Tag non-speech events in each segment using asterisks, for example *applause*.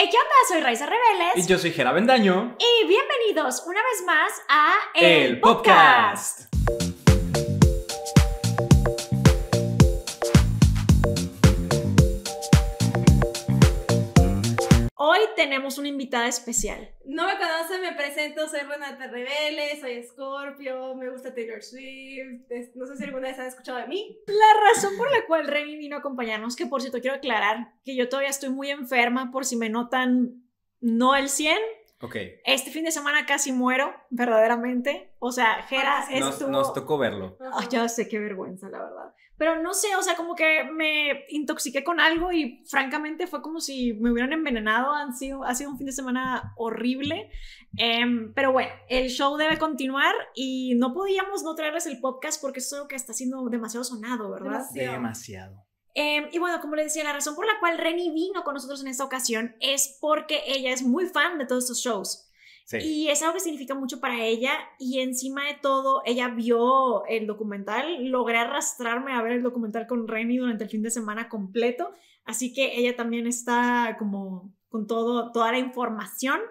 Hey, ¿qué onda? Soy Raiza Rebeles. Y yo soy Gera Bendaño. Y bienvenidos una vez más a El, podcast. Hoy tenemos una invitada especial. No me conocen, me presento, soy Renata Rebele, soy Scorpio, me gusta Taylor Swift, no sé si alguna vez han escuchado de mí. La razón por la cual Remy vino a acompañarnos, que por cierto quiero aclarar que yo todavía estoy muy enferma por si me notan no el 100. Ok. Este fin de semana casi muero, verdaderamente. O sea, Jera Nos- estuvo... Nos, nos tocó verlo. Ay, ya sé qué vergüenza, la verdad. Pero no sé, o sea, como que me intoxiqué con algo y francamente fue como si me hubieran envenenado. Han sido, ha sido un fin de semana horrible. Em, pero bueno, el show debe continuar y no podíamos no traerles el podcast porque es algo que está siendo demasiado sonado, ¿verdad? Demasiado. Demasiado. Em, y bueno, como les decía, la razón por la cual Reni vino con nosotros en esta ocasión es porque ella es muy fan de todos estos shows. Sí. Y es algo que significa mucho para ella y encima de todo, ella vio el documental, logré arrastrarme a ver el documental con Reni durante el fin de semana completo, así que ella también está como con todo, toda la información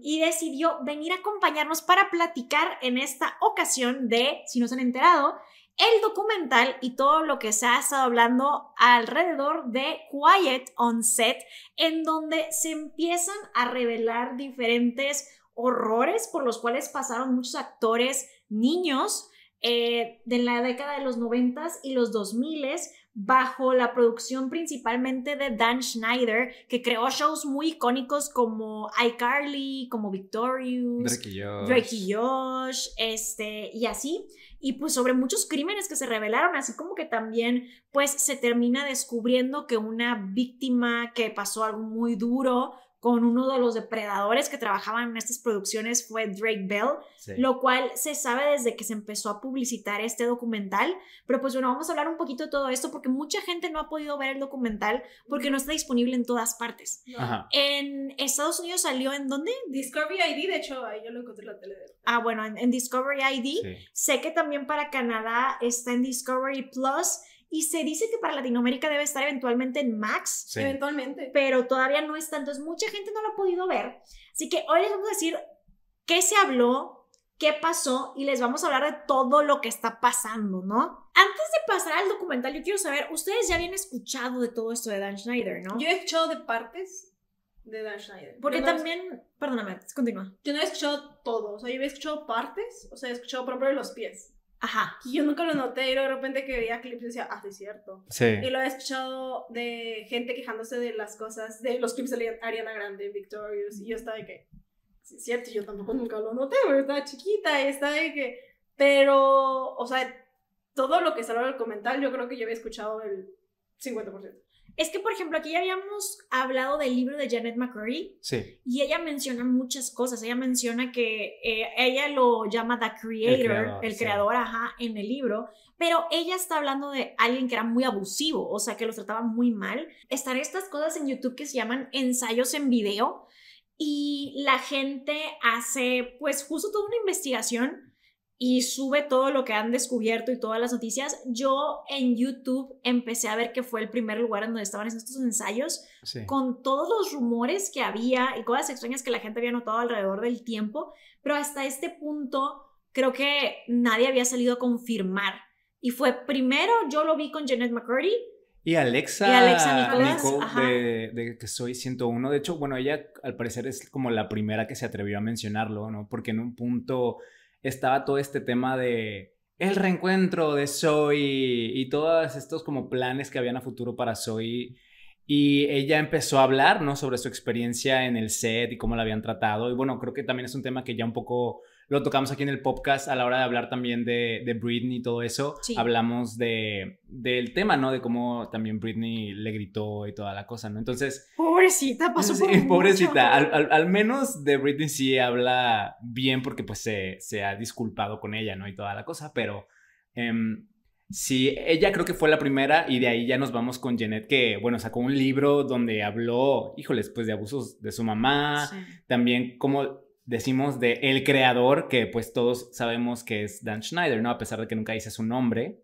y decidió venir a acompañarnos para platicar en esta ocasión de, si no se han enterado, el documental y todo lo que se ha estado hablando alrededor de Quiet on Set, en donde se empiezan a revelar diferentes horrores por los cuales pasaron muchos actores niños eh, de la década de los 90 y los 2000 bajo la producción principalmente de Dan Schneider, que creó shows muy icónicos como iCarly, como Victorious, Drake y Josh. Drake y Josh, este, y así. Y pues sobre muchos crímenes que se revelaron, así como que también pues se termina descubriendo que una víctima que pasó algo muy duro con uno de los depredadores que trabajaban en estas producciones fue Drake Bell, Sí. lo cual se sabe desde que se empezó a publicitar este documental. Pero pues bueno, vamos a hablar un poquito de todo esto porque mucha gente no ha podido ver el documental porque no está disponible en todas partes. Ajá. En Estados Unidos salió en dónde? Discovery ID, de hecho, ahí yo lo encontré en la tele. Ah, bueno, en, en Discovery ID. Sí. Sé que también para Canadá está en Discovery Plus y se dice que para Latinoamérica debe estar eventualmente en Max, Sí. Eventualmente. pero todavía no está, entonces mucha gente no lo ha podido ver. Así que hoy les vamos a decir qué se habló, qué pasó y les vamos a hablar de todo lo que está pasando, ¿no? Antes de pasar al documental, yo quiero saber, ustedes ya habían escuchado de todo esto de Dan Schneider, ¿no? Yo he escuchado de partes de Dan Schneider. Porque no he- también, perdóname, continúa. Yo no he escuchado todo, o sea, yo había escuchado partes, o sea, he escuchado, por ejemplo, de los pies. Ajá. Y yo nunca lo noté y de repente que veía clips y decía, ah, sí es cierto. Sí. Y lo he escuchado de gente quejándose de las cosas, de los clips de Ariana Grande, Victorious, y yo estaba de que, sí es cierto, yo tampoco nunca lo noté, porque estaba chiquita y estaba de que, pero, o sea, todo lo que salió del comentario, yo creo que yo había escuchado el 50%. Es que, por ejemplo, aquí ya habíamos hablado del libro de Janet McCurry Sí. y ella menciona muchas cosas. Ella menciona que eh, ella lo llama The Creator, el creador, sí. ajá, en el libro, pero ella está hablando de alguien que era muy abusivo, o sea, que los trataba muy mal. Están estas cosas en YouTube que se llaman ensayos en video y la gente hace, pues, justo toda una investigación y sube todo lo que han descubierto y todas las noticias. Yo en YouTube empecé a ver que fue el primer lugar en donde estaban estos ensayos Sí. con todos los rumores que había y cosas extrañas que la gente había notado alrededor del tiempo, pero hasta este punto creo que nadie había salido a confirmar. Y fue primero, yo lo vi con Janet McCurdy, Y Alexa, Y Alexa Nicolás, de, de que soy 101. De hecho, bueno, ella al parecer es como la primera que se atrevió a mencionarlo, ¿no? Porque en un punto estaba todo este tema de el reencuentro de Zoe y todos estos como planes que habían a futuro para Zoe. Y ella empezó a hablar, ¿no? Sobre su experiencia en el set y cómo la habían tratado. Y bueno, creo que también es un tema que ya un poco lo tocamos aquí en el podcast a la hora de hablar también de, de Britney y todo eso. Sí. Hablamos de, del tema, ¿no? De cómo también Britney le gritó y toda la cosa, ¿no? Entonces, pobrecita, pasó sí, por mucho. pobrecita. Al, al- al menos de Britney sí habla bien porque pues se, se ha disculpado con ella, ¿no? Y toda la cosa, pero... em, Sí, ella creo que fue la primera y de ahí ya nos vamos con Janet que, bueno, sacó un libro donde habló, híjoles, pues de abusos de su mamá, Sí. también como decimos de el creador, que pues todos sabemos que es Dan Schneider, ¿no? A pesar de que nunca dice su nombre.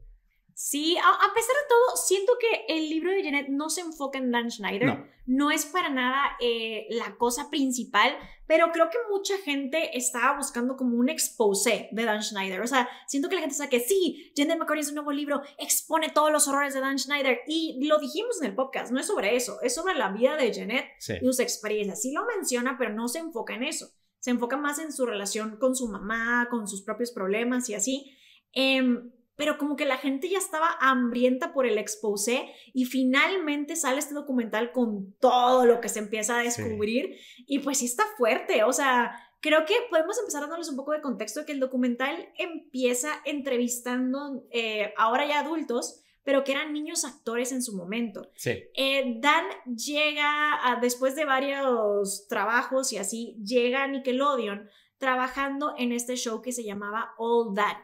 Sí, a, a pesar de todo, siento que el libro de Janet no se enfoca en Dan Schneider. No. No es para nada eh, la cosa principal, pero creo que mucha gente estaba buscando como un expose de Dan Schneider. O sea, siento que la gente sabe que sí, Janet McCarthy es un nuevo libro, expone todos los horrores de Dan Schneider. Y lo dijimos en el podcast, no es sobre eso, es sobre la vida de Janet Sí. y sus experiencias. Sí lo menciona, pero no se enfoca en eso. Se enfoca más en su relación con su mamá, con sus propios problemas y así. Em, pero como que la gente ya estaba hambrienta por el exposé y finalmente sale este documental con todo lo que se empieza a Sí. descubrir y pues sí está fuerte, o sea, creo que podemos empezar dándoles un poco de contexto de que el documental empieza entrevistando eh, ahora ya adultos, pero que eran niños actores en su momento. Sí. Eh, Dan llega, a- después de varios trabajos y así, llega a Nickelodeon trabajando en este show que se llamaba All That.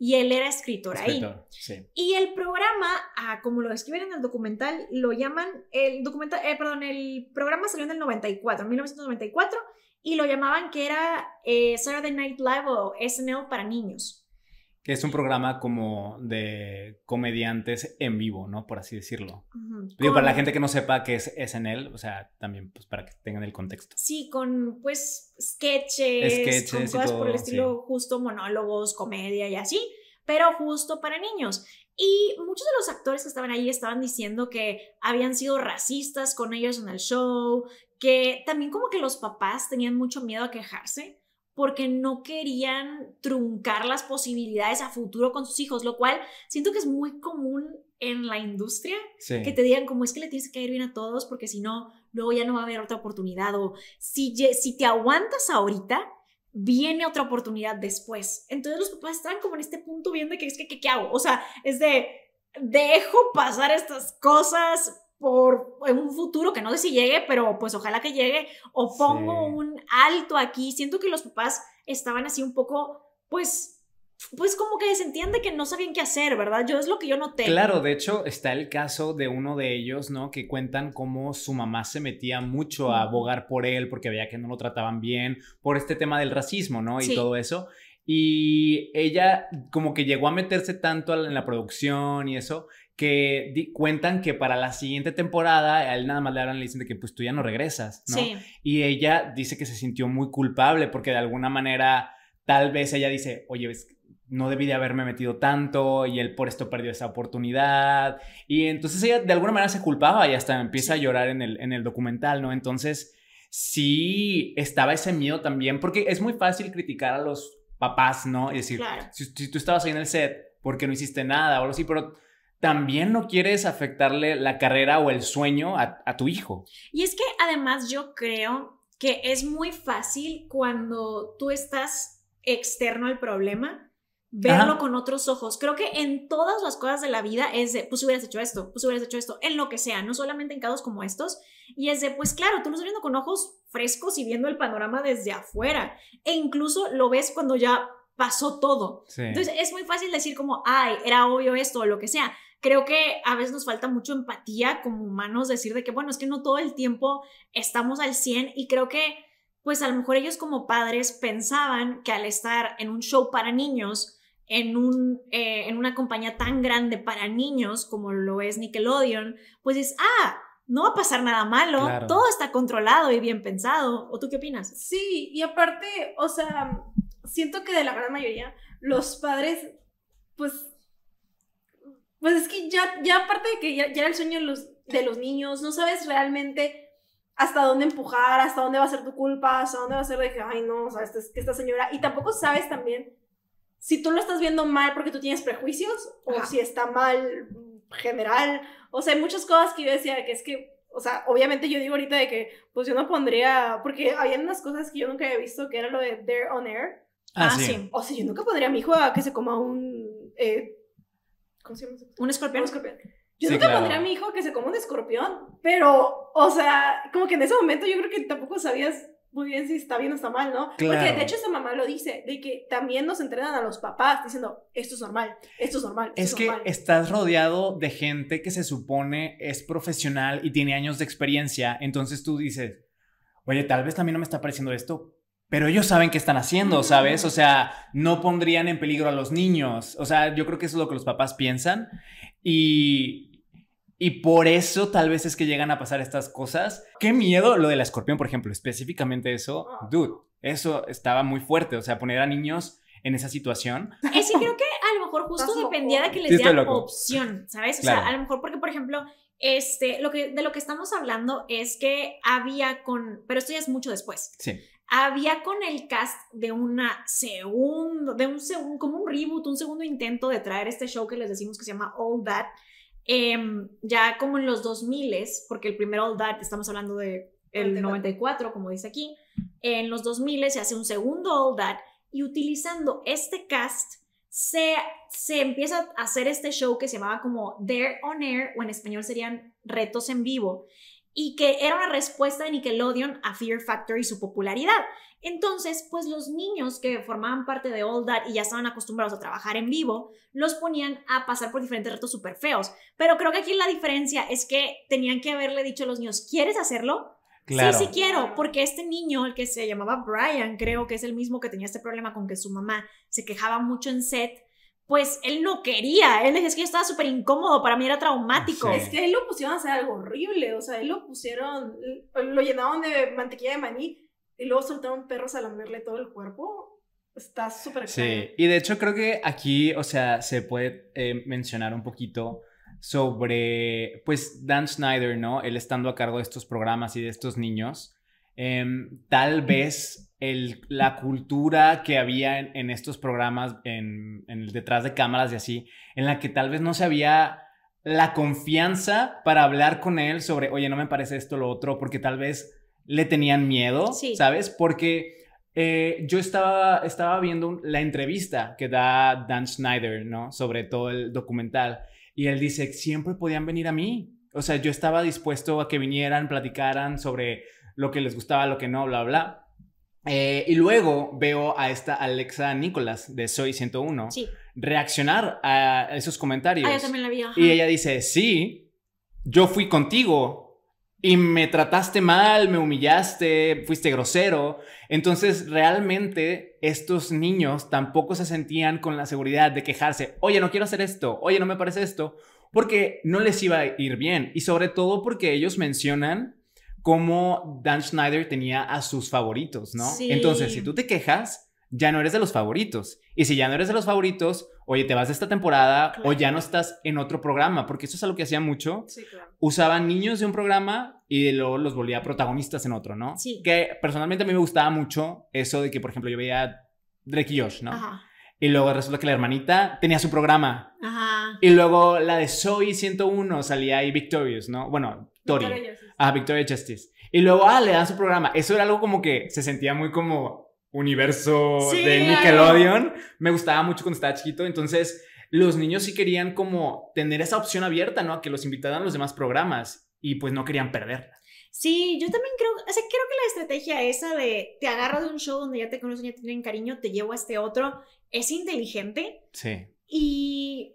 Y él era escritor, ahí. Sí. Y el programa, ah, como lo describen en el documental, lo llaman, el documental, eh, perdón, el programa salió en el 94, en 1994, y lo llamaban que era eh, Saturday Night Live o SNL para niños. Que es un programa como de comediantes en vivo, ¿no? Por así decirlo. Ujú. Digo, para la gente que no sepa qué es SNL, o sea, también pues para que tengan el contexto. Sí, con pues sketches, Sketches con cosas por el estilo, justo monólogos, comedia y así, pero justo para niños. Y muchos de los actores que estaban ahí estaban diciendo que habían sido racistas con ellos en el show, que también como que los papás tenían mucho miedo a quejarse porque no querían truncar las posibilidades a futuro con sus hijos, lo cual siento que es muy común en la industria Sí. que te digan como es que le tienes que caer bien a todos porque si no, luego ya no va a haber otra oportunidad o si, si te aguantas ahorita, viene otra oportunidad después. Entonces los papás están como en este punto viendo que es que, ¿qué, qué hago? O sea, es de, dejo pasar estas cosas por en un futuro que no sé si llegue, pero pues ojalá que llegue, o pongo Sí. un alto aquí. Siento que los papás estaban así un poco, pues, pues como que se entiende que no sabían qué hacer, ¿verdad? Yo es lo que yo noté. Claro, de hecho está el caso de uno de ellos, ¿no? Que cuentan cómo su mamá se metía mucho a abogar por él porque veía que no lo trataban bien, por este tema del racismo, ¿no? Y Sí. todo eso. Y ella como que llegó a meterse tanto en la producción y eso, que di- cuentan que para la siguiente temporada a él nada más le hablan y le dicen de que pues tú ya no regresas, ¿no? Sí. Y ella dice que se sintió muy culpable porque de alguna manera, tal vez ella dice, oye, es- no debí de haberme metido tanto y él por esto perdió esa oportunidad. Y entonces ella de alguna manera se culpaba y hasta empieza a llorar en el, en el documental, ¿no? Entonces sí estaba ese miedo también porque es muy fácil criticar a los papás, ¿no? Y decir, Claro. si, si tú estabas ahí en el set, ¿por qué no hiciste nada? O algo así, pero también no quieres afectarle la carrera o el sueño a, a tu hijo. Y es que además yo creo que es muy fácil cuando tú estás externo al problema verlo Ajá. con otros ojos. Creo que en todas las cosas de la vida es de, pues hubieras hecho esto, pues hubieras hecho esto, en lo que sea, no solamente en casos como estos. Y es de, pues claro, tú lo estás viendo con ojos frescos y viendo el panorama desde afuera. E incluso lo ves cuando ya pasó todo. Sí. Entonces es muy fácil decir como, ay, era obvio esto o lo que sea. Creo que a veces nos falta mucho empatía como humanos, decir de que, bueno, es que no todo el tiempo estamos al 100 y creo que, pues a lo mejor ellos como padres pensaban que al estar en un show para niños, en, un, eh, en una compañía tan grande para niños como lo es Nickelodeon, pues es, ah, no va a pasar nada malo, Claro. todo está controlado y bien pensado. ¿O tú qué opinas? Sí, y aparte, o sea, siento que de la gran mayoría, los padres, pues, pues es que ya, ya aparte de que ya, ya era el sueño de los, de los niños, no sabes realmente hasta dónde empujar, hasta dónde va a ser tu culpa, hasta dónde va a ser de que, ay, no, o sea, esta, esta señora, y tampoco sabes también si tú lo estás viendo mal porque tú tienes prejuicios, o Ajá. si está mal general, o sea, hay muchas cosas que yo decía que es que, o sea, obviamente yo digo ahorita de que, pues yo no pondría, porque había unas cosas que yo nunca había visto, que era lo de Dare on Air. Ah, Ah, sí. sí. O sea, yo nunca pondría a mi hijo a que se coma un, eh, ¿cómo se llama? eso? ¿Un escorpión? Un escorpión. Yo Sí, nunca claro. pondría a mi hijo que se coma un escorpión, pero, o sea, como que en ese momento yo creo que tampoco sabías muy bien si está bien o está mal, ¿no? Porque de hecho esa mamá lo dice, de que también nos entrenan a los papás diciendo, esto es normal, esto es normal. esto Es que normal". estás rodeado de gente que se supone es profesional y tiene años de experiencia, entonces tú dices, oye, tal vez también no me está pareciendo esto, pero ellos saben qué están haciendo, ¿sabes? O sea, no pondrían en peligro a los niños. O sea, yo creo que eso es lo que los papás piensan. Y, y por eso tal vez es que llegan a pasar estas cosas. Qué miedo lo de la escorpión, por ejemplo, específicamente eso. Dude, eso estaba muy fuerte. O sea, poner a niños en esa situación. Es sí creo que a lo mejor justo dependía de que les Sí, dieran opción, ¿sabes? O Claro. sea, a lo mejor porque, por ejemplo, este, lo que, de lo que estamos hablando es que había con, pero esto ya es mucho después, Sí. Había con el cast de una segundo, de un segundo, como un reboot, un segundo intento de traer este show que les decimos que se llama All That, em, ya como en los 2000 porque el primer All That, estamos hablando de el 94. 94, como dice aquí, en los 2000 se hace un segundo All That y utilizando este cast se, se empieza a hacer este show que se llamaba como Dare on Air o en español serían retos en vivo y que era una respuesta de Nickelodeon a Fear Factor y su popularidad. Entonces, pues los niños que formaban parte de All That y ya estaban acostumbrados a trabajar en vivo, los ponían a pasar por diferentes retos súper feos. Pero creo que aquí la diferencia es que tenían que haberle dicho a los niños, ¿quieres hacerlo? Claro. Sí, sí quiero, porque este niño, el que se llamaba Brian, creo que es el mismo que tenía este problema con que su mamá se quejaba mucho en set, pues él no quería, él decía, es que yo estaba súper incómodo, para mí era traumático. Sí. Es que él lo pusieron a hacer algo horrible, o sea, él lo pusieron, lo llenaron de mantequilla de maní y luego soltaron perros a lamerle todo el cuerpo. Está súper extraño. Sí, y de hecho creo que aquí, o sea, se puede eh, mencionar un poquito sobre, pues, Dan Schneider, ¿no? Él estando a cargo de estos programas y de estos niños. Em, tal vez el, la cultura que había en, en estos programas, en, en el detrás de cámaras y así, en la que tal vez no se había la confianza para hablar con él sobre, oye, no me parece esto lo otro, porque tal vez le tenían miedo, Sí. ¿sabes? Porque eh, yo estaba, estaba viendo la entrevista que da Dan Schneider, ¿no? Sobre todo el documental. Y él dice, siempre podían venir a mí. O sea, yo estaba dispuesto a que vinieran, platicaran sobre lo que les gustaba, lo que no, bla, bla. Eh, y luego veo a esta Alexa Nicholas de Soy 101 Sí, reaccionar a esos comentarios. ah, yo también la vi. ajá. Y ella dice, sí, yo fui contigo y me trataste mal, me humillaste, fuiste grosero. Entonces, realmente, estos niños tampoco se sentían con la seguridad de quejarse, oye, no quiero hacer esto, oye, no me parece esto, porque no les iba a ir bien. Y sobre todo porque ellos mencionan cómo Dan Schneider tenía a sus favoritos, ¿no? Sí. Entonces, si tú te quejas, ya no eres de los favoritos. Y si ya no eres de los favoritos, oye, te vas de esta temporada o Claro. ya no estás en otro programa, porque eso es algo que hacía mucho. Sí, claro. Usaban niños de un programa y luego los volvía protagonistas en otro, ¿no? Sí. Que personalmente a mí me gustaba mucho eso de que, por ejemplo, yo veía Drake y Josh, ¿no? Ajá, Y luego resulta que la hermanita tenía su programa. ajá. Y luego la de Zoe 101 salía ahí Victorious, ¿no? Bueno, Tori. Victoria Justice. Ah, Victoria Justice. Y luego, ah, le dan su programa. Eso era algo como que se sentía muy como universo Sí, de. Nickelodeon. Me gustaba mucho cuando estaba chiquito. Entonces, los niños sí querían como tener esa opción abierta, ¿no? A que los invitaran a los demás programas. Y pues no querían perderla. Sí, yo también creo, o sea, creo que la estrategia esa de te agarro de un show donde ya te conocen, ya te tienen cariño, te llevo a este otro, es inteligente Sí. y...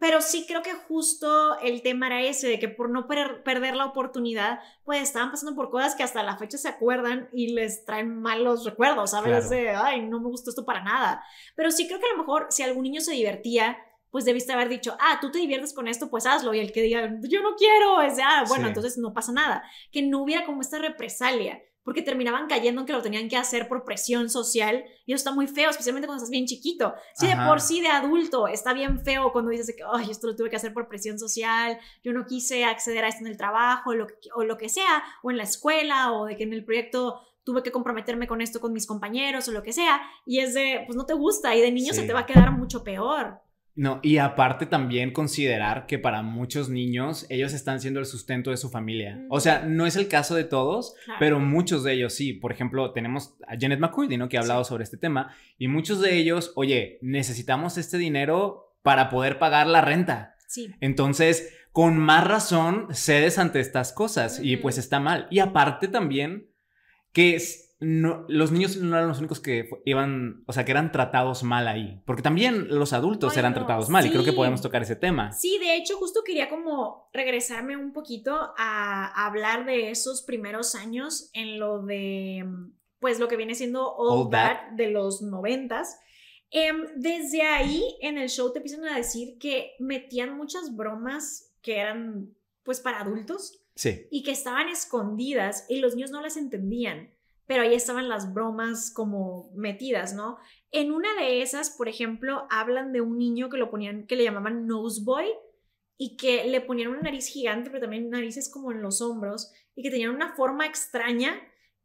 Pero sí creo que justo el tema era ese, de que por no per- perder la oportunidad, pues estaban pasando por cosas que hasta la fecha se acuerdan y les traen malos recuerdos, ¿sabes? Claro. De, ay, no me gustó esto para nada. Pero sí creo que a lo mejor si algún niño se divertía, pues debiste haber dicho, ah, tú te diviertes con esto, pues hazlo. Y el que diga, yo no quiero, es de, ah, bueno, Sí. entonces no pasa nada. Que no hubiera como esta represalia, porque terminaban cayendo en que lo tenían que hacer por presión social. Y eso está muy feo, especialmente cuando estás bien chiquito. Si de Ajá. por sí de adulto está bien feo cuando dices de que, ay, esto lo tuve que hacer por presión social, yo no quise acceder a esto en el trabajo, lo que, o lo que sea, o en la escuela, o de que en el proyecto tuve que comprometerme con esto con mis compañeros o lo que sea, y es de, pues no te gusta, y de niño se Sí. te va a quedar mucho peor. No, y aparte también considerar que para muchos niños ellos están siendo el sustento de su familia. O sea, no es el caso de todos, Claro. pero muchos de ellos sí. Por ejemplo, tenemos a Janet McCurdy, ¿no? Que ha hablado sobre este tema. Y muchos de ellos, oye, necesitamos este dinero para poder pagar la renta. Sí. Entonces, con más razón, cedes ante estas cosas y pues está mal. Y aparte también que no, los niños no eran los únicos que iban, o sea, que eran tratados mal ahí. Porque también los adultos Ay, eran no, tratados mal y creo que podemos tocar ese tema. Sí, de hecho, justo quería como regresarme un poquito a hablar de esos primeros años en lo de mm, pues lo que viene siendo All, All That. That. de los noventas. Em, desde ahí en el show te empiezan a decir que metían muchas bromas que eran pues para adultos Sí. y que estaban escondidas y los niños no las entendían, pero ahí estaban las bromas como metidas, ¿no? En una de esas, por ejemplo, hablan de un niño que lo ponían, que le llamaban Noseboy y que le ponían una nariz gigante, pero también narices como en los hombros y que tenían una forma extraña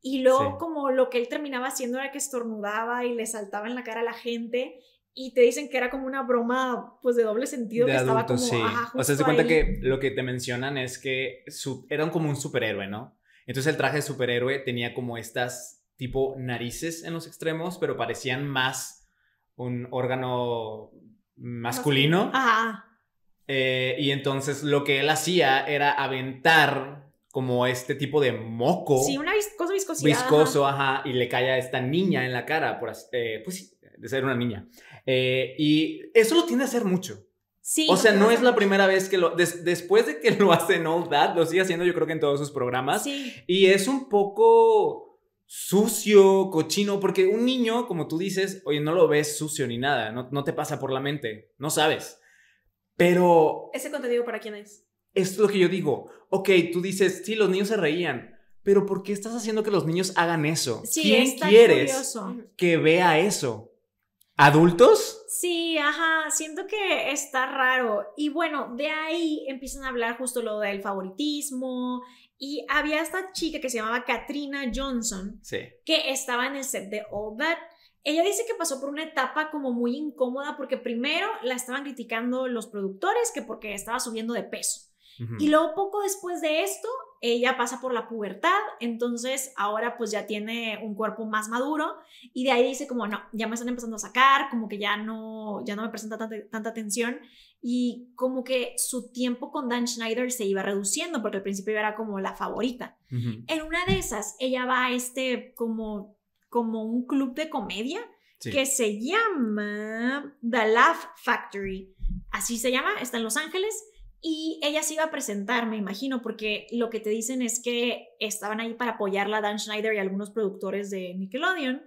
y luego Sí. como lo que él terminaba haciendo era que estornudaba y le saltaba en la cara a la gente y te dicen que era como una broma pues de doble sentido De que estaba como sí. ajá, o sea, se justo cuenta ahí. que lo que te mencionan es que su, era como un superhéroe, ¿no? Entonces el traje de superhéroe tenía como estas tipo narices en los extremos, pero parecían más un órgano masculino. Ajá. Eh, y entonces lo que él hacía era aventar como este tipo de moco Sí, una cosa viscosidad. ajá. viscoso, ajá, y le cae a esta niña en la cara, por, eh, pues sí, de ser una niña. Eh, y eso lo tiende a hacer mucho. Sí. O sea, no es la primera vez que lo... des- después de que lo hace en All That, lo sigue haciendo yo creo que en todos sus programas. Sí. Y es un poco sucio, cochino, porque un niño, como tú dices, oye, no lo ves sucio ni nada, no, no te pasa por la mente, no sabes. Pero ¿Ese contenido para quién es? esto es lo que yo digo. Ok, tú dices, sí, los niños se reían, pero ¿por qué estás haciendo que los niños hagan eso? Sí, ¿Quién quieres curioso. que vea eso? ¿Adultos? Sí, ajá, siento que está raro. Y bueno, de ahí empiezan a hablar justo lo del favoritismo. Y había esta chica que se llamaba Katrina Johnson, Sí. que estaba en el set de All That. Ella dice que pasó por una etapa como muy incómoda porque primero la estaban criticando los productores que porque estaba subiendo de peso. Y luego poco después de esto, ella pasa por la pubertad, entonces ahora pues ya tiene un cuerpo más maduro y de ahí dice como no, ya me están empezando a sacar, como que ya no, ya no me presenta tanta, tanta atención y como que su tiempo con Dan Schneider se iba reduciendo porque al principio era como la favorita. En una de esas, ella va a este como, como un club de comedia Sí. que se llama The Laugh Factory. Así se llama, está en Los Ángeles. Y ella se iba a presentar, me imagino, porque lo que te dicen es que estaban ahí para apoyarla Dan Schneider y algunos productores de Nickelodeon.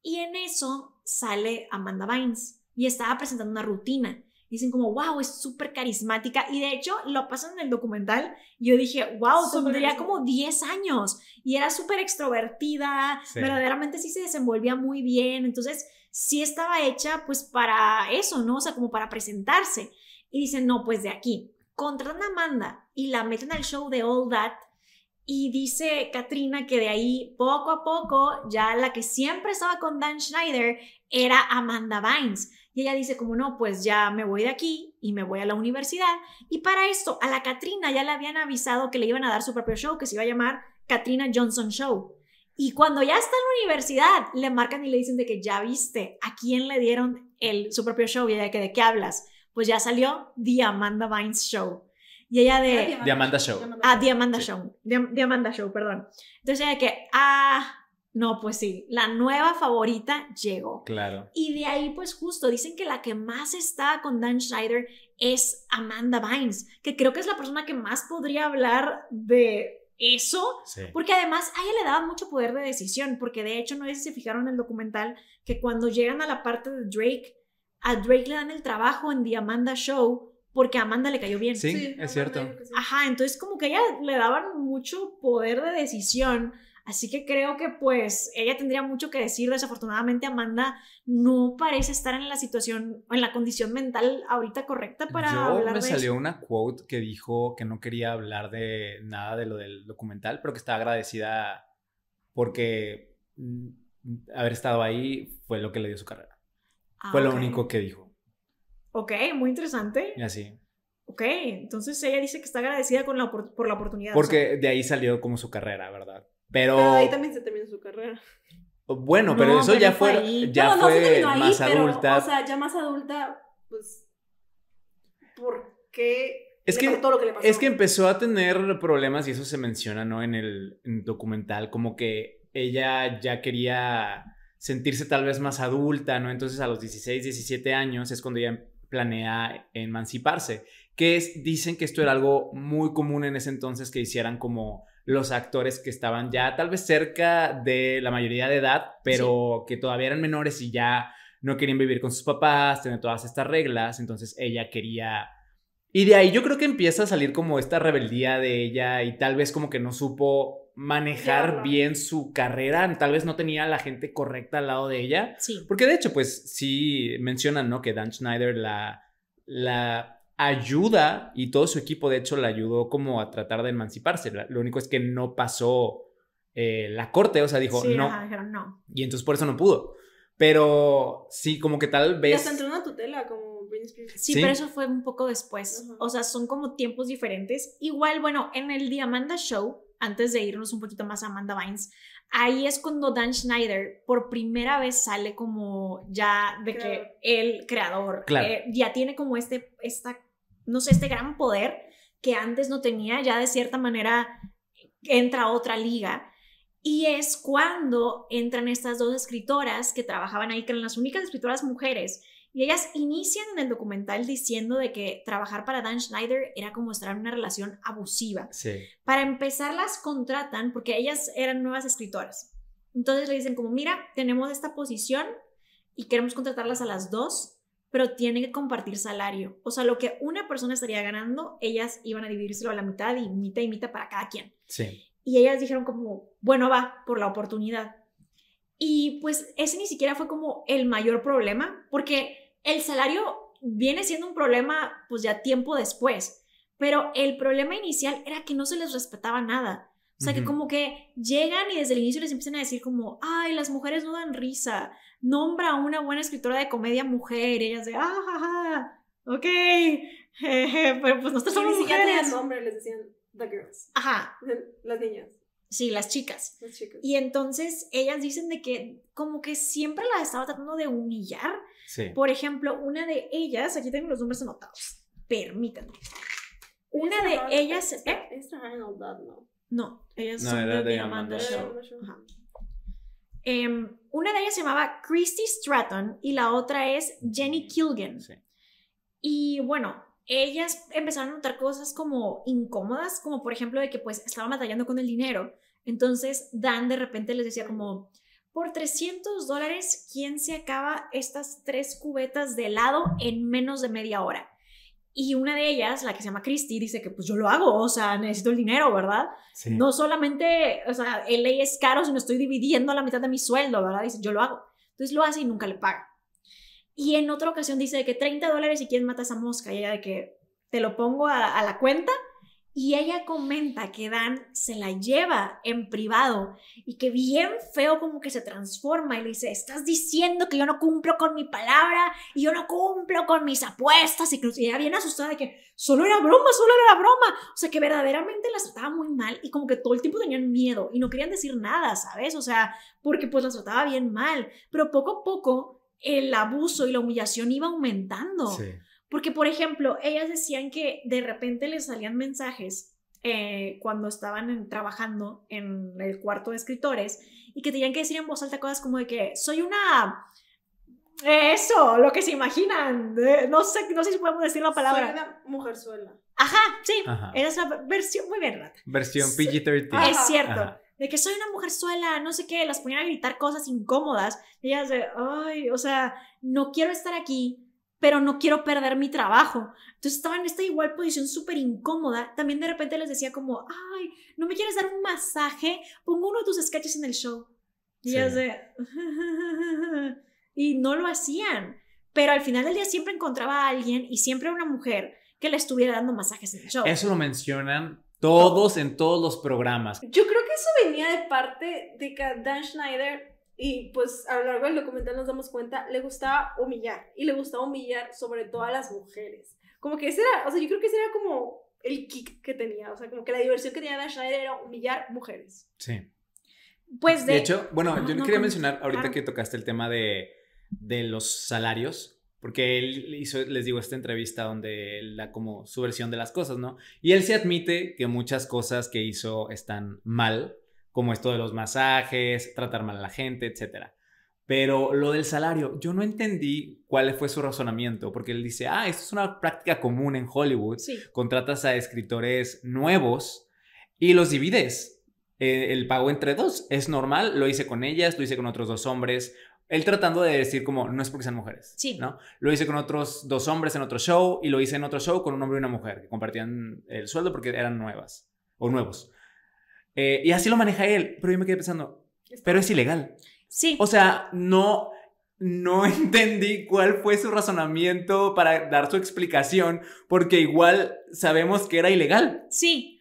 Y en eso sale Amanda Bynes y estaba presentando una rutina. Dicen como, wow, es súper carismática. Y de hecho, lo pasan en el documental. Yo dije, wow, tendría como 10 años. Y era súper extrovertida. Sí. Verdaderamente sí se desenvolvía muy bien. Entonces, sí estaba hecha pues para eso, ¿no? O sea, como para presentarse. Y dicen, no, pues de aquí. Contratan a Amanda y la meten al show de All That. Y dice Katrina que de ahí, poco a poco, ya la que siempre estaba con Dan Schneider era Amanda Bynes. Y ella dice como, no, pues ya me voy de aquí y me voy a la universidad. Y para esto, a la Katrina ya le habían avisado que le iban a dar su propio show, que se iba a llamar Katrina Johnson Show. Y cuando ya está en la universidad, le marcan y le dicen de que ya viste a quién le dieron el, su propio show y de que de qué hablas. Pues ya salió The Amanda Bynes Show. Y ella de... The Amanda Show. Ah, The Amanda Sí. Show. The, The Amanda Show, perdón. Entonces ella de que, ah, no, pues sí, la nueva favorita llegó. Claro. Y de ahí, pues justo, dicen que la que más está con Dan Schneider es Amanda Bynes, que creo que es la persona que más podría hablar de eso, Sí. porque además a ella le daba mucho poder de decisión, porque de hecho, no sé si se fijaron en el documental, que cuando llegan a la parte de Drake, a Drake le dan el trabajo en The Amanda Show porque a Amanda le cayó bien. Sí, es cierto. sí. Ajá, entonces como que a ella le daban mucho poder de decisión, así que creo que pues ella tendría mucho que decir. Desafortunadamente Amanda no parece estar en la situación, en la condición mental ahorita correcta para Yo hablar me de salió eso. una quote que dijo que no quería hablar de nada de lo del documental, pero que estaba agradecida porque mm, haber estado ahí fue lo que le dio su carrera. Ah, fue lo único que dijo. Ok, muy interesante. Y así. Ok, entonces ella dice que está agradecida con la, por la oportunidad. o Porque de ahí salió como su carrera, ¿verdad? Pero, Pero ahí también se terminó su carrera. bueno, No, pero eso pero ya fue ahí. ya no, no se fue terminó ahí, más pero, adulta. O sea, ya más adulta, pues. ¿Por qué? Es le que- pasó todo lo que le pasó? Es que empezó a tener problemas y eso se menciona, ¿no? En el, en el documental, como que ella ya quería sentirse tal vez más adulta, ¿no? Entonces a los 16, 17 años es cuando ella planea emanciparse, que dicen que esto era algo muy común en ese entonces que hicieran como los actores que estaban ya tal vez cerca de la mayoría de edad, pero que todavía eran menores y ya no querían vivir con sus papás, tener todas estas reglas, entonces ella quería... Y de ahí yo creo que empieza a salir como esta rebeldía de ella y tal vez como que no supo manejar bien su carrera, tal vez no tenía a la gente correcta al lado de ella. Sí. Porque de hecho, pues sí mencionan, ¿no? Que Dan Schneider la, la ayuda y todo su equipo, de hecho, la ayudó como a tratar de emanciparse. Lo único es que no pasó eh, la corte, o sea, dijo sí, no. ajá, dijeron no. Y entonces por eso no pudo. Pero sí, como que tal Y vez... hasta entró en una tutela como. Sí, Sí. pero eso fue un poco después. O sea, son como tiempos diferentes. Igual, bueno, en el The Amanda Show, antes de irnos un poquito más a Amanda Vines, ahí es cuando Dan Schneider por primera vez sale como ya de que el creador Claro. eh, ya tiene como este, esta, no sé, este gran poder que antes no tenía, ya de cierta manera entra a otra liga. Y es cuando entran estas dos escritoras que trabajaban ahí, que eran las únicas escritoras mujeres, y ellas inician en el documental diciendo de que trabajar para Dan Schneider era como estar en una relación abusiva. Sí. Para empezar, las contratan porque ellas eran nuevas escritoras. Entonces le dicen como, mira, tenemos esta posición y queremos contratarlas a las dos, pero tienen que compartir salario. O sea, lo que una persona estaría ganando, ellas iban a dividírselo a la mitad y mitad y mitad para cada quien. Sí. Y ellas dijeron como, bueno, va, por la oportunidad. Y pues ese ni siquiera fue como el mayor problema, porque el salario viene siendo un problema pues ya tiempo después, pero el problema inicial era que no se les respetaba nada. O sea, que como que llegan y desde el inicio les empiezan a decir como, ay, las mujeres no dan risa, nombra a una buena escritora de comedia mujer, y ellas de, ah, ja, ja, ok, jeje, *laughs* pero pues nosotros somos ni siquiera tenían mujeres. nombre, les decían The Girls. Ajá, *laughs* Las niñas, sí, las chicas. las chicas. Y entonces ellas dicen de que como que siempre las estaba tratando de humillar. Sí. Por ejemplo, una de ellas, aquí tengo los nombres anotados, permítanme. Una de ellas, ¿eh? ¿no? No, ellas No, son era de de Amanda Amanda Show. Show. Ajá. Em, una de ellas se llamaba Christy Stratton y la otra es Jenny Kilgan. Sí. Y bueno, ellas empezaron a notar cosas como incómodas, como por ejemplo de que pues estaban batallando con el dinero. Entonces Dan de repente les decía como, por 300 dólares, ¿quién se acaba estas tres cubetas de helado en menos de media hora? Y una de ellas, la que se llama Christy, dice que pues yo lo hago, o sea, necesito el dinero, ¿verdad? Sí. No solamente, o sea, el ley es caro, sino estoy dividiendo la mitad de mi sueldo, ¿verdad? Dice, yo lo hago. Entonces lo hace y nunca le paga. Y en otra ocasión dice de que 30 dólares y quién mata a esa mosca. Y ella de que te lo pongo a, a la cuenta. Y ella comenta que Dan se la lleva en privado y que bien feo como que se transforma y le dice, estás diciendo que yo no cumplo con mi palabra y yo no cumplo con mis apuestas y que ella bien asustada de que solo era broma, solo era broma. O sea, que verdaderamente las trataba muy mal y como que todo el tiempo tenían miedo y no querían decir nada, ¿sabes? O sea, porque pues las trataba bien mal. Pero poco a poco el abuso y la humillación iba aumentando. Sí. Porque, por ejemplo, ellas decían que de repente les salían mensajes eh, cuando estaban en- trabajando en el cuarto de escritores y que tenían que decir en voz alta cosas como de que soy una... Eso, lo que se imaginan. eh, no sé, no sé si podemos decir la palabra. Soy una mujerzuela. Ajá, sí. Ajá. Esa es la versión. Muy bien, Rata. Versión Sí. PG-13. Ajá. Es cierto. Ajá. De que soy una mujer suela, no sé qué, las ponían a gritar cosas incómodas. Y ellas de, ay, o sea, no quiero estar aquí, pero no quiero perder mi trabajo. Entonces estaba en esta igual posición súper incómoda. También de repente les decía como, ay, ¿no me quieres dar un masaje? Pongo uno de tus sketches en el show. Y Sí. ellas de, *laughs* y no lo hacían. Pero al final del día siempre encontraba a alguien y siempre una mujer que le estuviera dando masajes en el show. Eso lo mencionan todos en todos los programas. Yo creo que eso venía de parte de que Dan Schneider, y pues a lo largo del documental nos damos cuenta, le gustaba humillar. Y le gustaba humillar sobre todo a las mujeres. Como que ese era, o sea, yo creo que ese era como el kick que tenía. O sea, como que la diversión que tenía Dan Schneider era humillar mujeres. Sí. Pues de, De hecho, bueno, yo no, quería con- mencionar ahorita que tocaste el tema de, de los salarios, porque él hizo, les digo, esta entrevista donde él da como su versión de las cosas, ¿no? Y él se admite que muchas cosas que hizo están mal, como esto de los masajes, tratar mal a la gente, etcétera. Pero lo del salario, yo no entendí cuál fue su razonamiento, porque él dice, ah, esto es una práctica común en Hollywood, sí. contratas a escritores nuevos y los divides. Eh, el pago entre dos es normal, lo hice con ellas, lo hice con otros dos hombres. Él tratando de decir como, no es porque sean mujeres. Sí. ¿no? Lo hice con otros dos hombres en otro show y lo hice en otro show con un hombre y una mujer que compartían el sueldo porque eran nuevas o nuevos. Eh, y así lo maneja él, pero yo me quedé pensando, pero es ilegal. Sí. O sea, no, no *laughs* entendí cuál fue su razonamiento para dar su explicación, porque igual sabemos que era ilegal. Sí.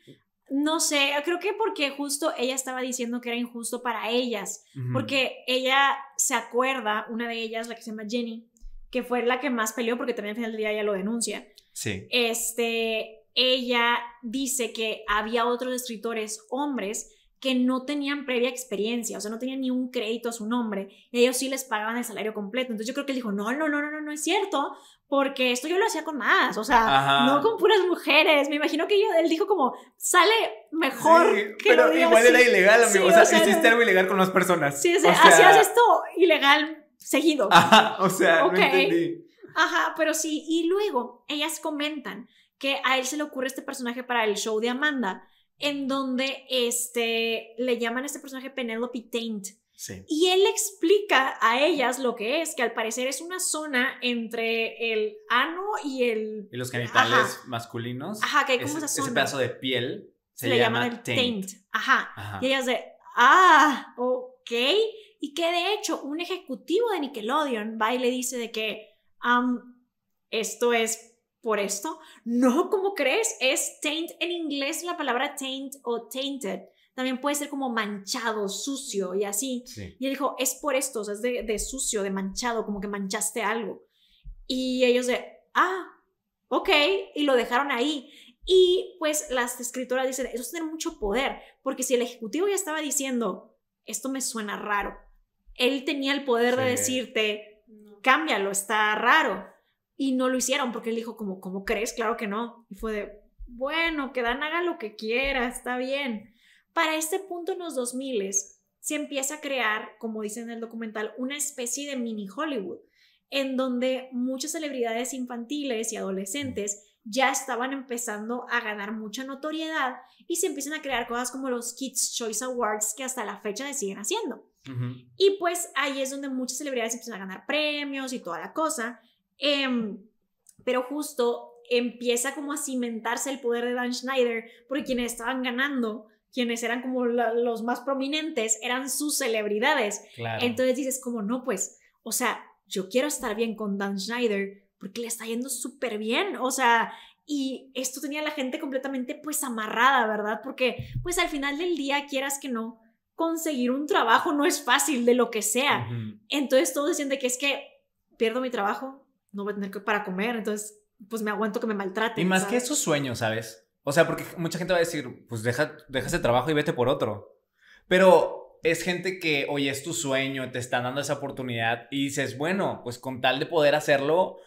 No sé, creo que porque justo ella estaba diciendo que era injusto para ellas, porque ella se acuerda, una de ellas, la que se llama Jenny, que fue la que más peleó porque también al final del día ella lo denuncia. Sí. Este, ella dice que había otros escritores hombres que no tenían previa experiencia, o sea, no tenían ni un crédito a su nombre, y ellos sí les pagaban el salario completo. Entonces yo creo que él dijo, no, no, no, no, no, no es cierto, porque esto yo lo hacía con más, o sea, Ajá. no con puras mujeres. Me imagino que yo- él dijo como, sale mejor Sí, que pero lo igual así. era ilegal, amigo. Sí, o sea, o sea, hiciste algo ilegal con las personas. Sí, o O sea, sea, hacías esto ilegal seguido. Ajá, o sea, no entendí. Ajá, pero sí, y luego ellas comentan que a él se le ocurre este personaje para el show de Amanda, en donde este, le llaman a este personaje Penelope Taint. Sí. Y él explica a ellas lo que es, que al parecer es una zona entre el ano y el... Y los genitales Ajá. masculinos. Ajá, que hay como ese, esa ese zona. pedazo de piel se, se le llama el taint. taint. Ajá. Ajá. Y ellas de, ah, ok. Y que de hecho un ejecutivo de Nickelodeon va y le dice de que, esto es por esto. No, ¿cómo crees? Es taint en inglés la palabra taint o tainted. También puede ser como manchado, sucio y así. Sí. Y él dijo, es por esto, o sea, es de, de sucio, de manchado, como que manchaste algo. Y ellos de, ah, ok, y lo dejaron ahí. Y pues las escritoras dicen, eso es tener mucho poder, porque si el ejecutivo ya estaba diciendo, esto me suena raro, él tenía el poder de decirte, cámbialo, está raro. Y no lo hicieron porque él dijo, como, ¿cómo crees? Claro que no. Y fue de, bueno, que Dan haga lo que quiera, está bien. Para este punto en los 2000 se empieza a crear, como dice en el documental, una especie de mini Hollywood, en donde muchas celebridades infantiles y adolescentes ya estaban empezando a ganar mucha notoriedad y se empiezan a crear cosas como los Kids Choice Awards que hasta la fecha se siguen haciendo. Y pues ahí es donde muchas celebridades empiezan a ganar premios y toda la cosa. Em, pero justo empieza como a cimentarse el poder de Dan Schneider, porque quienes estaban ganando, quienes eran como la- los más prominentes, eran sus celebridades. Claro. Entonces dices como, no, pues, o sea, yo quiero estar bien con Dan Schneider porque le está yendo súper bien, o sea, y esto tenía a la gente completamente pues amarrada, ¿verdad? Porque pues al final del día, quieras que no, conseguir un trabajo no es fácil de lo que sea. Ujú. Entonces todos decían de que es que pierdo mi trabajo, no voy a tener que para comer, entonces pues me aguanto que me maltraten. Y más que esos sueños, ¿sabes? O sea, porque mucha gente va a decir, pues deja, deja ese trabajo y vete por otro. Pero es gente que, oye, es tu sueño, te están dando esa oportunidad y dices, bueno, pues con tal de poder hacerlo,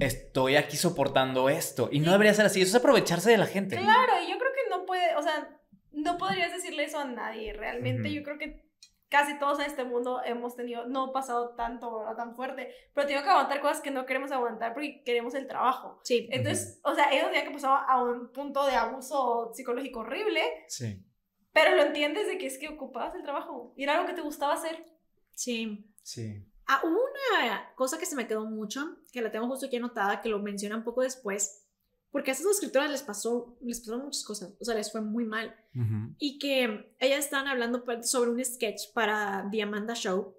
estoy aquí soportando esto. Y no debería ser así, eso es aprovecharse de la gente. Claro, y yo creo que no puede, o sea, no podrías decirle eso a nadie. Realmente yo creo que casi todos en este mundo hemos tenido, no pasado tanto o tan fuerte, pero tengo que aguantar cosas que no queremos aguantar porque queremos el trabajo. Sí, Entonces, o sea, ellos tenían que pasar a un punto de abuso psicológico horrible, Sí, pero lo entiendes de que es que ocupabas el trabajo y era algo que te gustaba hacer. sí. sí. Ah, hubo una cosa que se me quedó mucho, que la tengo justo aquí anotada, que lo menciona un poco después, porque a estas dos escritoras les pasó, les pasaron muchas cosas, o sea, les fue muy mal. Ujú. Y que ellas estaban hablando sobre un sketch para The Amanda Show,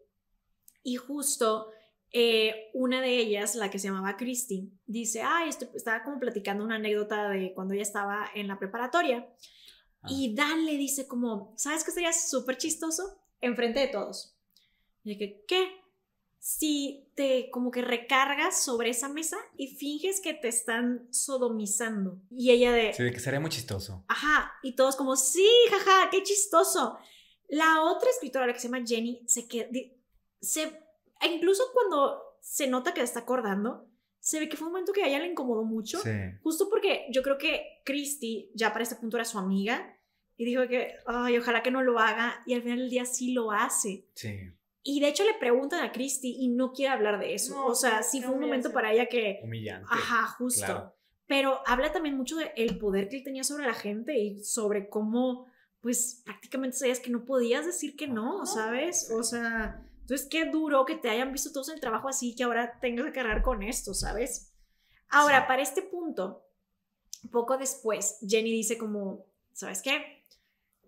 y justo eh, una de ellas, la que se llamaba Christy, dice, ay, esto- estaba como platicando una anécdota de cuando ella estaba en la preparatoria, Ah. y Dan le dice como, ¿sabes qué sería súper chistoso? Enfrente de todos. Y que, ¿qué? Si te como que recargas sobre esa mesa y finges que te están sodomizando. Y ella de, Sí, de que sería muy chistoso. ajá, y todos como, sí, jaja, qué chistoso. La otra escritora, la que se llama Jenny, se queda, se, incluso cuando se nota que está acordando, se ve que fue un momento que a ella le incomodó mucho. Sí. Justo porque yo creo que Christy ya para este punto era su amiga y dijo que, ay, ojalá que no lo haga y al final del día sí lo hace. Sí. Y de hecho le preguntan a Christy y no quiere hablar de eso. No, o sea, sí fue un momento para ella que, Humillante. ajá, justo. Claro. pero habla también mucho del poder que él tenía sobre la gente y sobre cómo, pues prácticamente sabías que no podías decir que no, ¿sabes? O sea, entonces qué duro que te hayan visto todos en el trabajo así que ahora tengas que cargar con esto, ¿sabes? Ahora, para este punto, poco después, Jenny dice como, ¿sabes qué?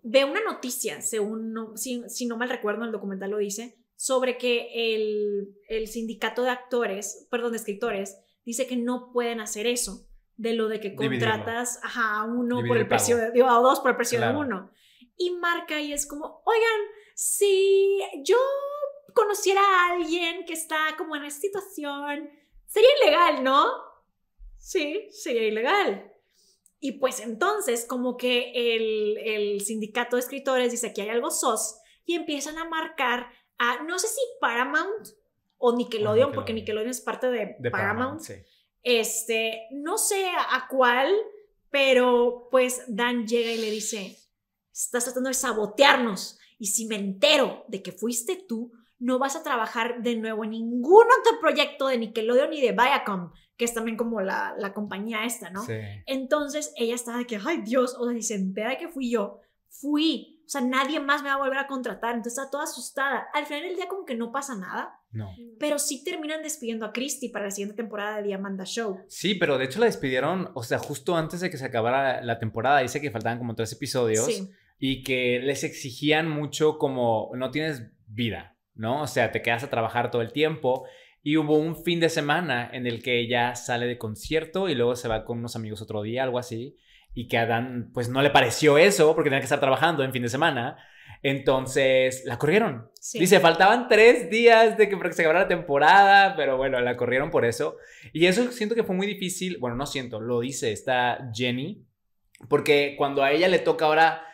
Ve una noticia, según no, si, si, no mal recuerdo, el documental lo dice, sobre que el, el sindicato de actores, perdón, de escritores, dice que no pueden hacer eso de lo de que contratas a uno por el precio de, digo, a dos por el precio de uno. Y marca y es como, oigan, si yo conociera a alguien que está como en esta situación, sería ilegal, ¿no? Sí, sería ilegal. Y pues entonces como que el, el sindicato de escritores dice que hay algo sos y empiezan a marcar a, no sé si Paramount o Nickelodeon, porque Nickelodeon es parte de, Paramount. sí este, no sé a cuál, pero pues Dan llega y le dice, estás tratando de sabotearnos y si me entero de que fuiste tú, no vas a trabajar de nuevo en ningún otro proyecto de Nickelodeon ni de Viacom, que es también como la, la compañía esta, ¿no? Entonces ella estaba de que, ay Dios, o sea, si se entera que fui yo, fui, o sea, nadie más me va a volver a contratar, entonces está toda asustada. Al final del día como que no pasa nada, no. Pero sí terminan despidiendo a Christy para la siguiente temporada de The Amanda Show. Sí, pero de hecho la despidieron, o sea, justo antes de que se acabara la temporada. Dice que faltaban como tres episodios. Y que les exigían mucho como no tienes vida, ¿no? O sea, te quedas a trabajar todo el tiempo. Y hubo un fin de semana en el que ella sale de concierto y luego se va con unos amigos otro día, algo así. Y que a Dan, pues no le pareció eso porque tenía que estar trabajando en fin de semana. Entonces la corrieron. Dice, faltaban tres días de que, se acabara la temporada, pero bueno, la corrieron por eso. Y eso siento que fue muy difícil. Bueno, no siento, lo dice esta Jenny, porque cuando a ella le toca ahora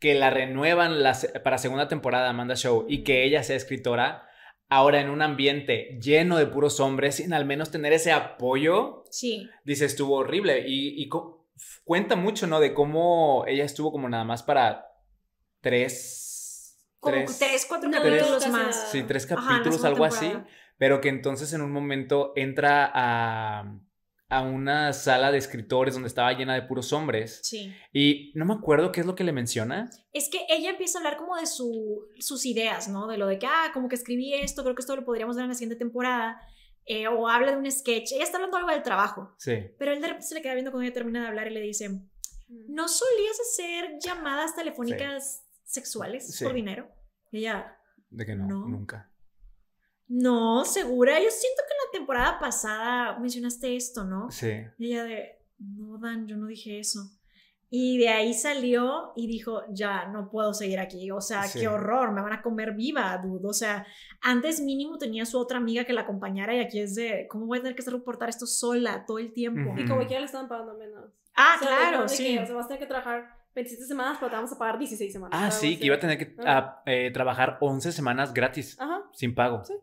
que la renuevan para segunda temporada Amanda Show y que ella sea escritora, ahora en un ambiente lleno de puros hombres, sin al menos tener ese apoyo, sí. dice, estuvo horrible. Y, y cuenta mucho, ¿no? De cómo ella estuvo como nada más para tres como tres, cuatro capítulos más. Sí, tres capítulos, algo así. Pero que entonces en un momento entra a, a una sala de escritores donde estaba llena de puros hombres. Sí. Y no me acuerdo qué es lo que le menciona. Es que ella empieza a hablar como de su, sus ideas, ¿no? De lo de que, ah, como que escribí esto, creo que esto lo podríamos ver en la siguiente temporada. Eh, o habla de un sketch. Ella está hablando algo del trabajo. Sí. Pero él de repente se le queda viendo cuando ella termina de hablar y le dice, mm. ¿no solías hacer llamadas telefónicas sexuales por dinero? Y ella. De que no, nunca. No, segura. Yo siento que en la temporada pasada mencionaste esto, ¿no? Sí. Y ella de, no, Dan, yo no dije eso. Y de ahí salió y dijo, ya, no puedo seguir aquí. O sea, qué horror, me van a comer viva, dude. O sea, antes mínimo tenía su otra amiga que la acompañara y aquí es de, ¿cómo voy a tener que reportar esto sola todo el tiempo? Y como que ya le estaban pagando menos. Ah, claro, sí. o sea, vas a tener que trabajar 27 semanas, pero te vamos a pagar 16 semanas. Ah, sí, que iba a tener que eh, trabajar 11 semanas gratis, sin pago. Sí,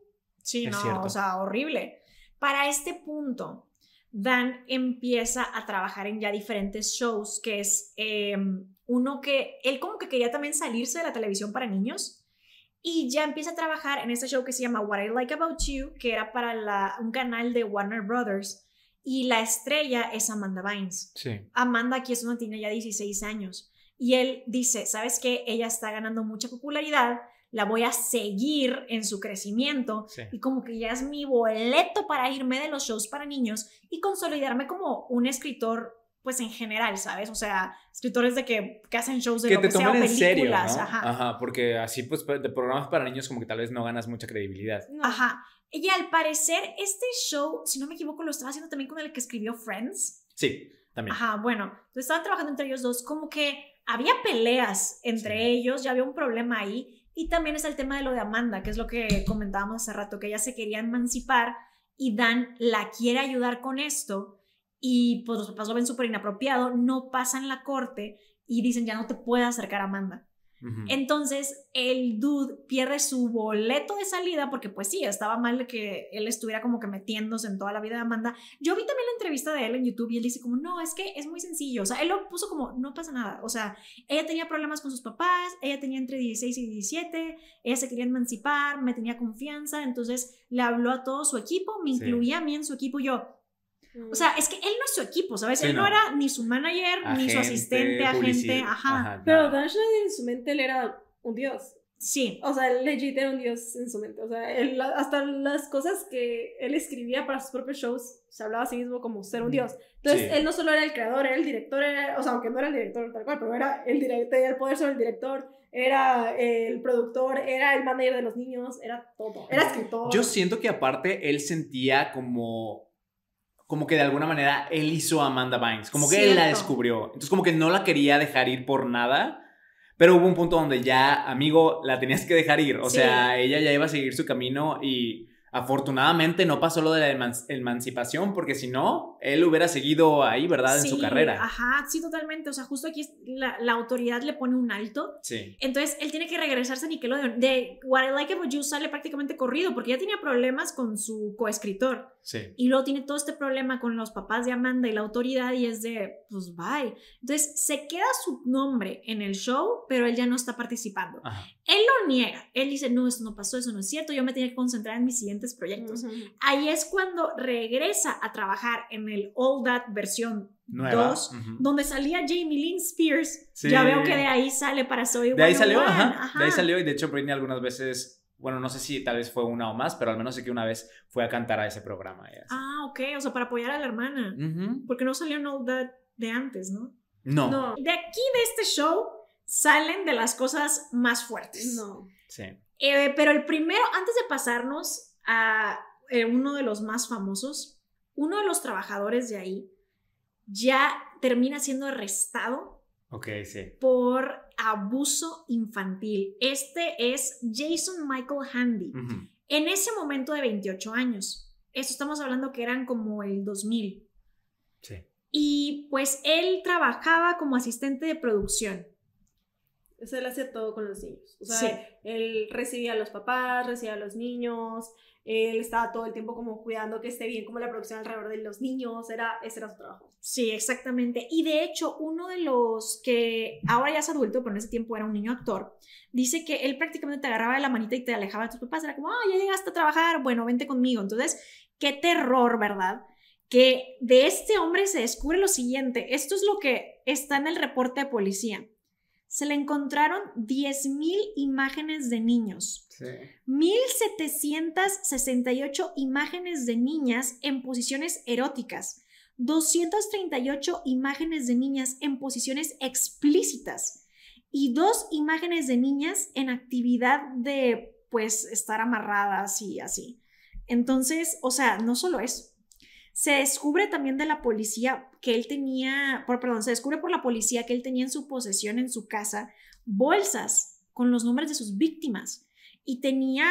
sí no, o sea, horrible. Para este punto, Dan empieza a trabajar en ya diferentes shows, que es em, uno que él como que quería también salirse de la televisión para niños y ya empieza a trabajar en este show que se llama What I Like About You, que era para la, un canal de Warner Brothers y la estrella es Amanda Bynes. Sí. Amanda aquí es una tiene ya 16 años. Y él dice, ¿sabes qué? Ella está ganando mucha popularidad, la voy a seguir en su crecimiento y como que ya es mi boleto para irme de los shows para niños y consolidarme como un escritor pues en general, ¿sabes? O sea, escritores de que, que hacen shows de que lo te que tomen en serio, ¿no? Ajá. porque así pues de programas para niños como que tal vez no ganas mucha credibilidad. Ajá. Y al parecer, este show, si no me equivoco, lo estaba haciendo también con el que escribió Friends. Sí, también. Ajá, bueno, entonces estaban trabajando entre ellos dos, como que había peleas entre ellos, ya había un problema ahí. Y también es el tema de lo de Amanda, que es lo que comentábamos hace rato, que ella se quería emancipar y Dan la quiere ayudar con esto. Y pues los papás lo ven súper inapropiado, no pasan la corte y dicen ya no te puedes acercar a Amanda. Entonces el dude pierde su boleto de salida porque pues sí, estaba mal que él estuviera como que metiéndose en toda la vida de Amanda. Yo vi también la entrevista de él en YouTube y él dice como, no, es que es muy sencillo. O sea, él lo puso como, no pasa nada. O sea, ella tenía problemas con sus papás, ella tenía entre 16 y 17, ella se quería emancipar, me tenía confianza, entonces le habló a todo su equipo, me incluía a mí en su equipo y yo, O sea, es que él no es su equipo, ¿sabes? Sí, él no. no. era ni su manager, ni su asistente, agente, ajá. Pero. Dan Schneider en su mente él era un dios. Sí, O sea, él legit era un dios en su mente. O sea, él- hasta las cosas que él escribía para sus propios shows, se hablaba a sí mismo como ser un dios. Entonces, Sí. él no solo era el creador, era el director, era- o sea, aunque no era el director tal cual, pero era el director, tenía el poder sobre el director, era el productor, era el manager de los niños, era todo. Era escritor. Yo siento que aparte él sentía como como que de alguna manera él hizo a Amanda Bynes, como que él la descubrió. Entonces como que no la quería dejar ir por nada, pero hubo un punto donde ya, amigo, la tenías que dejar ir. O Sí. sea, ella ya iba a seguir su camino y afortunadamente no pasó lo de la eman- emancipación, porque si no, él hubiera seguido ahí, ¿verdad? En su Sí, carrera. Ajá, sí, totalmente. O sea, justo aquí la, la autoridad le pone un alto. Sí. Entonces él tiene que regresarse a Nickelodeon. De What I Like About You sale prácticamente corrido porque ya tenía problemas con su coescritor. Sí. Y luego tiene todo este problema con los papás de Amanda y la autoridad y es de, pues bye. Entonces se queda su nombre en el show, pero él ya no está participando. Ajá. Él lo niega. Él dice, no, eso no pasó, eso no es cierto, yo me tenía que concentrar en mis siguientes proyectos. Ahí es cuando regresa a trabajar en el All That versión Nueva. 2, Ujú. donde salía Jamie Lynn Spears. Sí. Ya veo que de ahí sale para Soy De ahí salió, 101. ajá, De ahí salió y de hecho Britney algunas veces, bueno, no sé si tal vez fue una o más, pero al menos sé que una vez fue a cantar a ese programa. y así. Ah, ok, o sea, para apoyar a la hermana. Porque no salió en All That de antes, ¿no? No. No, De aquí, de este show, salen de las cosas más fuertes. no. Sí. Eh, pero el primero, antes de pasarnos a eh, uno de los más famosos, uno de los trabajadores de ahí ya termina siendo arrestado sí. por abuso infantil. Este es Jason Michael Handy. En ese momento de 28 años. Esto estamos hablando que eran como el 2000. Sí. Y pues él trabajaba como asistente de producción. O sea, él hacía todo con los niños. O sea, Sí. él recibía a los papás, recibía a los niños, él estaba todo el tiempo como cuidando que esté bien como la producción alrededor de los niños, era, ese era su trabajo. Sí, exactamente. Y de hecho, uno de los que ahora ya es adulto, pero en ese tiempo era un niño actor, dice que él prácticamente te agarraba de la manita y te alejaba de tus papás. Era como, ah, ya llegaste a trabajar, bueno, vente conmigo. Entonces, qué terror, ¿verdad? Que de este hombre se descubre lo siguiente. Esto es lo que está en el reporte de policía. Se le encontraron 10.000 imágenes de niños. Sí. 1.768 imágenes de niñas en posiciones eróticas, 238 imágenes de niñas en posiciones explícitas y dos imágenes de niñas en actividad de, pues, estar amarradas y así. Entonces, o sea, no solo eso. Se descubre también de la policía que él tenía, por, perdón, se descubre por la policía que él tenía en su posesión en su casa bolsas con los nombres de sus víctimas y tenía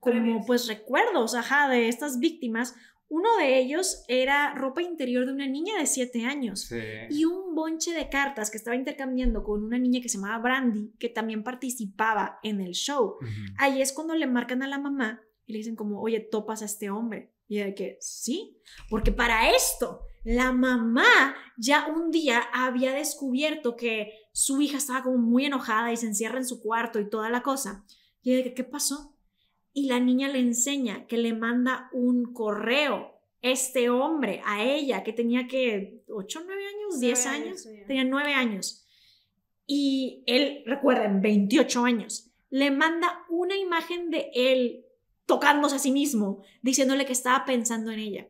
como pues recuerdos, ajá, de estas víctimas. Uno de ellos era ropa interior de una niña de 7 años Sí. y un bonche de cartas que estaba intercambiando con una niña que se llamaba Brandy, que también participaba en el show. Ahí es cuando le marcan a la mamá y le dicen como, oye, topas a este hombre. Y de que, sí, porque para esto, la mamá ya un día había descubierto que su hija estaba como muy enojada y se encierra en su cuarto y toda la cosa. Y de que, ¿qué pasó? Y la niña le enseña que le manda un correo este hombre a ella que tenía que 8, 9 años, 10 Nueve años, años, tenía 9 años. Y él, recuerden, 28 años, le manda una imagen de él tocándose a sí mismo, diciéndole que estaba pensando en ella.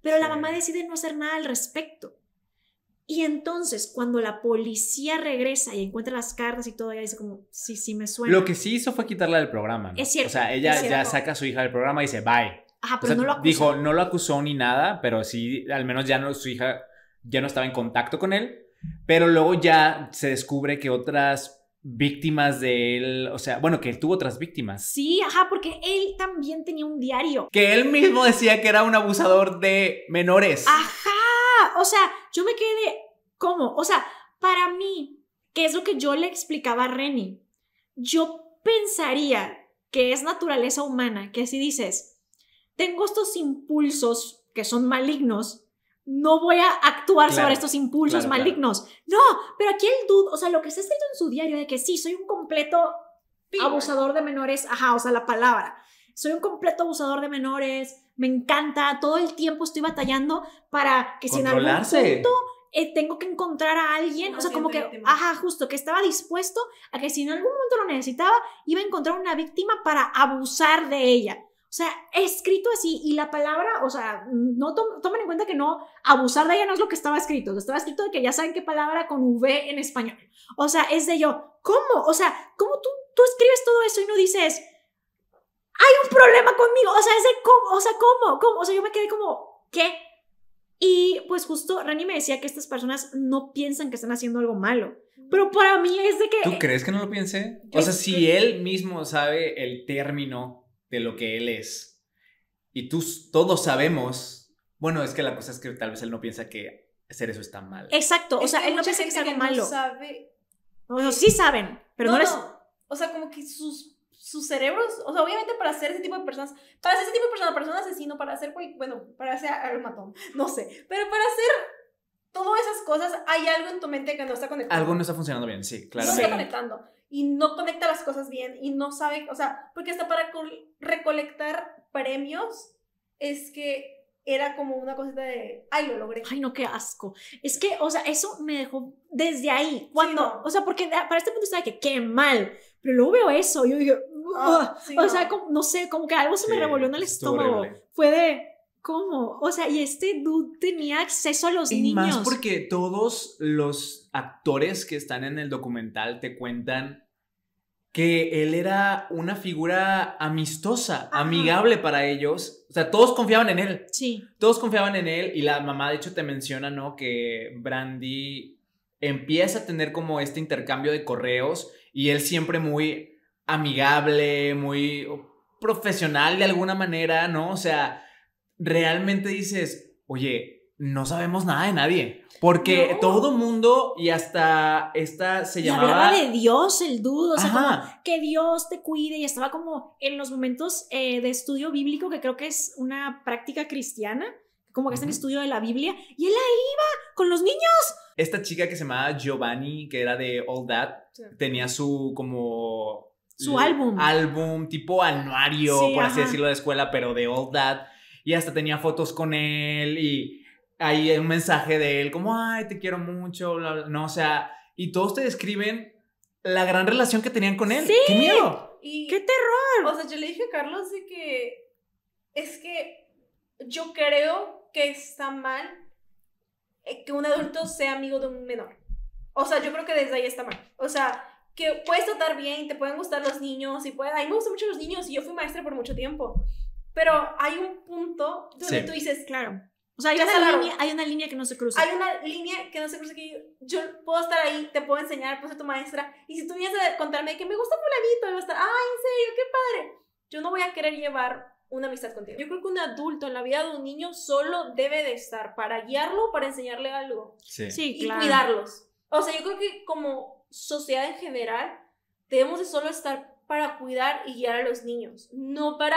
Pero la mamá decide no hacer nada al respecto. Y entonces, cuando la policía regresa y encuentra las cartas y todo, ella dice como, sí, sí me suena. Lo que sí hizo fue quitarla del programa. ¿no? Es cierto, O sea, ella ya cierto. saca a su hija del programa y dice, bye. Ajá, O pero sea, no lo acusó. dijo, no lo acusó ni nada, pero sí, al menos ya no, su hija ya no estaba en contacto con él. Pero luego ya se descubre que otras víctimas de él, o sea, bueno, que él tuvo otras víctimas. Sí, ajá, porque él también tenía un diario. Que él mismo decía que era un abusador de menores. Ajá, o sea, yo me quedé, ¿cómo? O sea, para mí, que es lo que yo le explicaba a Reni, yo pensaría que es naturaleza humana, que si dices, tengo estos impulsos que son malignos, no voy a actuar Claro, sobre estos impulsos claro, claro. malignos. No, pero aquí el dude, o sea, lo que está escrito en su diario de que sí, soy un completo abusador de menores, ajá, o sea, la palabra. soy un completo abusador de menores, me encanta, todo el tiempo estoy batallando para que si en algún Controlarse. punto eh, tengo que encontrar a alguien, Una o sea, como que, víctima. ajá, justo, que estaba dispuesto a que si en algún momento lo necesitaba, iba a encontrar una víctima para abusar de ella. O sea, escrito así, y la palabra, o sea, no tom- tomen en cuenta que no, abusar de ella no es lo que estaba escrito, estaba escrito de que ya saben qué palabra con V en español. O sea, es de yo, ¿cómo? O sea, ¿cómo tú, tú escribes todo eso y no dices, hay un problema conmigo? O sea, es de cómo, o sea, ¿cómo? ¿Cómo? O sea, yo me quedé como, ¿qué? Y pues justo Rani me decía que estas personas no piensan que están haciendo algo malo. Pero para mí es de que... ¿Tú crees que no lo piense? O sea, si él mismo sabe el término de lo que él es y tú, todos sabemos, bueno, es que la cosa es que tal vez él no piensa que hacer eso está mal. Exacto, o Es sea, que él no piensa que es algo no malo. sabe O sea, sí saben, pero no, les... O sea, como que sus, sus cerebros, o sea, obviamente para ser ese tipo de personas, para ser ese tipo de persona, para ser un asesino, para ser, bueno, para ser un matón, no sé, pero para hacer todas esas cosas, hay algo en tu mente que no está conectado. Algo no está funcionando bien, sí, no claramente. está conectando y no conecta las cosas bien y no sabe, o sea, porque hasta para col- recolectar premios es que era como una cosita de, ay, lo logré. Ay, no, qué asco. Es que, o sea, eso me dejó desde ahí. Cuando, no. o sea, porque para este punto estaba que qué mal. Pero luego veo eso y yo digo, Ah, sí, o no. sea, como- no sé, como que algo se me Sí, revolvió en el estómago. horrible. Fue de, ¿cómo? O sea, y este dude tenía acceso a los Y niños. más porque todos los actores que están en el documental te cuentan que él era una figura amistosa, Ajá. amigable para ellos. O sea, todos confiaban en él. Sí, Todos confiaban en él y la mamá de hecho te menciona, ¿no? Que Brandy empieza a tener como este intercambio de correos y él siempre muy amigable, muy profesional de alguna manera, ¿no? O sea, realmente dices, oye, no sabemos nada de nadie. Porque No. todo mundo y hasta esta se y llamaba... hablaba de Dios, el dude, o sea, como que Dios te cuide y estaba como en los momentos eh, de estudio bíblico, que creo que es una práctica cristiana, como que está en estudio de la Biblia, y él ahí iba con los niños. Esta chica que se llamaba Giovanni, que era de All That, Sí. tenía su como Su álbum. álbum tipo anuario Sí, por así decirlo de escuela pero de all that y hasta tenía fotos con él y ahí un mensaje de él como ay te quiero mucho bla, bla", no o sea y todos te describen la gran relación que tenían con él Sí. qué miedo Y, ¡Qué terror! O sea, yo le dije a Carlos de que es que yo creo que está mal eh, que un adulto sea amigo de un menor. O sea, yo creo que desde ahí está mal. O sea, que puedes tratar bien, te pueden gustar los niños y puede, a mí me gustan mucho los niños y yo fui maestra por mucho tiempo. Pero hay un punto donde Sí. tú dices, Claro. O sea, hay una, línea, hay una línea que no se cruza. hay una línea que no sé por qué yo puedo estar ahí, te puedo enseñar, puedo ser tu maestra, y si tú vienes a contarme que me gusta fulanito, y va a estar, ay, en serio, qué padre. Yo no voy a querer llevar una amistad contigo. Yo creo que un adulto en la vida de un niño solo debe de estar para guiarlo, para enseñarle algo sí, Sí, y claro. cuidarlos. O sea, yo creo que como sociedad en general debemos de solo estar para cuidar y guiar a los niños, no para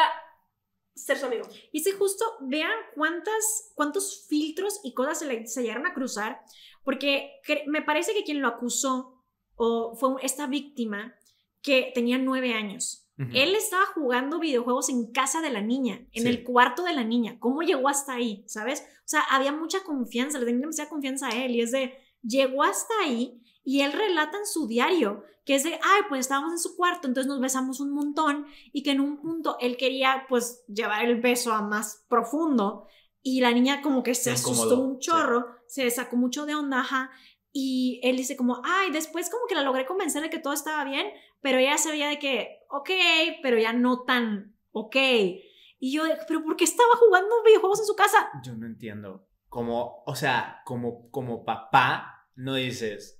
ser su amigo. Y si justo vean cuántas, cuántos filtros y cosas se, le, se llegaron a cruzar, porque me parece que quien lo acusó o fue esta víctima que tenía nueve años. Él estaba jugando videojuegos en casa de la niña, en Sí. el cuarto de la niña. ¿Cómo llegó hasta ahí? ¿Sabes? O sea, había mucha confianza, le tenía demasiada confianza a él y es de, llegó hasta ahí y él relata en su diario que es de, ay, pues estábamos en su cuarto, entonces nos besamos un montón y que en un punto él quería pues llevar el beso a más profundo y la niña como que se asustó un chorro, se sacó mucho de onda, ajá, y él dice como, ay, después como que la logré convencer de que todo estaba bien, pero ella se veía de que, ok, pero ya no tan ok. Y yo, pero ¿por qué estaba jugando videojuegos en su casa? yo no entiendo como o sea como como papá no dices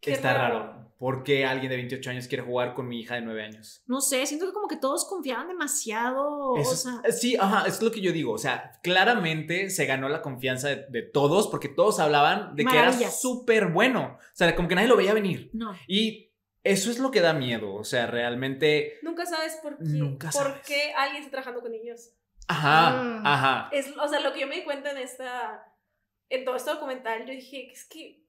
Qué está raro. raro. ¿Por qué alguien de 28 años quiere jugar con mi hija de 9 años? No sé, siento que como que todos confiaban demasiado, Eso o es- sea, sí, ajá, es lo que yo digo. O sea, claramente se ganó la confianza de, de todos porque todos hablaban de que era súper bueno. O sea, como que nadie lo veía venir. no. Y eso es lo que da miedo. O sea, realmente. Nunca sabes por qué, Nunca por sabes. qué alguien está trabajando con niños. Ajá, Mm. ajá. Es, o sea, lo que yo me di cuenta en esta, en todo este documental, yo dije, es que,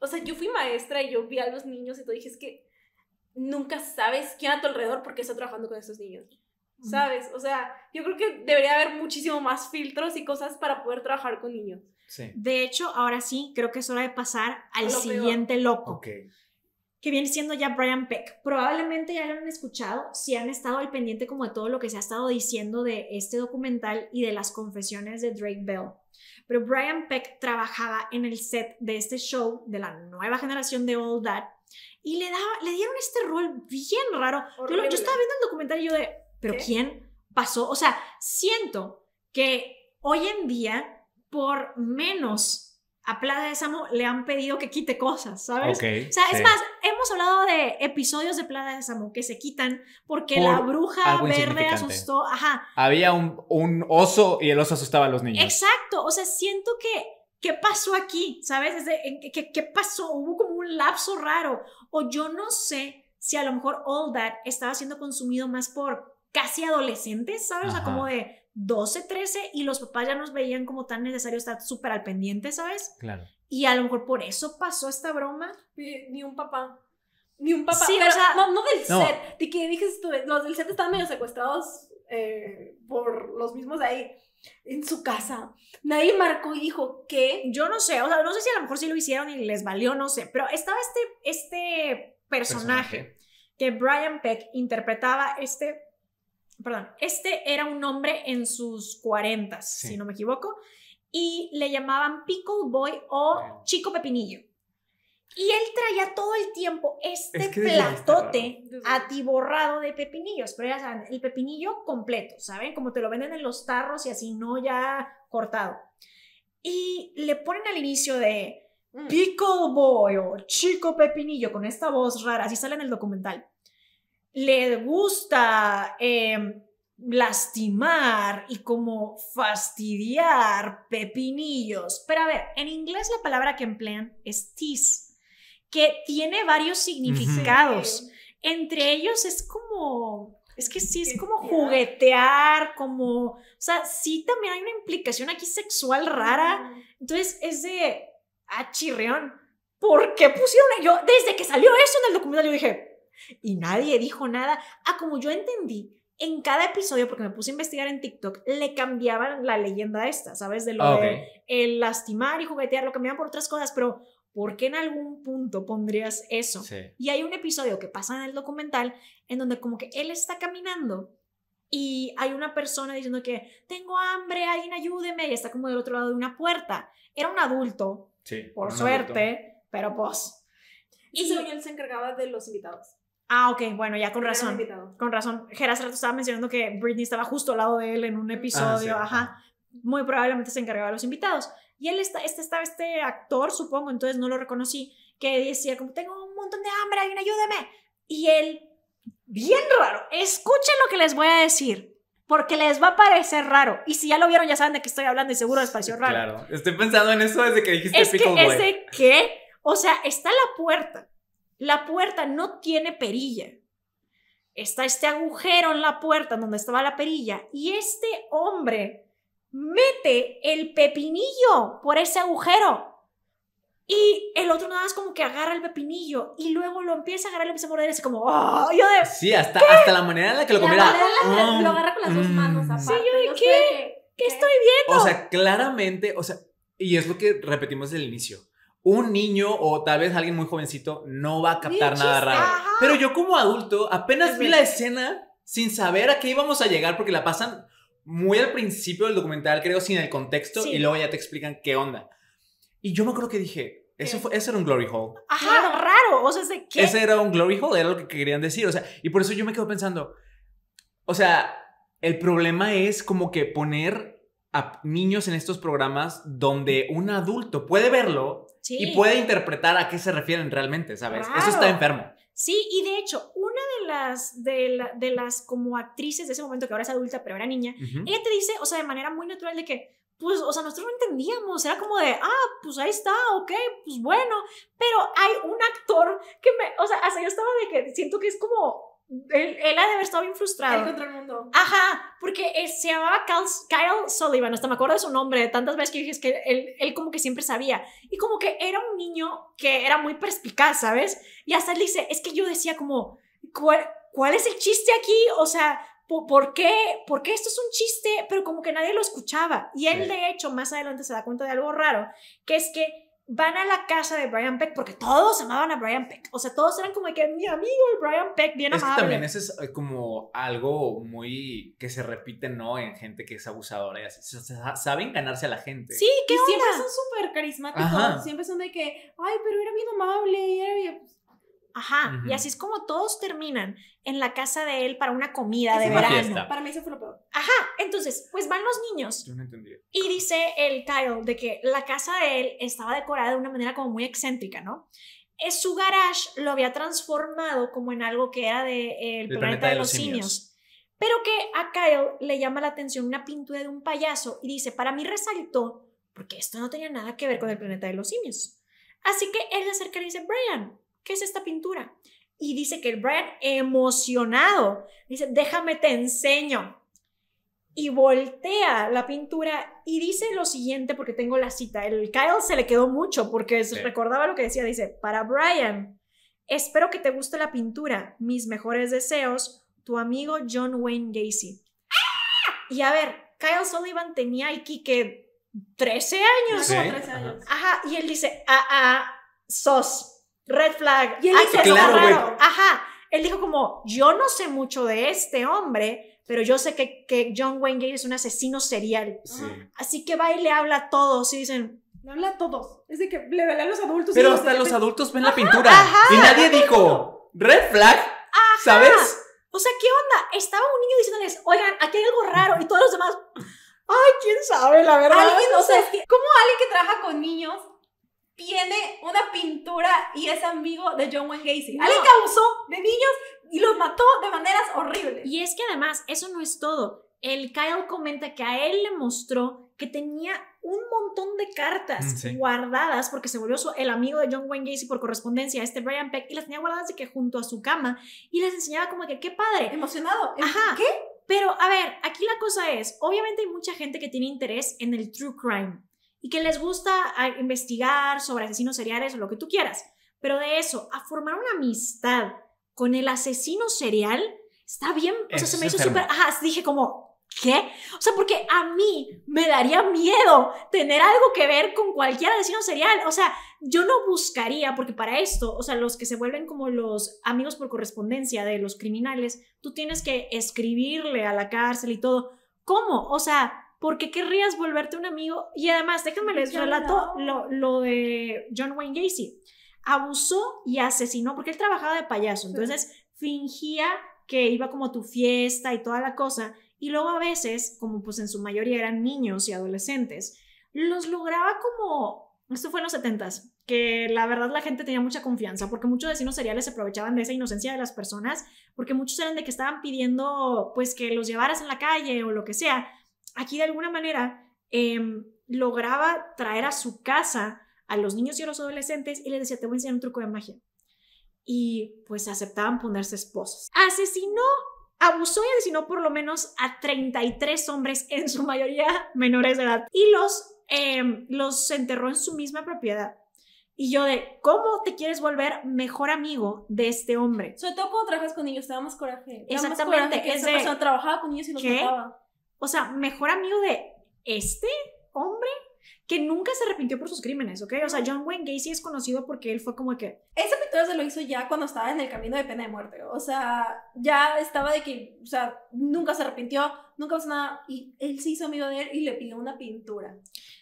o sea, yo fui maestra y yo vi a los niños y todo, dije, es que nunca sabes quién a tu alrededor porque está trabajando con esos niños. ¿sabes? O sea, yo creo que debería haber muchísimo más filtros y cosas para poder trabajar con niños. Sí. De hecho, ahora sí, creo que es hora de pasar al lo peor. siguiente loco. Ok. Que viene siendo ya Brian Peck. Probablemente ya lo han escuchado si han estado al pendiente como de todo lo que se ha estado diciendo de este documental y de las confesiones de Drake Bell. Pero Brian Peck trabajaba en el set de este show de la nueva generación de All That y le, daba, le dieron este rol bien raro. Yo, estaba viendo el documental y yo de, ¿pero ¿Qué? quién pasó? O sea, siento que hoy en día, por menos a Playa de Samo le han pedido que quite cosas, ¿sabes? Ok. O sea, es sí. más, hemos hablado de episodios de Playa de Samo que se quitan porque Por la bruja verde asustó. Ajá, Había un, un oso y el oso asustaba a los niños. exacto. O sea, siento que, ¿qué pasó aquí? ¿Sabes? Desde- ¿qué, ¿Qué pasó? Hubo como un lapso raro. O yo no sé si a lo mejor All That estaba siendo consumido más por casi adolescentes, ¿sabes? O sea, Ajá. como de 12, 13 y los papás ya nos veían como tan necesario estar súper al pendiente, ¿sabes? Claro. Y a lo mejor por eso pasó esta broma. Ni, un papá. Ni un papá. Sí, o Pero sea- no, no del No. set. De que dijes tú, los del set están medio secuestrados eh, por los mismos de ahí. En su casa. Nadie marcó y dijo, ¿qué? Yo no sé, o sea, no sé si a lo mejor sí lo hicieron y les valió, no sé, pero estaba este, este personaje, que Brian Peck interpretaba, este, perdón, este era un hombre en sus 40, Sí. si no me equivoco, y le llamaban Pickle Boy o Chico Pepinillo. Y él traía todo el tiempo este Es que platote atiborrado de pepinillos, pero ya saben, el pepinillo completo, ¿saben? Como te lo venden en los tarros y así, no ya cortado. Y le ponen al inicio de Mm. Pickle Boy o Chico Pepinillo con esta voz rara, así sale en el documental. Le gusta em, lastimar y como fastidiar pepinillos. Pero a ver, en inglés la palabra que emplean es tease, que tiene varios significados. Entre ellos es como, es que sí, es como Juguetear. como, o sea, sí también hay una implicación aquí sexual rara. Entonces es de, ah, chirrión, ¿por qué pusieron? Yo, desde que salió eso en el documental, yo dije, y nadie dijo nada. Ah, como yo entendí, en cada episodio, porque me puse a investigar en TikTok, le cambiaban la leyenda esta, ¿sabes? De lo Ah, de el lastimar y juguetear, lo cambiaban por otras cosas, pero ¿por qué en algún punto pondrías eso? Sí. Y hay un episodio que pasa en el documental en donde como que él está caminando y hay una persona diciendo que tengo hambre, alguien ayúdeme, y está como del otro lado de una puerta. Era un adulto, Sí. por un suerte, pero pues. Y Y, según él se encargaba de los invitados. Ah, ok, bueno, ya con razón. Con razón. Geras rato estaba mencionando que Britney estaba justo al lado de él en un episodio, Ah, sí. ajá. Muy probablemente se encargaba de los invitados. Y él está, este estaba este actor, supongo, entonces no lo reconocí, que decía como, tengo un montón de hambre, alguien ayúdeme. Y él, bien raro, escuchen lo que les voy a decir, porque les va a parecer raro. Y si ya lo vieron, ya saben de qué estoy hablando y seguro les pareció raro. Claro. Estoy pensando en eso desde que dijiste Es que Boy. ese qué, o sea, está la puerta. La puerta no tiene perilla. Está este agujero en la puerta donde estaba la perilla y este hombre mete el pepinillo por ese agujero. Y el otro nada más como que agarra el pepinillo y luego lo empieza a agarrar y lo empieza a morder así como, ¡oh! Yo de, Sí, hasta, hasta la manera en la que lo comiera. Mm, lo agarra con las dos mm. manos aparte. Sí, yo de qué, sé ¿qué estoy viendo? O sea, claramente, o sea, y es lo que repetimos desde el inicio. Un niño o tal vez alguien muy jovencito no va a captar nada raro. Ajá. Pero yo como adulto apenas Es vi la escena sin saber a qué íbamos a llegar porque la pasan muy al principio del documental, creo, sin el contexto Sí. y luego ya te explican qué onda. Y yo me acuerdo que dije, eso, fue, eso era un glory hole. Ajá, raro, o sea, de qué. Ese era un glory hole, era lo que querían decir. O sea, y por eso yo me quedo pensando, o sea, el problema es como que poner a niños en estos programas donde un adulto puede verlo Sí. y puede interpretar a qué se refieren realmente, ¿sabes? Claro. Eso está enfermo. Sí, y de hecho, una de las, de, la- de las como actrices de ese momento, que ahora es adulta, pero era niña, Ujú. ella te dice, o sea, de manera muy natural de que, pues, o sea, nosotros no entendíamos, era como de, ah, pues ahí está, ok, pues bueno, pero hay un actor que me, o sea, hasta yo estaba de que siento que es como, él, él ha de haber estado bien Él frustrado. contra el mundo. Ajá, porque se llamaba Kyle, Kyle Sullivan, hasta me acuerdo de su nombre, de tantas veces que dije es que él, él como que siempre sabía. Y como que era un niño que era muy perspicaz, ¿sabes? Y hasta él dice, es que yo decía como, ¿cuál, cuál es el chiste aquí? O sea, ¿por, por qué? ¿por qué esto es un chiste? Pero como que nadie lo escuchaba. Y él, Sí. de hecho, más adelante se da cuenta de algo raro, que es que van a la casa de Brian Peck porque todos amaban a Brian Peck. O sea, todos eran como que mi amigo el Brian Peck, bien Es que amable. también ese es eh, como algo muy que se repite, ¿no? En gente que es abusadora y así. O sea, saben ganarse a la gente. Sí, ¿qué y siempre son súper carismáticos. Ajá. Siempre son de que, ay, pero era bien amable. Y era bien... Ajá, y así es como todos terminan en la casa de él para una comida de Una verano. fiesta. Para mí eso fue lo peor. Ajá, entonces, pues van los niños Yo no entendí. y dice el Kyle de que la casa de él estaba decorada de una manera como muy excéntrica, ¿no? Es su garage lo había transformado como en algo que era de eh, el planeta, de, los simios. Pero que a Kyle le llama la atención una pintura de un payaso y dice, para mí resaltó, porque esto no tenía nada que ver con el planeta de los simios. Así que él se acerca y dice, Brian, ¿qué es esta pintura? Y dice que el Brian, emocionado, dice, déjame te enseño. Y voltea la pintura y dice lo siguiente, porque tengo la cita. El Kyle se le quedó mucho porque Sí. recordaba lo que decía. Dice, para Brian, espero que te guste la pintura. Mis mejores deseos, tu amigo John Wayne Gacy. Y a ver, Kyle Sullivan tenía aquí que 13 años. Sí, como 13 ajá. años. Ajá, y él dice, ah, ah, sos, red flag. Y él ah, dice, claro, raro. Ajá, él dijo como, yo no sé mucho de este hombre, pero yo sé que, que John Wayne Gacy es un asesino serial. Sí. Así que va y le habla a todos y dicen, Le habla a todos. Es de que le habla a los adultos. Pero hasta los adultos ven la pintura. ajá, y nadie dijo, red flag, ¿sabes? o sea, ¿qué onda? Estaba un niño diciéndoles, oigan, aquí hay algo raro y todos los demás, ay, quién sabe, la verdad. Alguien, o sea, es que, ¿cómo alguien que trabaja con niños tiene una pintura y es amigo de John Wayne Gacy? No. Alguien que abusó de niños y los mató de maneras horribles. Y es que además, eso no es todo. El Kyle comenta que a él le mostró que tenía un montón de cartas Mm, sí. guardadas porque se volvió su- el amigo de John Wayne Gacy por correspondencia, este Brian Peck, y las tenía guardadas de que junto a su cama y les enseñaba como que qué padre. Emocionado. Em- Ajá. ¿Qué? Pero a ver, aquí la cosa es, obviamente hay mucha gente que tiene interés en el true crime y que les gusta ah, investigar sobre asesinos seriales o lo que tú quieras, pero de eso, a formar una amistad con el asesino serial, está bien, o sea, se me hizo súper, ajá, dije como, ¿qué? O sea, porque a mí me daría miedo tener algo que ver con cualquier asesino serial, o sea, yo no buscaría, porque para esto, o sea, los que se vuelven como los amigos por correspondencia de los criminales, tú tienes que escribirle a la cárcel y todo. ¿Cómo? O sea, ¿por qué querrías volverte un amigo? Y además, déjenme les relato lo, lo de John Wayne Gacy. Abusó y asesinó, porque él trabajaba de payaso, entonces fingía que iba como a tu fiesta y toda la cosa, y luego a veces, como pues en su mayoría eran niños y adolescentes, los lograba como, esto fue en los setentas, que la verdad la gente tenía mucha confianza, porque muchos vecinos seriales se aprovechaban de esa inocencia de las personas, porque muchos eran de que estaban pidiendo pues que los llevaras en la calle o lo que sea. Aquí de alguna manera em, lograba traer a su casa a los niños y a los adolescentes y les decía, te voy a enseñar un truco de magia. Y pues aceptaban ponerse esposos. Asesinó, abusó y asesinó por lo menos a 33 hombres, en su mayoría *laughs* menores de edad, y los, em, los enterró en su misma propiedad. Y yo de, ¿cómo te quieres volver mejor amigo de este hombre? Sobre todo cuando trabajas con niños, te da más coraje. Te da más Exactamente, coraje que es esa de- persona trabajaba con niños y los mataba. O sea, mejor amigo de este hombre que nunca se arrepintió por sus crímenes, ¿ok? O sea, John Wayne Gacy es conocido porque él fue como que, Esa pintura se lo hizo ya cuando estaba en el camino de pena de muerte. O sea, ya estaba de que, o sea, nunca se arrepintió, nunca pasó nada. Y él se hizo amigo de él y le pidió una pintura.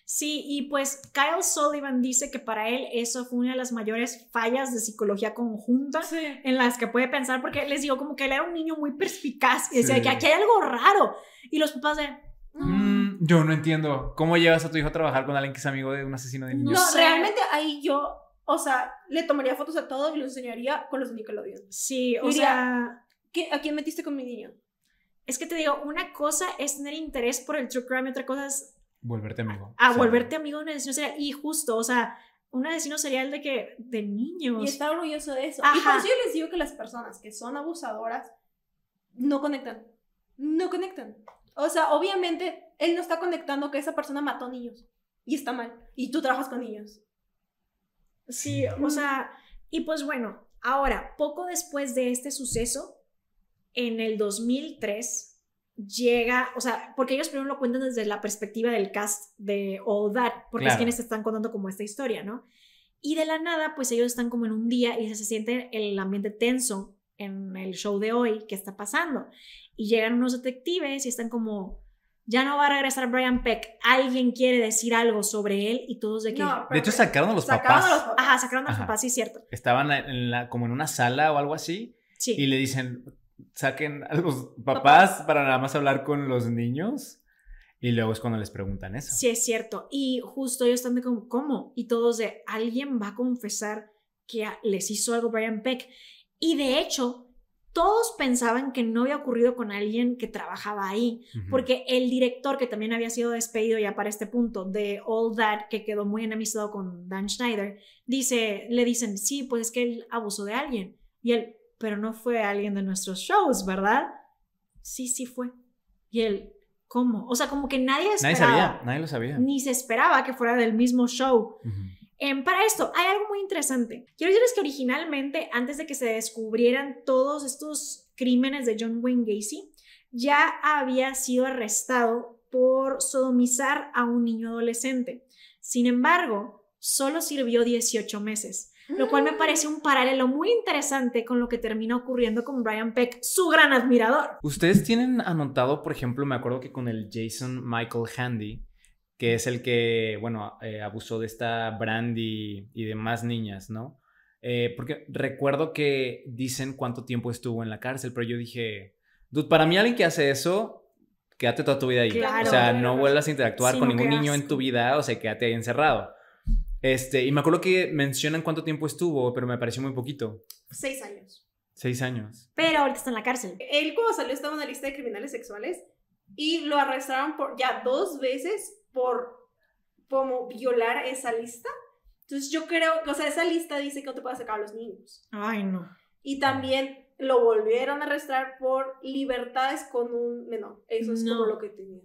sí, y pues Kyle Sullivan dice que para él eso fue una de las mayores fallas de psicología conjunta Sí. en las que puede pensar, porque les digo como que él era un niño muy perspicaz y decía Sí. que aquí hay algo raro. Y los papás de, Mm, yo no entiendo. ¿Cómo llevas a tu hijo a trabajar con alguien que es amigo de un asesino de niños? No, realmente ahí yo, o sea, le tomaría fotos a todo y los enseñaría con los de Nickelodeon. sí, o Diría- sea, ¿Qué, ¿A quién metiste con mi niño? es que te digo, una cosa es tener interés por el true crime y otra cosa es Volverte amigo. a O sea, volverte amigo de un asesino serial. Y justo, o sea, un asesino serial de que, de niños. Y está orgulloso de eso. Ajá. Y por eso yo les digo que las personas que son abusadoras no conectan. No conectan. O sea, obviamente él no está conectando que esa persona mató niños. Y está mal. Y tú trabajas con niños. Sí, o sea, y pues bueno, ahora, poco después de este suceso, en el 2003, llega, o sea, porque ellos primero lo cuentan desde la perspectiva del cast de All That, porque es quienes te están contando como esta historia, ¿no? Y de la nada, pues ellos están como en un día y se siente el ambiente tenso en el show de hoy que está pasando. Y llegan unos detectives y están como, ya no va a regresar Brian Peck, alguien quiere decir algo sobre él y todos de que... No, De hecho, sacaron a los sacaron a papás. los papás. Ajá, sacaron a los Ajá. papás, sí, cierto. Estaban en la, como en una sala o algo así. Sí. Y le dicen, saquen a los papás para nada más hablar con los niños. Y luego es cuando les preguntan eso. Sí, es cierto. Y justo ellos están de como, ¿cómo? Y todos de, alguien va a confesar que a- les hizo algo Brian Peck. Y de hecho, todos pensaban que no había ocurrido con alguien que trabajaba ahí, porque el director, que también había sido despedido ya para este punto, de All That, que quedó muy enemistado con Dan Schneider, dice, le dicen, sí, pues es que él abusó de alguien. Y él, pero no fue alguien de nuestros shows, ¿verdad? Sí, sí fue. Y él, ¿cómo? O sea, como que nadie Nadie esperaba sabía, nadie lo sabía. ni se esperaba que fuera del mismo show. Em, para esto, hay algo muy interesante. Quiero decirles que originalmente, antes de que se descubrieran todos estos crímenes de John Wayne Gacy, ya había sido arrestado por sodomizar a un niño adolescente. Sin embargo, solo sirvió 18 meses, lo cual me parece un paralelo muy interesante con lo que termina ocurriendo con Brian Peck, su gran admirador. Ustedes tienen anotado, por ejemplo, me acuerdo que con el Jason Michael Handy, que es el que, bueno, eh, abusó de esta Brandy y de más niñas, ¿no? Eh, porque recuerdo que dicen cuánto tiempo estuvo en la cárcel, pero yo dije, dude, para mí alguien que hace eso, quédate toda tu vida ahí. Claro. o sea, no vuelvas a interactuar Sí, con no, ningún niño en tu vida, o sea, quédate ahí encerrado. Este, y me acuerdo que mencionan cuánto tiempo estuvo, pero me pareció muy poquito. Seis años. Seis años. Pero ahorita está en la cárcel. Él cuando salió estaba en la lista de criminales sexuales y lo arrestaron por ya dos veces por como violar esa lista. Entonces yo creo, o sea, esa lista dice que no te puedes sacar a los niños. Ay, no. Y también lo volvieron a arrestar por libertades con un menor. Eso es No. como lo que tenía.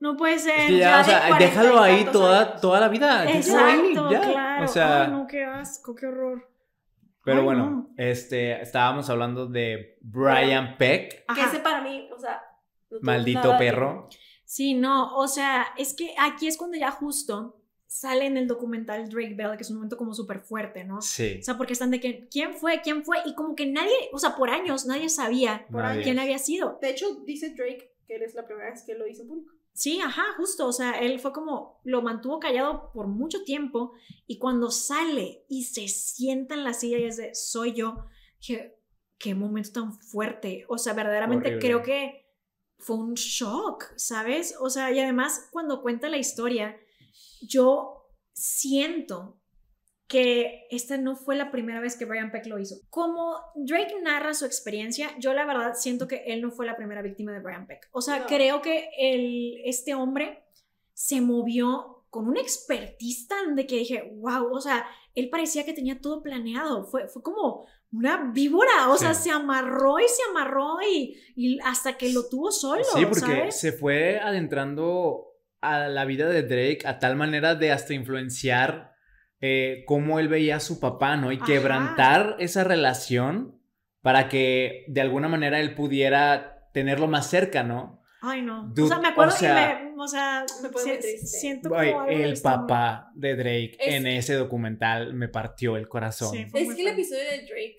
No puede ser. Es que ya, ya o sea, 40 y déjalo ahí toda, años. toda la vida. ahí, Exacto, ya. claro. O sea, Ay, no, qué asco, qué horror. pero Ay, bueno, no. este, estábamos hablando de Brian Peck, Que ese para mí, o sea... no maldito que perro. Sí, no, o sea, es que aquí es cuando ya justo sale en el documental Drake Bell, que es un momento como súper fuerte, ¿no? Sí. O sea, porque están de que, ¿quién fue? ¿Quién fue? Y como que nadie, o sea, por años nadie sabía por Nadie. quién había sido. De hecho, dice Drake que él es la primera vez que lo hizo en público. Sí, ajá, justo, o sea, él fue como, lo mantuvo callado por mucho tiempo y cuando sale y se sienta en la silla y es de, soy yo, dije, qué momento tan fuerte, o sea, verdaderamente Horrible. creo que fue un shock, ¿sabes? O sea, y además cuando cuenta la historia, yo siento que esta no fue la primera vez que Brian Peck lo hizo. Como Drake narra su experiencia, yo la verdad siento que él no fue la primera víctima de Brian Peck. O sea, No. creo que el, este hombre se movió con un expertise tan de que dije, wow, o sea, él parecía que tenía todo planeado. Fue, fue como una víbora, o sea, Sí. se amarró y se amarró y, y hasta que lo tuvo solo. Sí, porque ¿sabes? se fue adentrando a la vida de Drake a tal manera de hasta influenciar eh, cómo él veía a su papá, ¿no? Y Ajá. quebrantar esa relación para que de alguna manera él pudiera tenerlo más cerca, ¿no? Ay, no. Dude, o sea, me acuerdo o sea, y me, o sea, me pone si- muy triste. siento como Ay, algo en el papá de Drake Es- en ese documental me partió el corazón. Sí. Fue Es que el episodio de Drake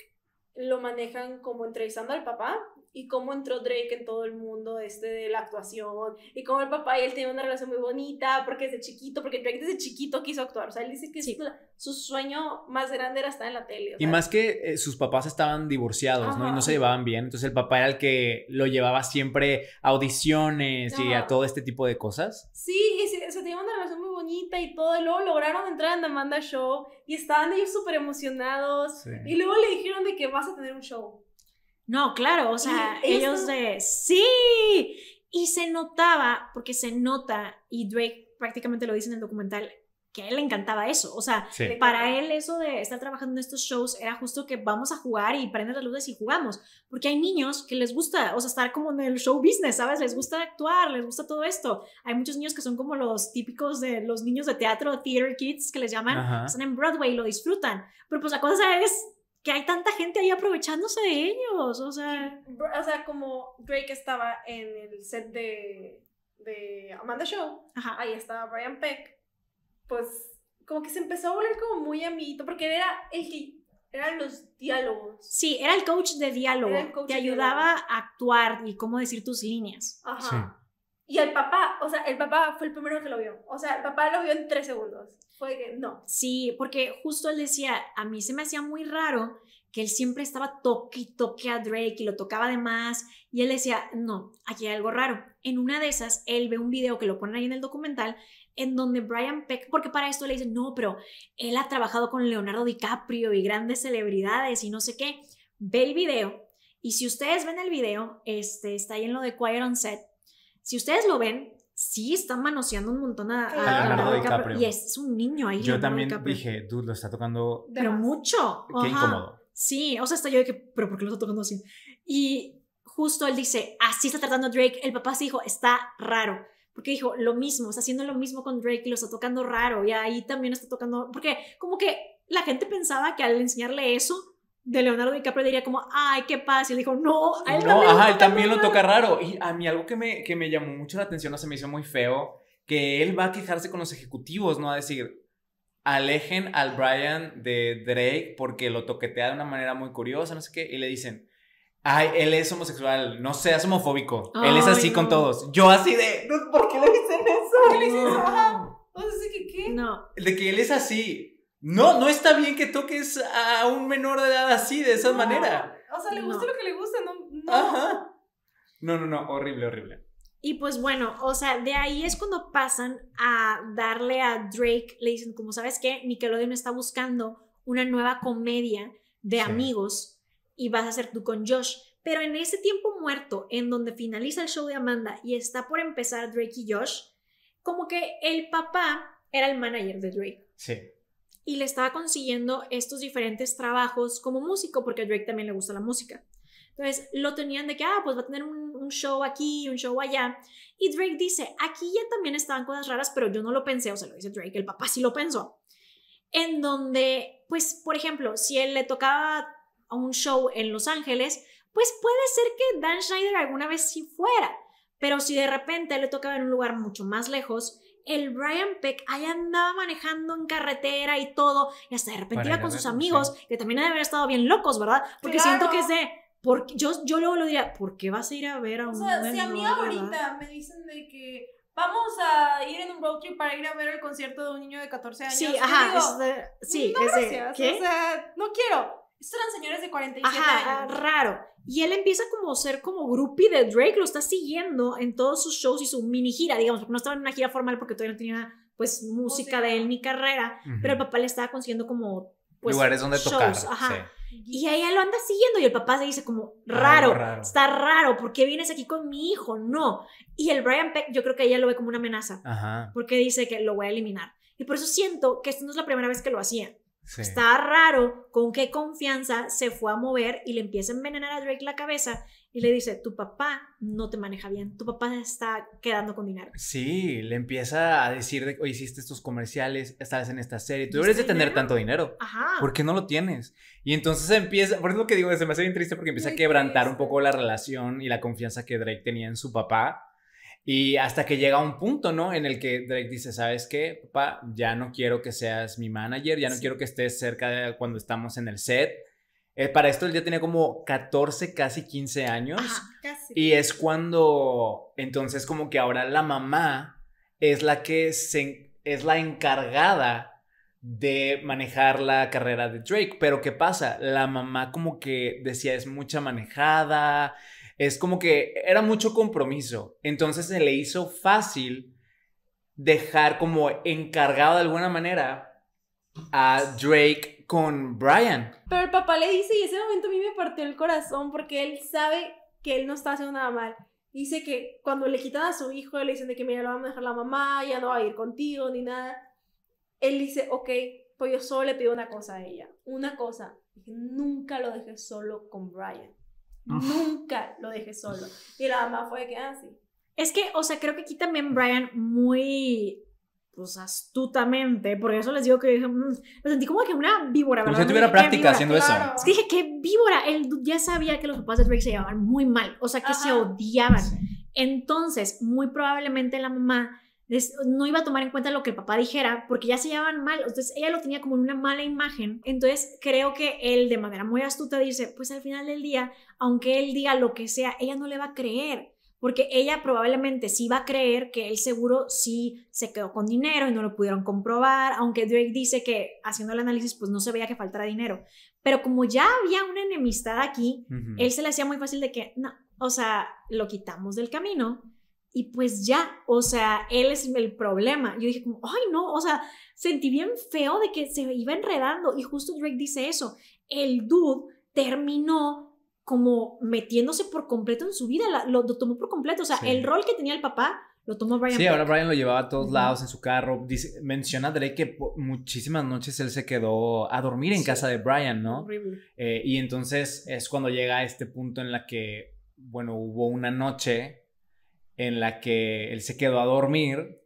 lo manejan como entrevistando al papá y cómo entró Drake en todo el mundo este de la actuación y cómo el papá y él tenían una relación muy bonita porque desde chiquito, porque Drake desde chiquito quiso actuar, o sea, él dice que Sí. su, su sueño más grande era estar en la tele. o Y sea, más que eh, sus papás estaban divorciados, ¿no? Y no se llevaban bien. Entonces el papá era el que lo llevaba siempre a audiciones y a todo este tipo de cosas. Sí, y se, se tenían una relación muy bonita y todo, y luego lograron entrar en The Amanda Show y estaban ellos súper emocionados Sí. y luego le dijeron de que vas a tener un show. No, claro, o sea, ellos eso- de sí. Y se notaba, porque se nota, y Drake prácticamente lo dice en el documental, que a él le encantaba eso. O sea, Sí. para él eso de estar trabajando en estos shows era justo que vamos a jugar y prendes las luces y jugamos. Porque hay niños que les gusta, o sea, estar como en el show business, ¿sabes? Les gusta actuar, les gusta todo esto. Hay muchos niños que son como los típicos de los niños de teatro, theater kids, que les llaman, Ajá. están en Broadway y lo disfrutan. Pero pues la cosa es que hay tanta gente ahí aprovechándose de ellos, o sea... O sea, como Drake estaba en el set de, de Amanda Show, Ajá. ahí estaba Brian Peck, pues como que se empezó a volver como muy amiguito, porque él era el que, eran los diálogos. Sí, era el coach de diálogo, Era el coach te de ayudaba a actuar y cómo decir tus líneas. Ajá. Y el papá, o sea, el papá fue el primero que lo vio. O sea, el papá lo vio en tres segundos. Fue que no. Sí, porque justo él decía, a mí se me hacía muy raro que él siempre estaba toque y toque a Drake y lo tocaba de más. Y él decía, no, aquí hay algo raro. En una de esas, él ve un video que lo ponen ahí en el documental, en donde Brian Peck, porque para esto le dicen, no, pero él ha trabajado con Leonardo DiCaprio y grandes celebridades y no sé qué. Ve el video. Y si ustedes ven el video, este, está ahí en lo de Quiet on Set. Si ustedes lo ven, sí están manoseando un montón a, a A Leonardo Leonardo DiCaprio. DiCaprio. Y es un niño ahí. Yo Leonardo también DiCaprio. dije, dude, lo está tocando. Pero mucho. Qué ajá. incómodo. Sí, o sea, hasta yo de que, pero ¿por qué lo está tocando así? Y justo él dice, así está tratando a Drake. El papá se dijo, está raro. Porque dijo, lo mismo, está haciendo lo mismo con Drake y lo está tocando raro. Y ahí también está tocando. Porque como que la gente pensaba que al enseñarle eso de Leonardo DiCaprio diría como, ay, qué paz. Y él dijo, no, a él No, también, ajá, él también lo raro". toca raro. Y a mí algo que me, que me llamó mucho la atención, no se me hizo muy feo, que él va a quejarse con los ejecutivos, ¿no? A decir, alejen al Brian de Drake porque lo toquetea de una manera muy curiosa, no sé qué, y le dicen, ay, él es homosexual, no seas homofóbico, él es así con todos. Yo así de, "Dude, ¿por qué le dicen eso? qué le dicen eso? No. Que qué. No, De que él es así. No, no está bien que toques a un menor de edad así, de esa No. manera. O sea, le gusta No. lo que le gusta, no. no. Ajá. No, no, no, horrible, horrible. Y pues bueno, o sea, de ahí es cuando pasan a darle a Drake, le dicen, como sabes qué, Nickelodeon está buscando una nueva comedia de Sí. amigos y vas a ser tú con Josh. Pero en ese tiempo muerto, en donde finaliza el show de Amanda y está por empezar Drake y Josh, como que el papá era el manager de Drake Sí. Y le estaba consiguiendo estos diferentes trabajos como músico, porque a Drake también le gusta la música. Entonces lo tenían de que, ah, pues va a tener un, show aquí, un show allá. Y Drake dice, aquí ya también estaban cosas raras, pero yo no lo pensé, o sea, lo dice Drake, el papá sí lo pensó. En donde, pues, por ejemplo, si él le tocaba a un show en Los Ángeles, pues puede ser que Dan Schneider alguna vez sí fuera. Pero si de repente le tocaba en un lugar mucho más lejos, el Brian Peck ahí andaba manejando en carretera y todo, y hasta de repente iba con sus amigos, que también deben haber estado bien locos, ¿verdad? Porque siento que es de, porque yo, yo luego lo diría, ¿por qué vas a ir a ver a O un sea, si a mí ahorita me dicen de que vamos a ir en un road trip para ir a ver el concierto de un niño de 14 años. Sí, yo ajá, digo, es de, sí, no, es de, gracias, ¿qué? O sea, no quiero. Estos eran señores de 47 Ajá, años. raro. Y él empieza como a ser como groupie de Drake, lo está siguiendo en todos sus shows y su mini gira, digamos, porque no estaba en una gira formal porque todavía no tenía pues música de él ni carrera, pero el papá le estaba consiguiendo como pues Lugares donde shows, tocar. ajá. sí. Y ella lo anda siguiendo y el papá se dice como, raro, raro. está raro, ¿por qué vienes aquí con mi hijo? No. Y el Brian Peck, yo creo que ella lo ve como una amenaza, Ajá. porque dice que lo voy a eliminar. Y por eso siento que esto no es la primera vez que lo hacía. Sí. Está raro con qué confianza se fue a mover y le empieza a envenenar a Drake la cabeza y le dice, tu papá no te maneja bien, tu papá está quedando con dinero. Sí, le empieza a decir de, oye, hiciste estos comerciales, estás en esta serie, tú ¿Viste deberes de tener dinero? tanto dinero. Ajá. ¿Por qué no lo tienes? Y entonces empieza, por eso lo que digo, se me hace bien triste porque empieza a quebrantar un poco la relación y la confianza que Drake tenía en su papá. Y hasta que llega un punto, ¿no? En el que Drake dice, ¿sabes qué, papá? Ya no quiero que seas mi manager, ya no Sí. quiero que estés cerca de cuando estamos en el set. Eh, para esto él ya tenía como 14, casi 15 años. Ajá. Casi. Y es cuando, entonces como que ahora la mamá es la que se, es la encargada de manejar la carrera de Drake. Pero ¿qué pasa? La mamá como que decía es mucha manejada, es como que era mucho compromiso. Entonces se le hizo fácil dejar como encargado de alguna manera a Drake con Brian. Pero el papá le dice, y ese momento a mí me partió el corazón porque él sabe que él no está haciendo nada mal. Dice que cuando le quitan a su hijo, le dicen de que mira, lo vamos a dejar la mamá, ya no va a ir contigo ni nada. Él dice, ok, pues yo solo le pido una cosa a ella. Una cosa, nunca lo dejes solo con Brian. Nunca lo dejes solo. Y la mamá fue que, ah, sí. Es que, o sea, creo que aquí también Brian muy pues astutamente, por eso les digo que dije, mm, me sentí como que una víbora, Como ¿verdad? si tuviera Dije, "Qué práctica víbora". haciendo eso. Claro. Es que dije, qué víbora, él ya sabía que los papás de Drake se llevaban muy mal, o sea, que se odiaban. Sí. Entonces, muy probablemente la mamá no iba a tomar en cuenta lo que el papá dijera porque ya se llevaban mal, entonces ella lo tenía como una mala imagen. Entonces, creo que él de manera muy astuta dice, pues al final del día, aunque él diga lo que sea, ella no le va a creer. Porque ella probablemente sí va a creer que él seguro sí se quedó con dinero y no lo pudieron comprobar, aunque Drake dice que haciendo el análisis pues no se veía que faltara dinero. Pero como ya había una enemistad aquí, él se le hacía muy fácil de que, no, o sea, lo quitamos del camino y pues ya, o sea, él es el problema. Yo dije como, ay no, o sea, sentí bien feo de que se iba enredando y justo Drake dice eso, el dude terminó como metiéndose por completo en su vida, la- lo, lo tomó por completo, o sea, Sí. el rol que tenía el papá lo tomó Brian Sí, Peck. ahora Brian lo llevaba a todos lados en su carro. Dice, menciona Drake que muchísimas noches él se quedó a dormir en Sí. casa de Brian, ¿no? Horrible. Eh, y entonces es cuando llega a este punto en la que, bueno, hubo una noche en la que él se quedó a dormir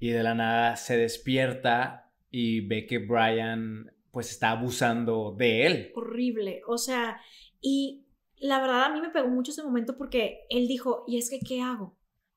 y de la nada se despierta y ve que Brian pues está abusando de él. horrible. O sea, y la verdad a mí me pegó mucho ese momento porque él dijo, ¿y es que qué hago?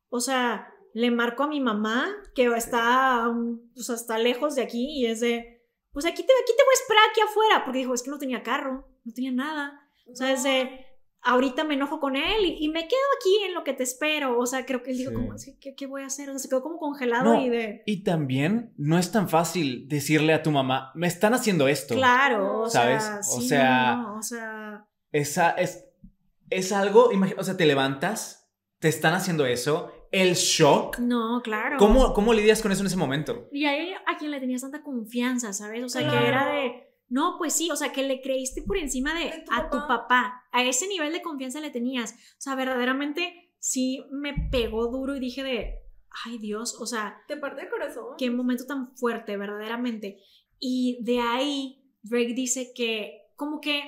O sea, le marco a mi mamá que está, pues hasta lejos de aquí y es de, pues aquí te, aquí te voy a esperar aquí afuera, porque dijo, es que no tenía carro, no tenía nada. O sea, es de, ahorita me enojo con él y, y me quedo aquí en lo que te espero. O sea, creo que él dijo, Sí. como, ¿qué, qué voy a hacer? O sea, se quedó como congelado No. y de, Y también no es tan fácil decirle a tu mamá, me están haciendo esto. claro, o ¿Sabes? sea, O sí, sea, no, o sea, Esa es, es algo, imagina, o sea, te levantas, te están haciendo eso, el shock. no, claro. ¿Cómo, ¿Cómo lidias con eso en ese momento? Y a ella a quien le tenías tanta confianza, ¿sabes? O sea, que era de, no, pues sí, o sea, que le creíste por encima de, De tu a tu papá. papá. A ese nivel de confianza le tenías. O sea, verdaderamente sí me pegó duro y dije de, ay Dios, o sea, Te parte el corazón. qué momento tan fuerte, verdaderamente. Y de ahí, Drake dice que como que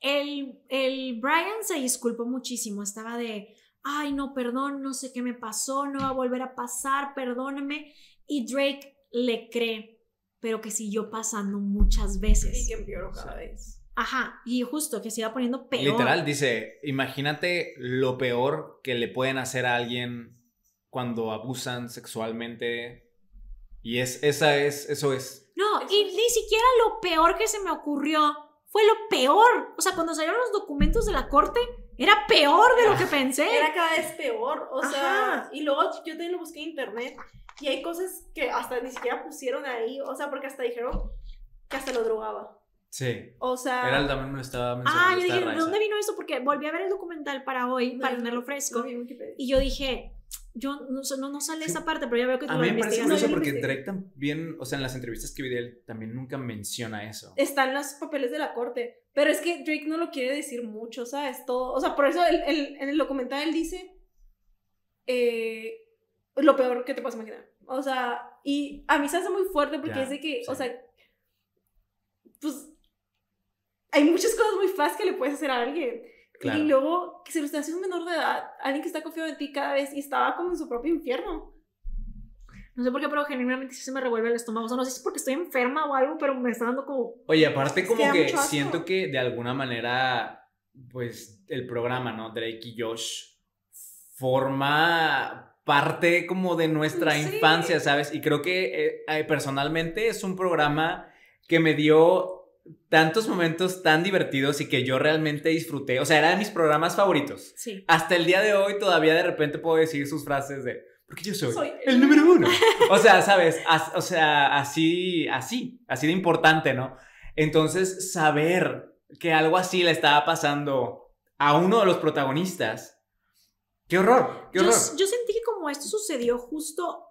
el, el Brian se disculpó muchísimo, estaba de, ay no, perdón, no sé qué me pasó, no va a volver a pasar, perdóname. Y Drake le cree, pero que siguió pasando muchas Y veces. que empeoró cada vez. Aja, y justo que se iba poniendo peor. Literal, dice, imagínate lo peor que le pueden hacer a alguien cuando abusan sexualmente. Y es, esa es, eso es. No, Eso y es- ni siquiera lo peor que se me ocurrió fue lo peor. O sea, cuando salieron los documentos de la corte, era peor de lo que pensé. Era cada vez peor. O sea, Ajá. y luego yo también lo busqué en internet. Y hay cosas que hasta ni siquiera pusieron ahí. O sea, porque hasta dijeron que hasta lo drogaba. Sí. O sea. Era el también me estaba Ah, mencionando. yo esta dije, ¿de dónde vino esto? Porque volví a ver el documental para hoy, no, para yo- tenerlo fresco. Wikipedia. Y yo dije, yo no, sé- no, no sale Sí. esa parte, pero ya veo que tú A lo mí me parece. No, curioso yo porque. Drake también, o sea, en las entrevistas que vi de él, también nunca menciona eso. Están los papeles de la corte. Pero es que Drake no lo quiere decir mucho, ¿sabes? Todo. O sea, por eso el- el- en el documental él dice. eh, lo peor que te puedas imaginar. O sea, y a mí se hace muy fuerte porque Ya, es de que, o sí. sea, pues hay muchas cosas muy feas que le puedes hacer a alguien. Claro. Y luego que se lo está haciendo un menor de edad, alguien que está confiado en ti cada vez y estaba como en su propio infierno. No sé por qué, pero genuinamente sí se me revuelve el estómago. O sea, no sé si es porque estoy enferma o algo, pero me está dando como... Oye, aparte como que siento que de alguna manera, pues el programa, ¿no? Drake y Josh forma parte como de nuestra Sí. infancia, ¿sabes? Y creo que eh, eh, personalmente es un programa que me dio tantos momentos tan divertidos y que yo realmente disfruté. O sea, era de mis programas favoritos. Sí. Hasta el día de hoy todavía de repente puedo decir sus frases de, porque yo soy, Soy el número uno. O sea, ¿sabes? As- o sea, así, así, así de importante, ¿no? Entonces, saber que algo así le estaba pasando a uno de los protagonistas, qué horror, qué Yo, horror. yo sentí que como esto sucedió justo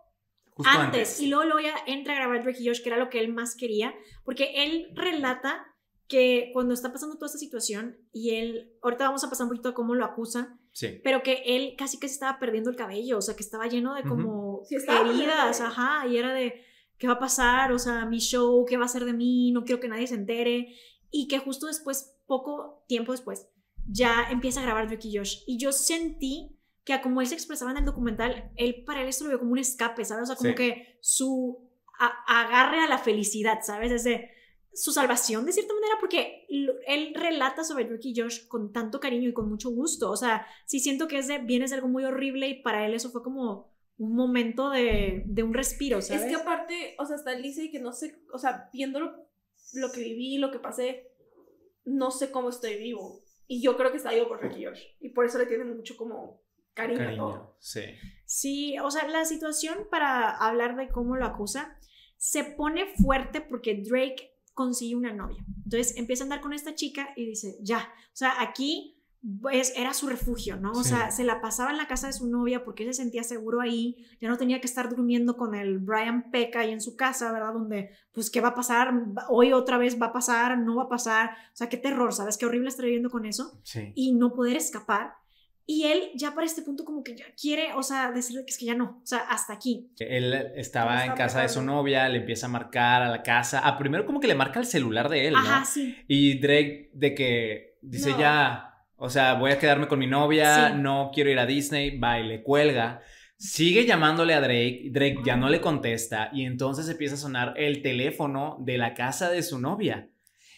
Justo antes, y luego, luego ya entra a grabar Drake y Josh, que era lo que él más quería, porque él relata que cuando está pasando toda esta situación y él, ahorita vamos a pasar un poquito a cómo lo acusa, Sí. pero que él casi que se estaba perdiendo el cabello, o sea, que estaba lleno de como Sí, estaba perdiendo el heridas, ajá, y era de, ¿qué va a pasar? O sea, mi show, ¿qué va a ser de mí? No quiero que nadie se entere. Y que justo después, poco tiempo después, ya empieza a grabar Drake y Josh. Y yo sentí que a como él se expresaba en el documental, él para él esto lo vio como un escape, ¿sabes? O sea, como Sí. que su a- agarre a la felicidad, ¿sabes? Ese, su salvación de cierta manera, porque él relata sobre Drake y Josh con tanto cariño y con mucho gusto. O sea, sí siento que es de, vienes de algo muy horrible y para él eso fue como un momento de, de un respiro, ¿sabes? Es que aparte, o sea, hasta él dice que no sé, o sea, viendo lo, lo que viví, lo que pasé, no sé cómo estoy vivo. Y yo creo que está vivo por Ricky Josh. Y por eso le tienen mucho como cariño. Cariño, sí. Sí, o sea, la situación para hablar de cómo lo acusa se pone fuerte porque Drake consigue una novia. Entonces empieza a andar con esta chica y dice, ya, o sea, aquí pues era su refugio, ¿no? O Sí. sea, se la pasaba en la casa de su novia porque él se sentía seguro ahí, ya no tenía que estar durmiendo con el Brian Peck ahí en su casa, ¿verdad? Donde, pues, ¿qué va a pasar? Hoy otra vez va a pasar, no va a pasar, o sea, qué terror, ¿sabes? Qué horrible estar viviendo con eso Sí. y no poder escapar. Y él ya para este punto como que ya quiere, o sea, decirle que es que ya no, o sea, hasta aquí. Él estaba en casa de su novia, le empieza a marcar a la casa. Ah, primero como que le marca el celular de él, ¿no? Ajá, sí. Y Drake de que dice No. ya, o sea, voy a quedarme con mi novia, Sí. no quiero ir a Disney, va y le cuelga. Sigue llamándole a Drake, Drake ya no le contesta y entonces empieza a sonar el teléfono de la casa de su novia.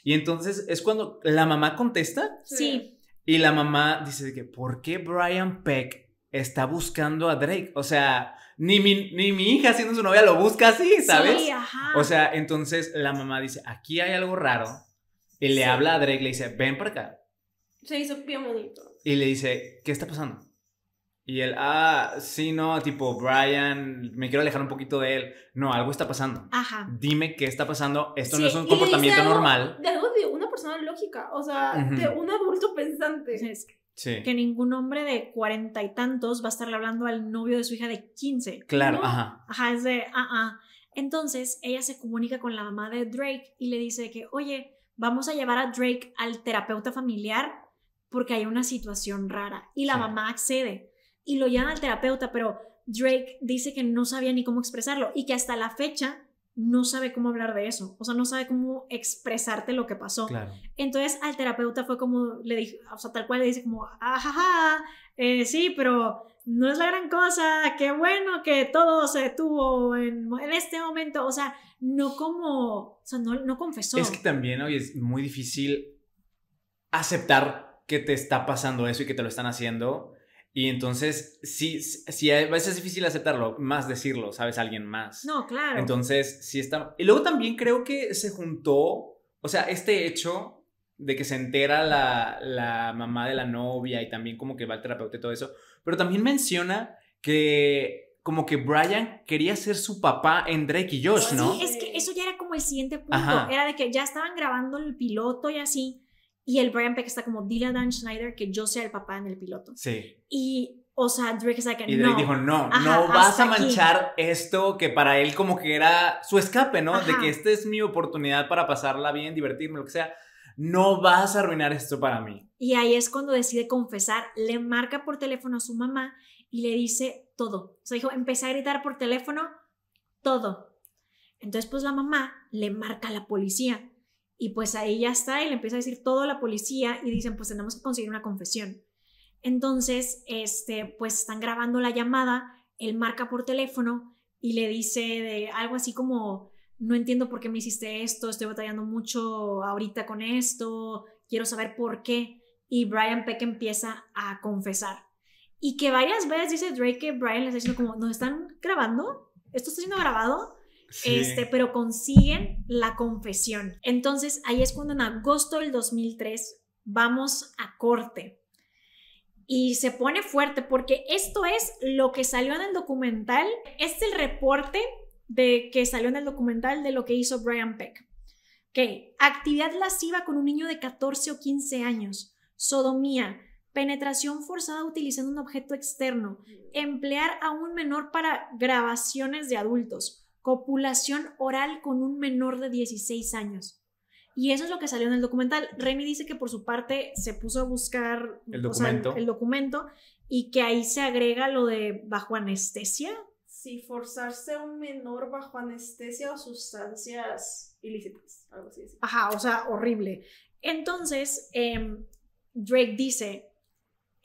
Y entonces es cuando la mamá contesta Sí. Y la mamá dice que, ¿por qué Brian Peck está buscando a Drake? O sea, ni mi, ni mi hija siendo su novia lo busca así, ¿sabes? Sí, ajá. O sea, entonces la mamá dice, aquí hay algo raro. Y le Sí. habla a Drake, le dice, ven para acá. Se hizo bien bonito. Y le dice, ¿qué está pasando? Y él, ah, sí, no, tipo, Brian, me quiero alejar un poquito de él. No, algo está pasando. Ajá. Dime qué está pasando. Esto no Sí, es un comportamiento algo normal. De algo de una persona lógica, o sea, Ujú. de un adulto pensante. Es Sí. que ningún hombre de cuarenta y tantos va a estarle hablando al novio de su hija de 15. Claro, No. ajá. Ajá, es de, ah, ah. Entonces ella se comunica con la mamá de Drake y le dice que, oye, vamos a llevar a Drake al terapeuta familiar porque hay una situación rara. Y la Sí. mamá accede y lo llevan al terapeuta, pero Drake dice que no sabía ni cómo expresarlo y que hasta la fecha no sabe cómo hablar de eso. O sea, no sabe cómo expresarte lo que pasó. Claro. Entonces al terapeuta fue como, le dijo, o sea, tal cual le dice como, ajaja, eh, sí, pero no es la gran cosa, qué bueno que todo se detuvo en, en este momento, o sea, no como, o sea, no, no confesó. Es que también hoy es muy difícil aceptar que te está pasando eso y que te lo están haciendo. Y entonces, sí, sí, a veces es difícil aceptarlo, más decirlo, ¿sabes? A alguien más. No, claro. Entonces, sí está. Y luego también creo que se juntó, o sea, este hecho de que se entera la, la mamá de la novia y también como que va al terapeuta y todo eso, pero también menciona que como que Brian quería ser su papá en Drake y Josh, ¿no? Sí, es que eso ya era como el siguiente punto, Ajá. era de que ya estaban grabando el piloto y así, y el Brian Peck está como, dile a Dan Schneider que yo sea el papá en el piloto. Sí. Y, o sea, Drake está que Y Drake no. dijo, no, Ajá, no vas a aquí. manchar esto que para él como que era su escape, ¿no? De que esta es mi oportunidad para pasarla bien, divertirme, lo que sea. No vas a arruinar esto para mí. Y ahí es cuando decide confesar, le marca por teléfono a su mamá y le dice todo. O sea, dijo, empecé a gritar por teléfono todo. Entonces, pues la mamá le marca a la policía y pues ahí ya está y le empieza a decir todo a la policía y dicen, pues tenemos que conseguir una confesión. Entonces, este, pues están grabando la llamada, él marca por teléfono y le dice de algo así como, no entiendo por qué me hiciste esto, estoy batallando mucho ahorita con esto, quiero saber por qué. Y Brian Peck empieza a confesar. Y que varias veces dice Drake que Brian le está diciendo como, ¿nos están grabando? ¿Esto está siendo grabado? Este, pero consiguen la confesión. Entonces ahí es cuando en agosto del 2003 vamos a corte. Y se pone fuerte porque esto es lo que salió en el documental. Es el reporte de que salió en el documental de lo que hizo Brian Peck. Ok, actividad lasciva con un niño de 14 o 15 años, sodomía, penetración forzada utilizando un objeto externo, emplear a un menor para grabaciones de adultos, copulación oral con un menor de 16 años. Y eso es lo que salió en el documental. Remy dice que por su parte se puso a buscar El o sea, documento. el documento y que ahí se agrega lo de bajo anestesia. Si forzarse a un menor bajo anestesia o sustancias ilícitas, algo así. Ajá, o sea, horrible. Entonces, em, Drake dice,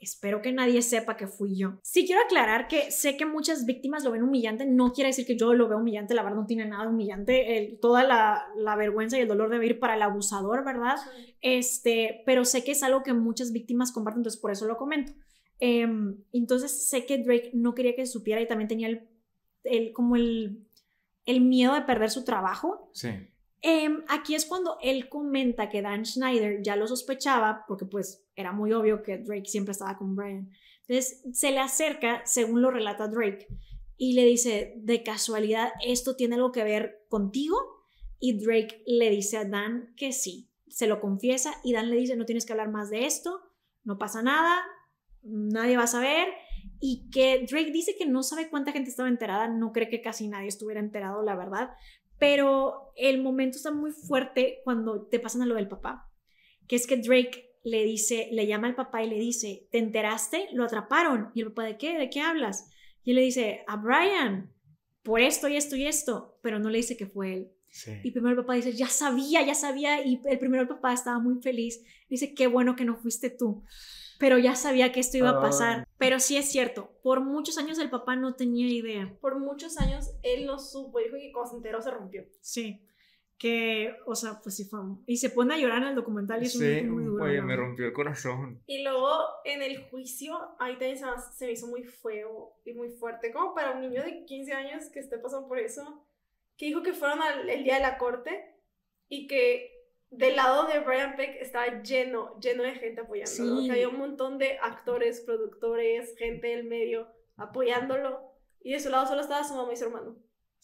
Espero que nadie sepa que fui yo. Sí quiero aclarar que sé que muchas víctimas lo ven humillante, no quiere decir que yo lo veo humillante, la verdad no tiene nada humillante, el, toda la, la, vergüenza y el dolor de ir para el abusador, ¿verdad? Este, pero sé que es algo que muchas víctimas comparten, entonces por eso lo comento. Em, entonces sé que Drake no quería que se supiera y también tenía el, el como el, el miedo de perder su trabajo. Sí. Em, aquí es cuando él comenta que Dan Schneider ya lo sospechaba, porque pues era muy obvio que Drake siempre estaba con Brian. Entonces se le acerca, según lo relata Drake, y le dice, de casualidad, ¿esto tiene algo que ver contigo? Y Drake le dice a Dan que sí, se lo confiesa y Dan le dice, no tienes que hablar más de esto, no pasa nada, nadie va a saber. Y que Drake dice que no sabe cuánta gente estaba enterada, no cree que casi nadie estuviera enterado, la verdad, pero el momento está muy fuerte cuando te pasan a lo del papá, que es que Drake le dice, le llama al papá y le dice, ¿te enteraste? Lo atraparon. Y el papá, ¿de qué? ¿De qué hablas? Y él le dice, a Brian, por esto y esto y esto, pero no le dice que fue él. Y primero el papá dice, ya sabía, ya sabía, y el primero el papá estaba muy feliz. Dice, qué bueno que no fuiste tú pero ya sabía que esto iba a pasar. Ah. Pero sí es cierto, por muchos años el papá no tenía idea. Por muchos años él no supo, dijo que cuando se enteró se rompió. Sí, que, o sea, pues sí fue. Y se pone a llorar en el documental y es sí, muy duro. Oye, me rompió el corazón. Y luego en el juicio, ahí también se, me hizo muy feo y muy fuerte, como para un niño de 15 años que esté pasando por eso, que dijo que fueron al, el día de la corte y que del lado de Brian Peck estaba lleno, lleno de gente apoyándolo. Sí. había un montón de actores, productores, gente del medio apoyándolo. Y de su lado solo estaba su mamá y su hermano.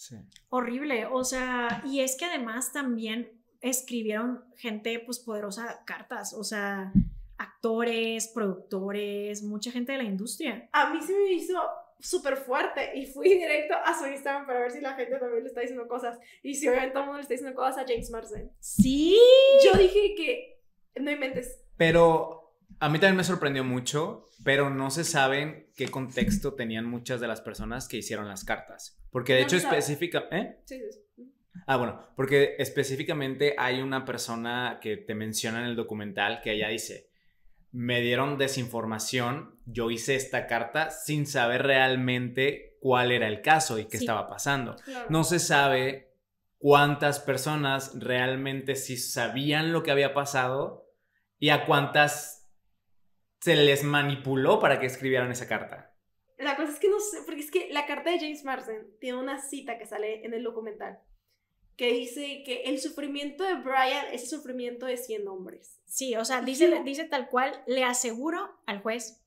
Sí. Horrible. O sea, y es que además también escribieron gente pues poderosa cartas. O sea, actores, productores, mucha gente de la industria. A mí se me hizo súper fuerte y fui directo a su Instagram para ver si la gente también le está diciendo cosas. Y si obviamente todo el mundo le está diciendo cosas a James Marsden. Sí. Yo dije que no inventes. Pero a mí también me sorprendió mucho, pero no se sabe qué contexto tenían muchas de las personas que hicieron las cartas. Porque de hecho específica... ¿Eh? Sí, sí. Ah, bueno, porque específicamente hay una persona que te menciona en el documental que ella dice, me dieron desinformación, yo hice esta carta sin saber realmente cuál era el caso y qué estaba pasando. No se sabe cuántas personas realmente sí sabían lo que había pasado y a cuántas se les manipuló para que escribieran esa carta. La cosa es que no sé, porque es que la carta de James Marsden tiene una cita que sale en el documental que dice que el sufrimiento de Brian es el sufrimiento de 100 hombres. Sí, o sea, dice, dice tal cual, le aseguro al juez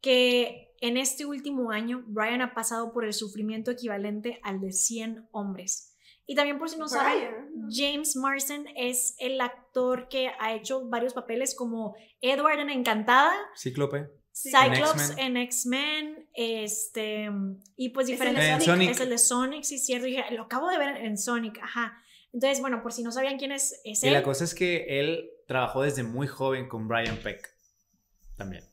que en este último año Brian ha pasado por el sufrimiento equivalente al de 100 hombres. Y también por si no saben, James Marsden es el actor que ha hecho varios papeles como Edward en Encantada. Cíclope. Cyclops en X-Men, este, y pues diferentes. Es el, Sonic. es el de Sonic, sí, cierto. lo acabo de ver en Sonic, ajá. Entonces, bueno, por si no sabían quién es, es él. Y la cosa es que él trabajó desde muy joven con Brian Peck. También.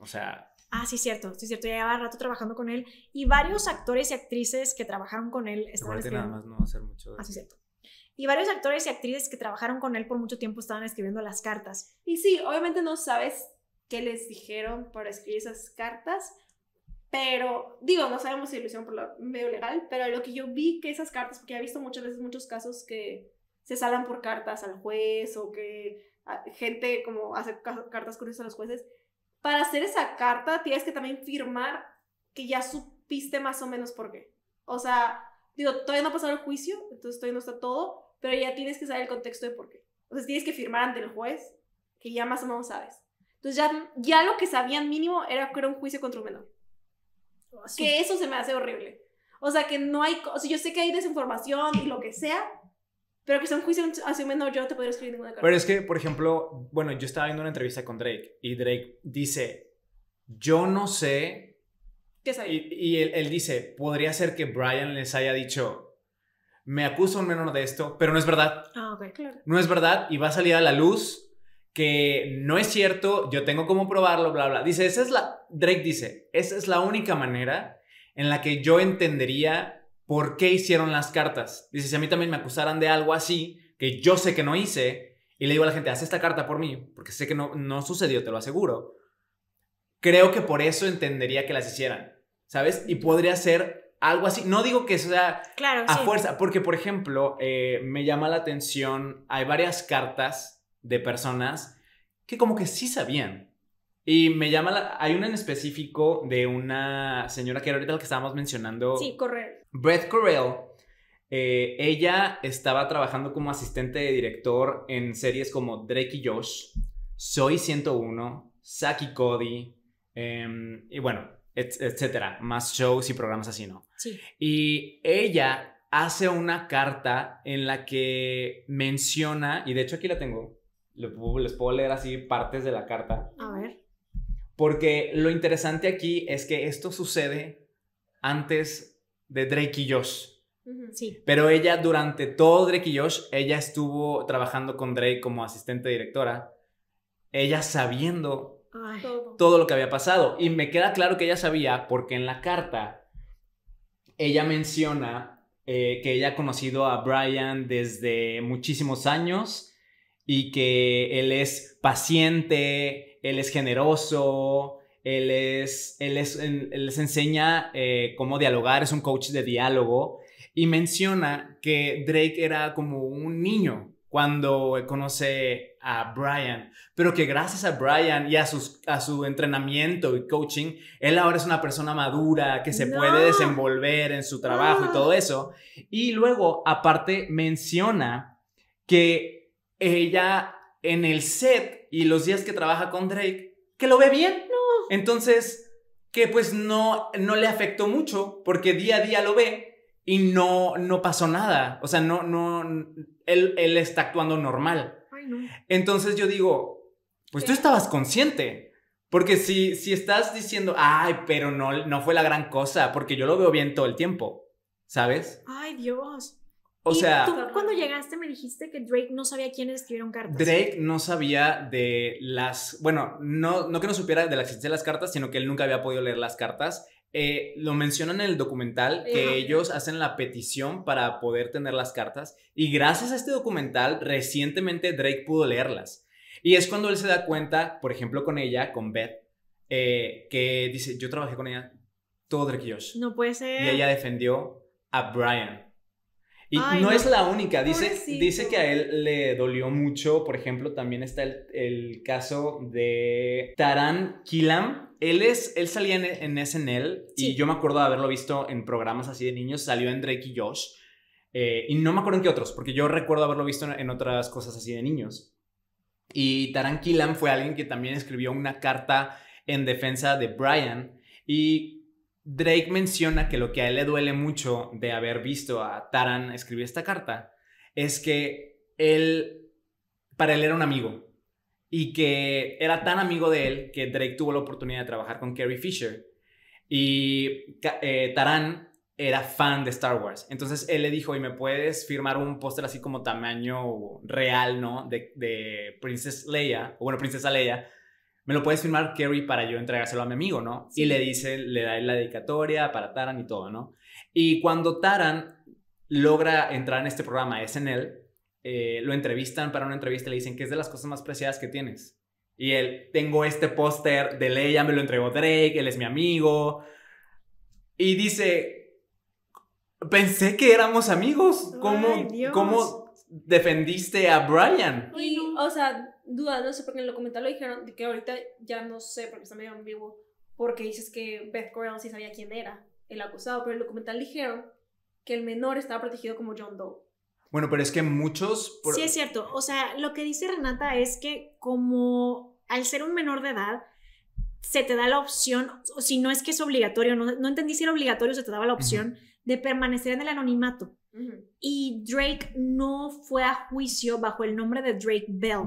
O sea. Ah, sí, cierto, sí, cierto. Ya llevaba rato trabajando con él. Y varios actores y actrices que trabajaron con él estaban Igual que nada más no hacer mucho. Ah, sí, cierto. Y varios actores y actrices que trabajaron con él por mucho tiempo estaban escribiendo las cartas. Y sí, obviamente no sabes qué les dijeron para escribir esas cartas, pero digo, no sabemos si lo hicieron por lo medio legal, pero lo que yo vi que esas cartas, porque he visto muchas veces muchos casos que se salgan por cartas al juez o que ah, gente como hace cartas curiosas a los jueces, para hacer esa carta tienes que también firmar que ya supiste más o menos por qué. O sea, digo, todavía no ha pasado el juicio, entonces todavía no está todo, pero ya tienes que saber el contexto de por qué. O sea, tienes que firmar ante el juez que ya más o menos sabes. Entonces ya, ya lo que sabían mínimo era que era un juicio contra un menor. Oh, que eso se me hace horrible. O sea, que no hay... O sea, yo sé que hay desinformación y lo que sea, pero que sea un juicio un menor, yo te podría escribir ninguna carta. Pero es que, por ejemplo, bueno, yo estaba viendo una entrevista con Drake y Drake dice, yo no sé... ¿Qué sabía? Y, y él, él dice, podría ser que Brian les haya dicho, me acuso un menor de esto, pero no es verdad. Ah, ok, claro. No es verdad y va a salir a la luz que no es cierto, yo tengo cómo probarlo, bla, bla. Dice, esa es la, Drake dice, esa es la única manera en la que yo entendería por qué hicieron las cartas. Dice, si a mí también me acusaran de algo así, que yo sé que no hice, y le digo a la gente, haz esta carta por mí, porque sé que no, no sucedió, te lo aseguro. creo que por eso entendería que las hicieran, ¿sabes? Y podría ser algo así. No digo que sea Claro, a sí. fuerza, porque por ejemplo, eh, me llama la atención, hay varias cartas de personas que como que sí sabían. Y me llama la... Hay una en específico de una señora que era ahorita la que estábamos mencionando. Sí, correr. Brett Correll, eh, ella estaba trabajando como asistente de director en series como Drake y Josh, Soy 101, Zack y Cody, em, y bueno, et- etcétera, más shows y programas así, ¿no? Sí. Y ella hace una carta en la que menciona, y de hecho aquí la tengo, les puedo leer así partes de la carta. A ver. Porque lo interesante aquí es que esto sucede antes de Drake y Josh. Sí. Pero ella durante todo Drake y Josh, ella estuvo trabajando con Drake como asistente directora. Ella sabiendo Ay. Todo. todo lo que había pasado. Y me queda claro que ella sabía porque en la carta ella menciona eh, que ella ha conocido a Brian desde muchísimos años y que él es paciente, él es generoso, él es, él es, él les enseña eh, cómo dialogar, es un coach de diálogo y menciona que Drake era como un niño cuando conoce a Brian, pero que gracias a Brian y a, sus, a su entrenamiento y coaching, él ahora es una persona madura que se No. puede desenvolver en su trabajo y Ah. todo eso. Y luego, aparte, menciona que ella en el set y los días que trabaja con Drake, que lo ve bien. Entonces, que pues no, no le afectó mucho porque día a día lo ve y no, no pasó nada. O sea, no, no, él, él está actuando normal. Ay, no. Entonces yo digo, pues tú estabas consciente. Porque si, si estás diciendo, ay, pero no, no fue la gran cosa, porque yo lo veo bien todo el tiempo, ¿sabes? Ay, Dios. O Y sea, Tú cuando llegaste me dijiste que Drake no sabía quiénes escribieron cartas. Drake no sabía de las, bueno, no, no que no supiera de la existencia de las cartas, sino que él nunca había podido leer las cartas. Eh, lo mencionan en el documental que ellos hacen la petición para poder tener las cartas y gracias a este documental recientemente Drake pudo leerlas. Y es cuando él se da cuenta, por ejemplo, con ella, con Beth, eh, que dice, yo trabajé con ella todo Drake y Josh. No puede ser. Y ella defendió a Brian. Y Ay, no, no. es la única, dice, Pobrecito. dice que a él le dolió mucho, por ejemplo, también está el, el caso de Taran Killam. Él, es, él salía en, en SNL y yo me acuerdo de haberlo visto en programas así de niños, salió en Drake y Josh. eh, y no me acuerdo en qué otros, porque yo recuerdo haberlo visto en, en otras cosas así de niños. Y Taran Killam fue alguien que también escribió una carta en defensa de Brian. Y Drake menciona que lo que a él le duele mucho de haber visto a Taran escribir esta carta es que él, para él era un amigo y que era tan amigo de él que Drake tuvo la oportunidad de trabajar con Carrie Fisher y eh, Taran era fan de Star Wars. Entonces él le dijo, ¿y me puedes firmar un póster así como tamaño real, ¿no? De, de Princess Leia, o bueno, Princesa Leia. Me lo puedes firmar, Carrie, para yo entregárselo a mi amigo, ¿no? Sí. Y le dice, le da la dedicatoria para Taran y todo, ¿no? Y cuando Taran logra entrar en este programa SNL, eh, lo entrevistan para una entrevista y le dicen que es de las cosas más preciadas que tienes. Y él, tengo este póster de Leia, me lo entregó Drake, él es mi amigo. Y dice, pensé que éramos amigos. ¿Cómo, Ay. ¿cómo defendiste a Brian? Y, o sea, duda, no sé, porque en el documental lo dijeron, de que ahorita ya no sé, porque está medio en vivo, porque dices que Beth Correll sí sabía quién era el acusado, pero en el documental dijeron que el menor estaba protegido como John Doe. Bueno, pero es que muchos... por- Sí, es cierto. O sea, lo que dice Renata es que como al ser un menor de edad, se te da la opción, o si no es que es obligatorio, no, no entendí si era obligatorio, se te daba la opción de permanecer en el anonimato. Y Drake no fue a juicio bajo el nombre de Drake Bell.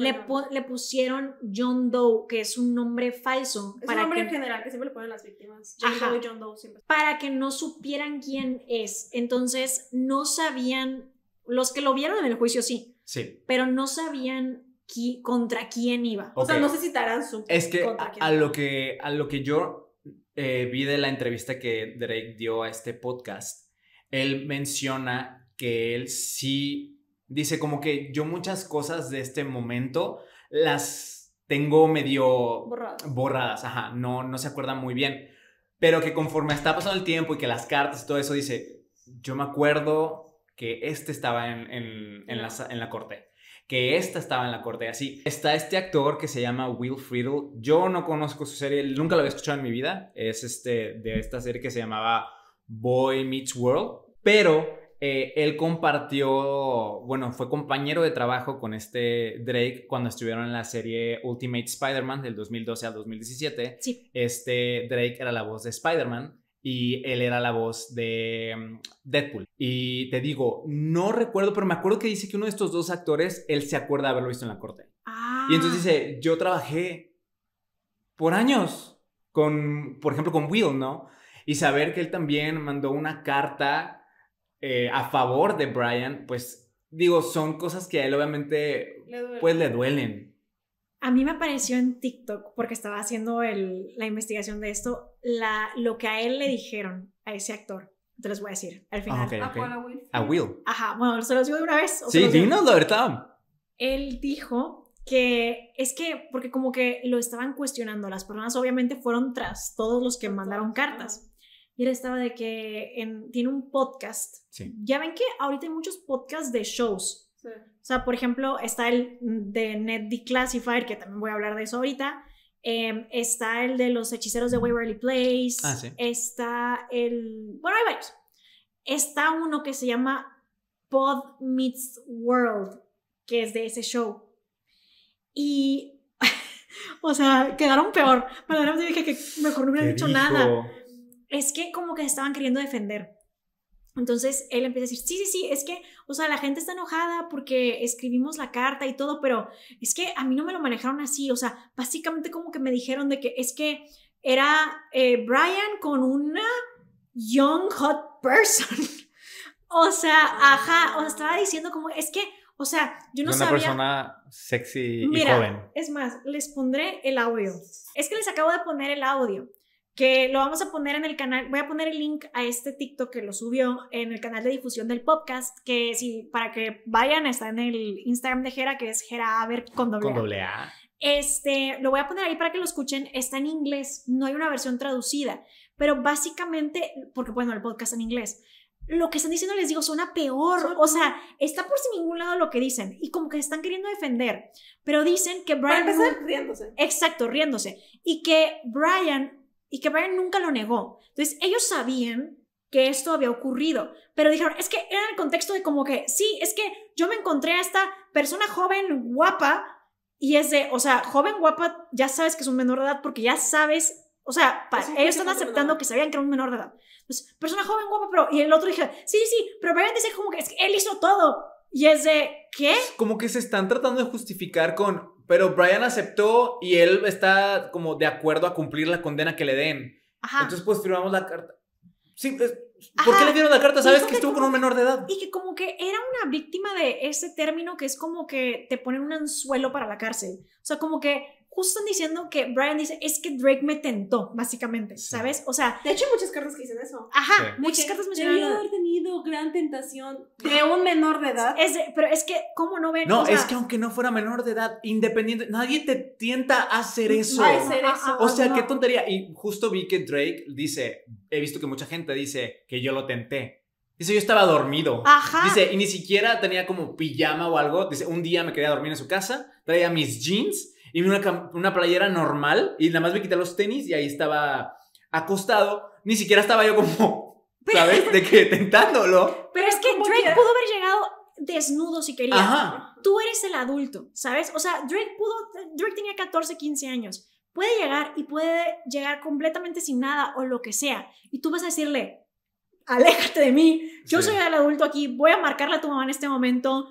Le, Ajá. pu- le pusieron John Doe, que es un nombre falso, Es un para nombre que, en general que siempre le ponen las víctimas. John Ajá. Doe y John Doe siempre. para que no supieran quién es. Entonces, no sabían, los que lo vieron en el juicio sí, Sí. pero no sabían qui- contra quién iba. O sea, no sé si Taran su Es que contra a, quién. a lo que a lo que yo eh, vi de la entrevista que Drake dio a este podcast, él menciona que él sí dice como que yo muchas cosas de este momento las tengo medio Borradas. borradas, ajá, no, no se acuerdan muy bien. Pero que conforme está pasando el tiempo y que las cartas y todo eso, dice, yo me acuerdo que este estaba en, en, en la, en la corte, que esta estaba en la corte, así. Está este actor que se llama Will Friedle, yo no conozco su serie, nunca lo había escuchado en mi vida, es este, de esta serie que se llamaba Boy Meets World, pero eh, él compartió, bueno, fue compañero de trabajo con este Drake cuando estuvieron en la serie Ultimate Spider-Man del 2012 al 2017. Sí. Este Drake era la voz de Spider-Man y él era la voz de mm, Deadpool. Y te digo, no recuerdo, pero me acuerdo que dice que uno de estos dos actores, él se acuerda de haberlo visto en la corte. Ah. Y entonces dice, yo trabajé por años con, por ejemplo, con Will, ¿no? Y saber que él también mandó una carta eh, a favor de Brian, pues digo, son cosas que a él obviamente Le pues le duelen. A mí me apareció en TikTok, porque estaba haciendo el- la investigación de esto, la, lo que a él le dijeron a ese actor. Te los voy a decir al final. Ah, ok, ¿A ok. cuál, a Will? A Will. Ajá, bueno, se los digo de una vez. Sí, dínoslo, ¿verdad? Él dijo que es que, porque como que lo estaban cuestionando, las personas obviamente fueron tras todos los que mandaron cartas. Y él estaba de que en- tiene un podcast. Sí. Ya ven que ahorita hay muchos podcasts de shows. Sí. O sea, por ejemplo, está el de Net Declassified, que también voy a hablar de eso ahorita. Em, está el de los hechiceros de Waverly Place. Ah, sí. Está el. Bueno, hay varios. Está uno que se llama Pod Meets World, que es de ese show. Y. *laughs* o sea, quedaron peor. Verdaderamente dije que mejor no hubiera ¿Qué dicho dijo? nada es que como que estaban queriendo defender. Entonces él empieza a decir, sí, sí, sí, es que, o sea, la gente está enojada porque escribimos la carta y todo, pero es que a mí no me lo manejaron así, o sea, básicamente como que me dijeron de que es que era eh, Brian con una young hot person. *laughs* o sea, ajá, o sea, estaba diciendo como, es que, o sea, yo no una sabía... persona sexy y Mira, joven. es más, les pondré el audio. Es que les acabo de poner el audio, que lo vamos a poner en el canal. Voy a poner el link a este TikTok que lo subió en el canal de difusión del podcast, que si para que vayan está en el Instagram de Jera, que es Jera Aver con doble Con doble A. Este, lo voy a poner ahí para que lo escuchen. Está en inglés, no hay una versión traducida, pero básicamente, porque bueno, el podcast en inglés. Lo que están diciendo, les digo, suena peor. O sea, está por sin ningún lado lo que dicen. Y como que están queriendo defender. Pero dicen que Para Brian. empezar, riéndose. Exacto, riéndose. Y que Brian. Y que Brian nunca lo negó. Entonces, ellos sabían que esto había ocurrido. Pero dijeron, es que era en el contexto de como que, sí, es que yo me encontré a esta persona joven, guapa. Y es de, o sea, joven, guapa, ya sabes que es un menor de edad porque ya sabes. O sea, pa- ellos están aceptando que sabían que era un menor de edad. Pues, persona joven, guapa, pero. Y el otro dije, sí, sí, sí, pero Brian dice como que es que él hizo todo. Y es de, ¿qué? Como que se están tratando de justificar con. Pero Brian aceptó y él está como de acuerdo a cumplir la condena que le den. Ajá. Entonces, pues firmamos la carta. Sí, es- ¿por Ajá. qué le dieron la carta? Sabes que estuvo con un menor de edad. Y que como que era una víctima de ese término que es como que te ponen un anzuelo para la cárcel. O sea, como que justo están diciendo que Brian dice, es que Drake me tentó, básicamente, Sí. ¿sabes? O sea, De hecho, hay muchas cartas que dicen eso. ajá, Sí. muchas cartas mencionan... haber tenido gran tentación de un menor de edad. Es pero es que, ¿cómo no ven? No, O sea, es que aunque no fuera menor de edad, independiente, nadie te tienta a hacer eso. a hacer eso. O sea, no. qué tontería. Y justo vi que Drake dice, he visto que mucha gente dice que yo lo tenté. Dice, yo estaba dormido. Ajá. Dice, y ni siquiera tenía como pijama o algo. Dice, un día me quería dormir en su casa, traía mis jeans y una, una playera normal y nada más me quité los tenis y ahí estaba acostado. Ni siquiera estaba yo como, *laughs* ¿sabes? De que tentándolo. pero es que Drake quiera. pudo haber llegado desnudo si quería. Ajá. Tú eres el adulto, ¿sabes? O sea, Drake pudo, Drake tenía 14, 15 años. Puede llegar y puede llegar completamente sin nada o lo que sea. Y tú vas a decirle, aléjate de mí, yo Sí. soy el adulto aquí, voy a marcarle a tu mamá en este momento,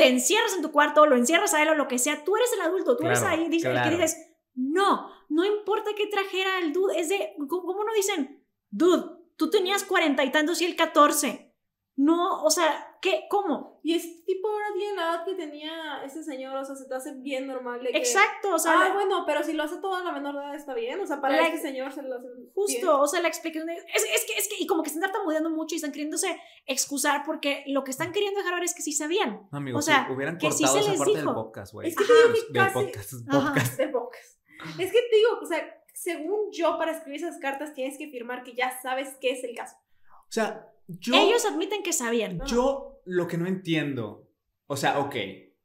te encierras en tu cuarto, lo encierras a él o lo que sea, tú eres el adulto, tú eres ahí, dice, el claro. que dices, no, no importa qué trajera el dude, es de, ¿cómo no dicen? Dude, tú tenías cuarenta y tantos y él 14. No, o sea, ¿qué? ¿Cómo? Y este tipo ahora tiene la edad que tenía ese señor, o sea, se te hace bien normal de que... Exacto, o sea, Ah, la- bueno, pero si lo hace todo a la menor edad está bien, o sea, para La- ese señor se lo hace bien. justo, o sea, la explicación de- es, es que, es que, y como que están tartamudeando mucho y están queriéndose excusar porque lo que están queriendo dejar ver es que sí sabían. No, amigos, O sea, hubieran que sí cortado se esa les parte del dijo. podcast, güey. Es que te digo que Del casi- podcast, Ajá. podcast. de bocas. Es que te digo, o sea, según yo, para escribir esas cartas tienes que firmar que ya sabes qué es el caso. O sea, yo... Ellos admiten que sabían. Yo lo que no entiendo, o sea, ok,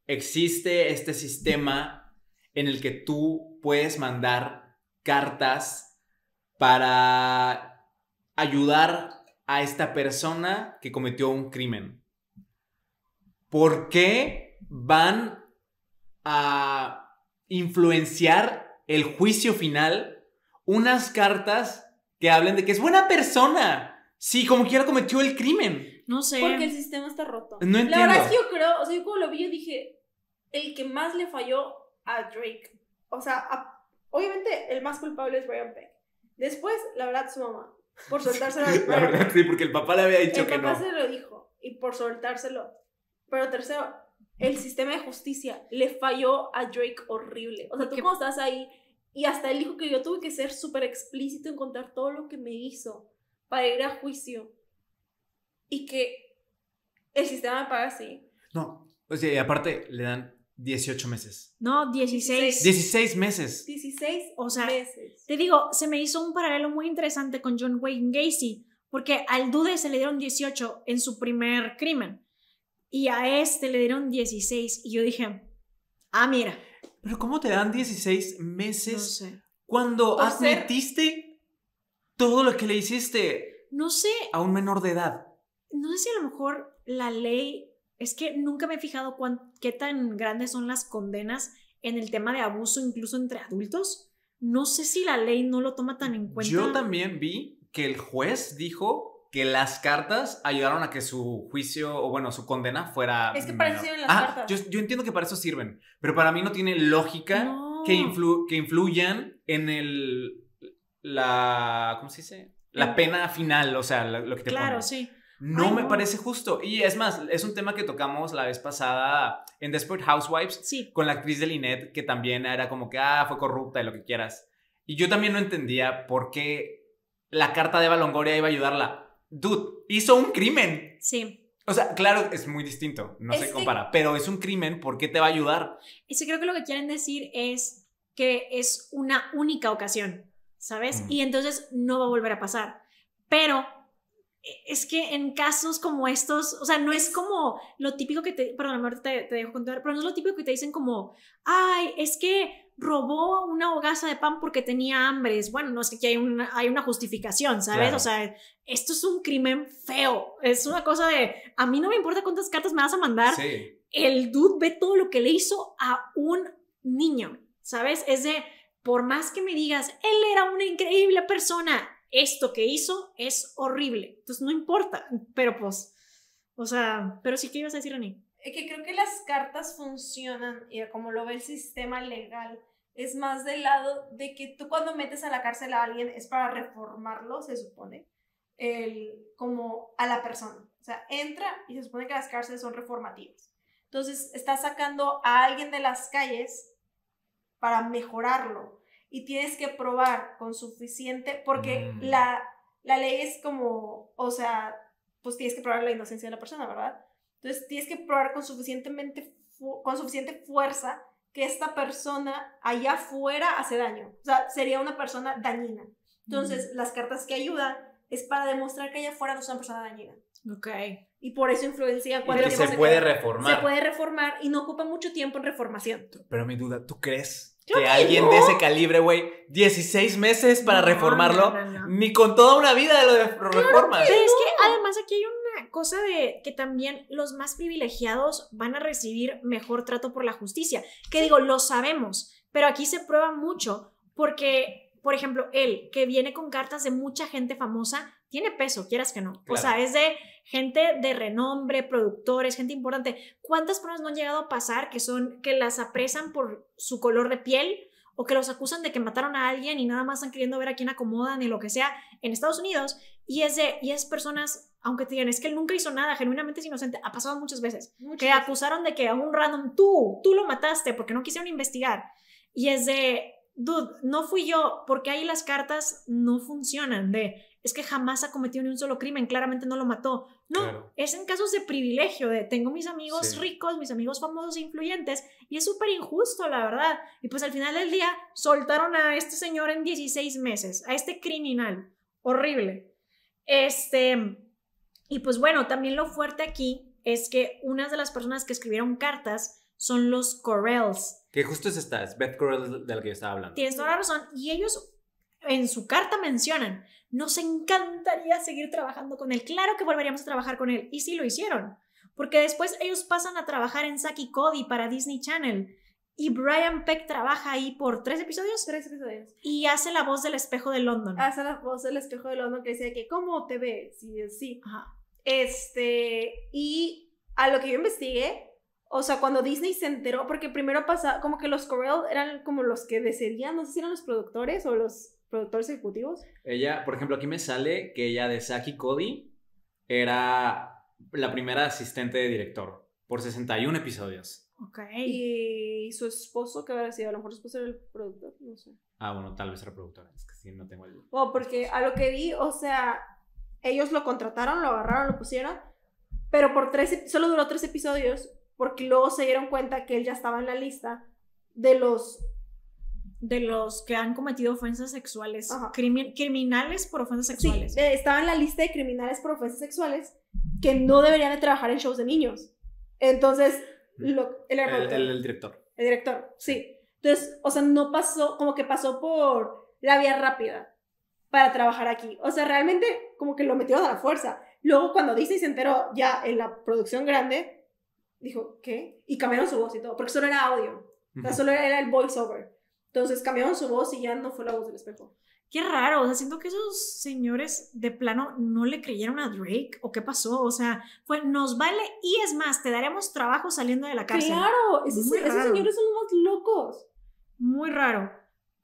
existe este sistema en el que tú puedes mandar cartas para ayudar a esta persona que cometió un crimen. ¿Por qué van a influenciar el juicio final unas cartas que hablen de que es buena persona? Sí, como quiera cometió el crimen. No sé. Porque el sistema está roto. No La verdad entiendo. es que yo creo, o sea, yo cuando lo vi, yo dije, el que más le falló a Drake. O sea, a- obviamente el más culpable es Brian Peck. Después, la verdad, su mamá. Por soltárselo a *laughs* La verdad, sí, porque el papá le había dicho El que papá no. se lo dijo. Y por soltárselo. Pero tercero, el sistema de justicia le falló a Drake horrible. O sea, tú como estás ahí, y hasta él dijo que yo tuve que ser súper explícito en contar todo lo que me hizo para ir a juicio. Y que el sistema paga así. No, o sea, y aparte le dan 18 meses. No, 16. 16 meses. 16 O sea, meses. Te digo, se me hizo un paralelo muy interesante con John Wayne Gacy, porque al Dude se le dieron 18 en su primer crimen y a este le dieron 16 y yo dije, ah, mira, Pero ¿cómo te dan 16 no meses sé, cuando Por ser- admitiste todo lo que le hiciste no sé, a un menor de edad? no sé si a lo mejor la ley, es que nunca me he fijado cuán, qué tan grandes son las condenas en el tema de abuso incluso entre adultos. No sé si la ley no lo toma tan en cuenta. Yo también vi que el juez dijo que las cartas ayudaron a que su juicio, o bueno, su condena fuera. Es que para eso sirven las Ah, cartas. Yo, yo entiendo que para eso sirven, pero para mí no tiene lógica No. que, influ- que influyan en el. La. ¿Cómo se dice? La En- pena final, o sea, lo, que te Claro, ponen. sí. No Ay, me no. parece justo. Y es más, es un tema que tocamos la vez pasada en Desperate Housewives Sí, con la actriz de Lynette, que también era como que, ah, fue corrupta y lo que quieras. Y yo también no entendía por qué la carta de Eva Longoria iba a ayudarla. Dude, hizo un crimen. sí. O sea, claro, es muy distinto, no se compara, pero es un crimen, ¿por qué te va a ayudar? Y sí creo que lo que quieren decir es que es una única ocasión, ¿sabes? Mm. Y entonces no va a volver a pasar. Pero eh, es que en casos como estos, o sea, no es como lo típico que te, perdón, ahorita te, te dejo contar, pero no es lo típico que te dicen como, ay, es que robó una hogaza de pan porque tenía hambre. Es, Bueno, no es que aquí hay una, hay una justificación, ¿sabes? Claro. O sea, esto es un crimen feo. Es una cosa de, a mí no me importa cuántas cartas me vas a mandar, Sí. el dude ve todo lo que le hizo a un niño, ¿sabes? Es de, por más que me digas, él era una increíble persona, esto que hizo es horrible. Entonces no importa, pero pues, o sea, pero sí que ibas a decir, Ani. Que creo que las cartas funcionan, y como lo ve el sistema legal, es más del lado de que tú cuando metes a la cárcel a alguien es para reformarlo, se supone, el, como a la persona. O sea, entra y se supone que las cárceles son reformativas. Entonces, estás sacando a alguien de las calles para mejorarlo. Y tienes que probar con suficiente, porque Mm. la, la ley es como, o sea, pues tienes que probar la inocencia de la persona, ¿verdad? Entonces tienes que probar con suficientemente fu- con suficiente fuerza que esta persona allá afuera hace daño. O sea, sería una persona dañina. Entonces, las cartas que ayudan es para demostrar que allá afuera no es una persona dañina. Ok. Y por eso influencia tiempo se puede reformar. Se puede reformar y no ocupa mucho tiempo en reformación. Pero mi duda, ¿tú crees Claro que alguien no. de ese calibre, güey, 16 meses para No, reformarlo? no, no, no. Ni con toda una vida de lo de reforma. Pero es que además aquí hay una cosa de que también los más privilegiados van a recibir mejor trato por la justicia. Que digo, lo sabemos, pero aquí se prueba mucho porque, por ejemplo, él, que viene con cartas de mucha gente famosa, tiene peso, quieras que no. O Claro. sea, es de gente de renombre, productores, gente importante. ¿Cuántas personas no han llegado a pasar que son, que las apresan por su color de piel? o que los acusan de que mataron a alguien y nada más están queriendo ver a quién acomodan y lo que sea en Estados Unidos y es de y es personas aunque te digan, es que él nunca hizo nada, genuinamente es inocente, ha pasado muchas veces, Muchas que veces. acusaron de que a un random, tú, tú lo mataste porque no quisieron investigar. Y es de, dude, no fui yo, porque ahí las cartas no funcionan, de, es que jamás ha cometido ni un solo crimen, claramente no lo mató. No, Claro. es en casos de privilegio, de tengo mis amigos Sí. ricos, mis amigos famosos e influyentes, y es súper injusto, la verdad. Y pues al final del día soltaron a este señor en 16 meses, a este criminal. Horrible. Este, y pues bueno, también lo fuerte aquí es que unas de las personas que escribieron cartas son los Corrells. Que justo es esta, es Beth Correll de la que yo estaba hablando. Tienes toda la razón. Y ellos en su carta mencionan, nos encantaría seguir trabajando con él. Claro que volveríamos a trabajar con él. Y sí lo hicieron. Porque después ellos pasan a trabajar en Saki Cody para Disney Channel. Y Brian Peck trabaja ahí por tres episodios Tres episodios. y hace la voz del espejo de London. Hace la voz del espejo de London que decía que, ¿cómo te ves? Sí, sí. Ajá. Este, y a lo que yo investigué, o sea, cuando Disney se enteró, porque primero pasaba, como que los Corel eran como los que decidían, no sé si eran los productores o los productores ejecutivos. Ella, por ejemplo, aquí me sale que ella de Saki Cody era la primera asistente de director por 61 episodios. Ok. Y su esposo, que habrá sido, a lo mejor su esposo era el productor, no sé. Ah, bueno, tal vez era productora, es que sí, no tengo el... O porque a lo que vi, o sea, ellos lo contrataron, lo agarraron, lo pusieron, pero por tres, solo duró tres episodios, porque luego se dieron cuenta que él ya estaba en la lista de los de los que han cometido ofensas sexuales. Ajá. Crimi- criminales por ofensas sexuales. estaba en la lista de criminales por ofensas sexuales que no deberían de trabajar en shows de niños. Entonces, lo, él era El, el- el, el director. director, sí. Entonces, o sea, no pasó, como que pasó por la vía rápida para trabajar aquí. O sea, realmente como que lo metieron a la fuerza. Luego, cuando Disney se enteró ya en la producción grande, dijo, ¿qué? Y cambiaron su voz y todo, porque solo era audio. O sea, solo era el voiceover. Entonces cambiaron su voz y ya no fue la voz del espejo. Qué raro, o sea, siento que esos señores de plano no le creyeron a Drake o qué pasó, o sea, fue nos vale y es más, te daremos trabajo saliendo de la cárcel. Claro, esos, Muy esos raro. señores son los más locos. Muy raro.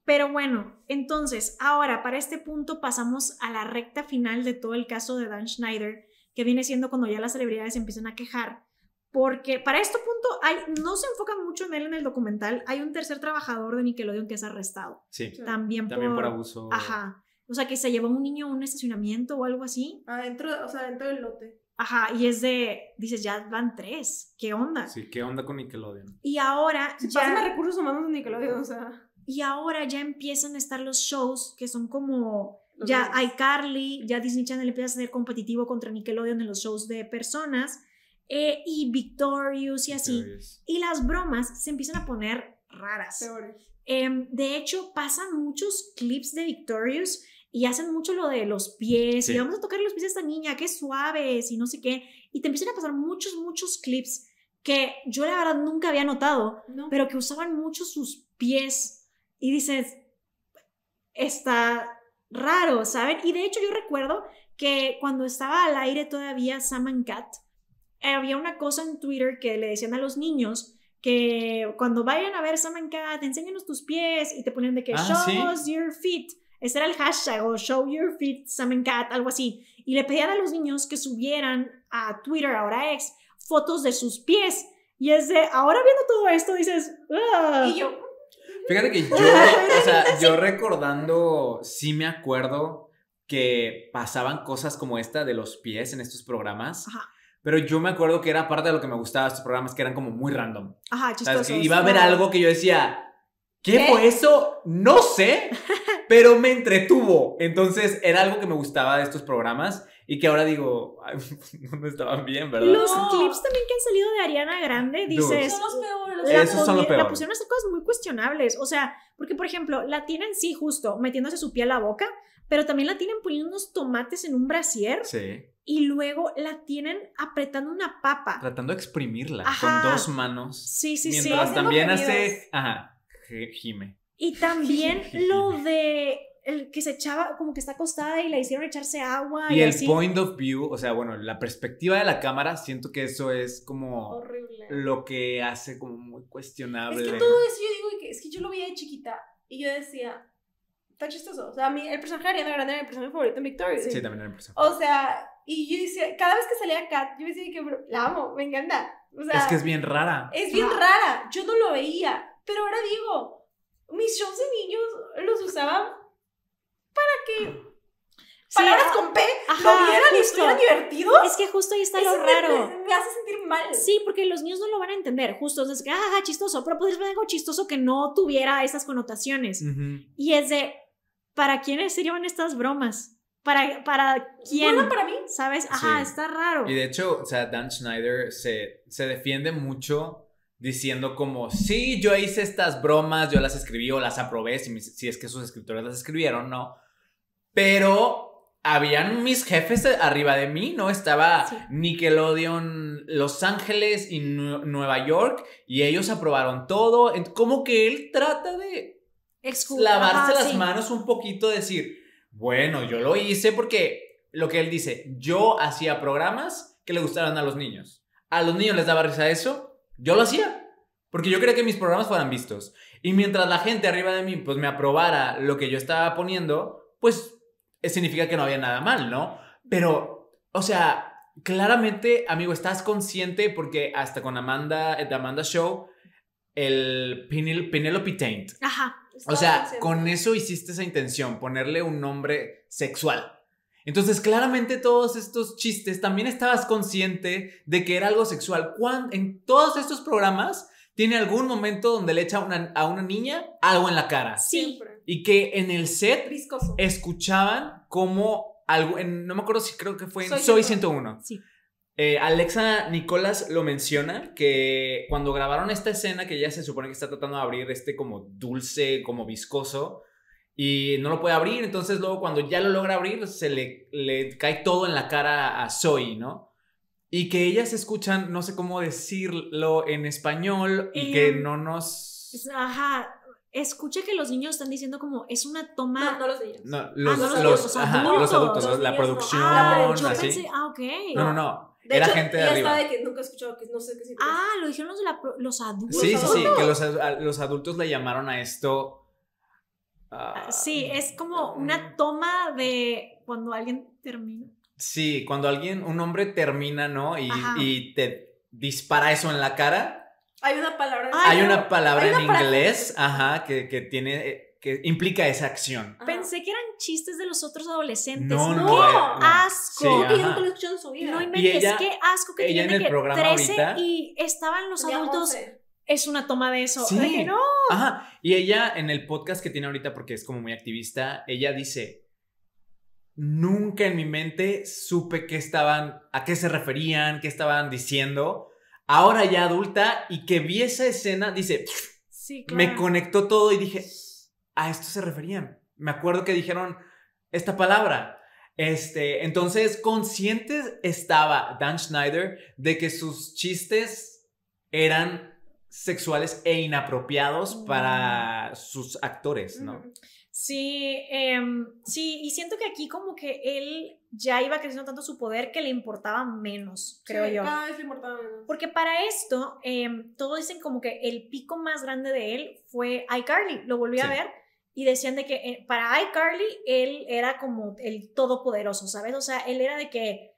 Pero bueno, entonces, ahora para este punto pasamos a la recta final de todo el caso de Dan Schneider, que viene siendo cuando ya las celebridades empiezan a quejar. Porque para este punto hay, no se enfoca mucho en él en el documental. Hay un tercer trabajador de Nickelodeon que es arrestado. Sí, También, también por por, abuso. Ajá. O sea, que se llevó a un niño a un estacionamiento o algo así. Adentro, o sea, dentro del lote. Ajá. Y es de, dices, ya van tres. ¿Qué onda? Sí, ¿qué onda con Nickelodeon? Y ahora Si ya... pasan recursos humanos de Nickelodeon, o sea. Y ahora ya empiezan a estar los shows que son como Los ya iCarly, ya Disney Channel empieza a ser competitivo contra Nickelodeon en los shows de personas eh, y Victorious y así. Victorious. Y las bromas se empiezan a poner raras. Em, de hecho, pasan muchos clips de Victorious y hacen mucho lo de los pies y vamos a tocar los pies de esta niña, qué suaves y no sé qué. Y te empiezan a pasar muchos, muchos clips que yo la verdad nunca había notado No. pero que usaban mucho sus pies y dices, está raro, ¿saben? Y de hecho yo recuerdo que cuando estaba al aire todavía Sam and Cat, había una cosa en Twitter que le decían a los niños que cuando vayan a ver Sam and Cat, enséñanos tus pies y te ponían de que Ah, show ¿sí? us your feet. Ese era el hashtag o show your feet Sam and Cat, algo así. Y le pedían a los niños que subieran a Twitter, ahora ex, fotos de sus pies. Y es de, ahora viendo todo esto, dices. Y yo, Fíjate que yo, o sea, yo recordando, sí me acuerdo que pasaban cosas como esta de los pies en estos programas. Ajá. Pero yo me acuerdo que era parte de lo que me gustaba de estos programas, que eran como muy random. Ajá, chistosos. Que iba a haber algo que yo decía, ¿qué, ¿Qué? fue eso? No sé, *laughs* pero me entretuvo. Entonces era algo que me gustaba de estos programas y que ahora digo, *laughs* "Ay, no estaban bien, ¿verdad? Los No. clips también que han salido de Ariana Grande, dices, son los peores. la, Esos son la pusieron a hacer cosas muy cuestionables. O sea, porque por ejemplo, la tienen sí justo metiéndose su pie a la boca, pero también la tienen poniendo unos tomates en un brasier Sí, y luego la tienen apretando una papa. tratando de exprimirla Ajá. con dos manos. Sí, sí, sí. mientras también hace, ajá, gime. Y también *laughs* lo de el que se echaba, como que está acostada y la hicieron echarse agua y, Y el así. point of view, o sea, bueno, la perspectiva de la cámara, siento que eso es como Horrible. lo que hace como muy cuestionable. Es que todo eso yo digo es que yo lo veía de chiquita y yo decía, está chistoso. O sea, a mí el personaje de Ariana Grande era mi personaje favorito en Victorious. Sí, también era impresionante. O sea, Y yo decía, cada vez que salía Kat, yo decía que bro, la amo, me encanta. O sea, es que es bien rara. es bien rara. Yo no lo veía. Pero ahora digo, mis shows de niños los usaba para que Sí, palabras ah, con P ajá, lo vieran y justo. estuvieran divertidos. Es que justo ahí está Eso lo raro. Me, me hace sentir mal. Sí, porque los niños no lo van a entender, justo. Es que, ah, chistoso, pero podrías ver algo chistoso que no tuviera esas connotaciones. Ujú. Y es de, ¿para quiénes serían estas bromas? ¿Para, para quién? Bueno, para mí. ¿Sabes? Ajá, Sí. está raro. Y de hecho, o sea, Dan Schneider se, se defiende mucho diciendo como, sí, yo hice estas bromas, yo las escribí o las aprobé, si, si es que sus escritores las escribieron, ¿no? Pero habían mis jefes arriba de mí, ¿no? Estaba Sí. Nickelodeon Los Ángeles y Nue- Nueva York y ellos aprobaron todo. Como que él trata de Excu- lavarse ajá, las sí. manos un poquito, decir, bueno, yo lo hice porque lo que él dice, yo hacía programas que le gustaran a los niños. A los niños les daba risa eso, yo lo hacía. Porque yo quería que mis programas fueran vistos. Y mientras la gente arriba de mí pues me aprobara lo que yo estaba poniendo, pues eh, significa que no había nada mal, ¿no? Pero, o sea, claramente, amigo, estás consciente porque hasta con Amanda, The Amanda Show, el Penel- Penelope Taint, Ajá. O sea, con eso hiciste esa intención, ponerle un nombre sexual. Entonces, claramente todos estos chistes, también estabas consciente de que era algo sexual. Cuan- en todos estos programas tiene algún momento donde le echa una- a una niña algo en la cara. Sí. Siempre. Y que en el set Viscoso. escuchaban como algo, en- no me acuerdo si creo que fue en Soy Soy 101. 101. Sí. Eh, Alexa Nicolás lo menciona que cuando grabaron esta escena que ella se supone que está tratando de abrir este como dulce, como viscoso y no lo puede abrir, entonces luego cuando ya lo logra abrir se le, le cae todo en la cara a Zoe, ¿no? Y que ellas escuchan, no sé cómo decirlo en español y que no nos... Es- Ajá. Escucha que los niños están diciendo como, es una toma... No, no los niños. No, los, no, los- los- los ajá, adultos. los adultos, Los la producción, Ah, yo así. pensé, ah, ok. No, no, no. De Era hecho, gente de ella arriba. de que nunca he escuchado que no sé qué significa. Ah, lo dijeron los, de la pro- los adultos. Sí, sí, sí, que los, los adultos le llamaron a esto. ah, Ah, Sí, es como una toma de cuando alguien termina. Sí, cuando alguien, un hombre termina, ¿no? Y, y te dispara eso en la cara. Hay una palabra. Ay, hay una palabra hay en inglés, ajá, que, que tiene, eh, que implica esa acción. Ajá. Pensé que eran chistes de los otros adolescentes. No, no, no, ¡Qué eh, no. asco! Sí. No Y inventes, ella- qué asco que ella en de el que programa 13 ahorita- y estaban los adultos. 11. Es una toma de eso. Sí. De que no. Ajá. Y ella, en el podcast que tiene ahorita, porque es como muy activista, ella dice. Nunca en mi mente supe qué estaban, a qué se referían, qué estaban diciendo. Ahora ya adulta y que vi esa escena, dice, Sí, me conectó todo y dije, a esto se referían. Me acuerdo que dijeron esta palabra. Este, entonces, consciente estaba Dan Schneider de que sus chistes eran sexuales e inapropiados Mm. para sus actores, ¿no? Sí, em, sí, y siento que aquí como que él ya iba creciendo tanto su poder que le importaba menos, creo Sí, yo. Cada vez le importaba menos. Porque para esto, em, todos dicen como que el pico más grande de él fue iCarly. Lo volví a ver y decían de que eh, para iCarly él era como el todopoderoso, ¿sabes? O sea, él era de que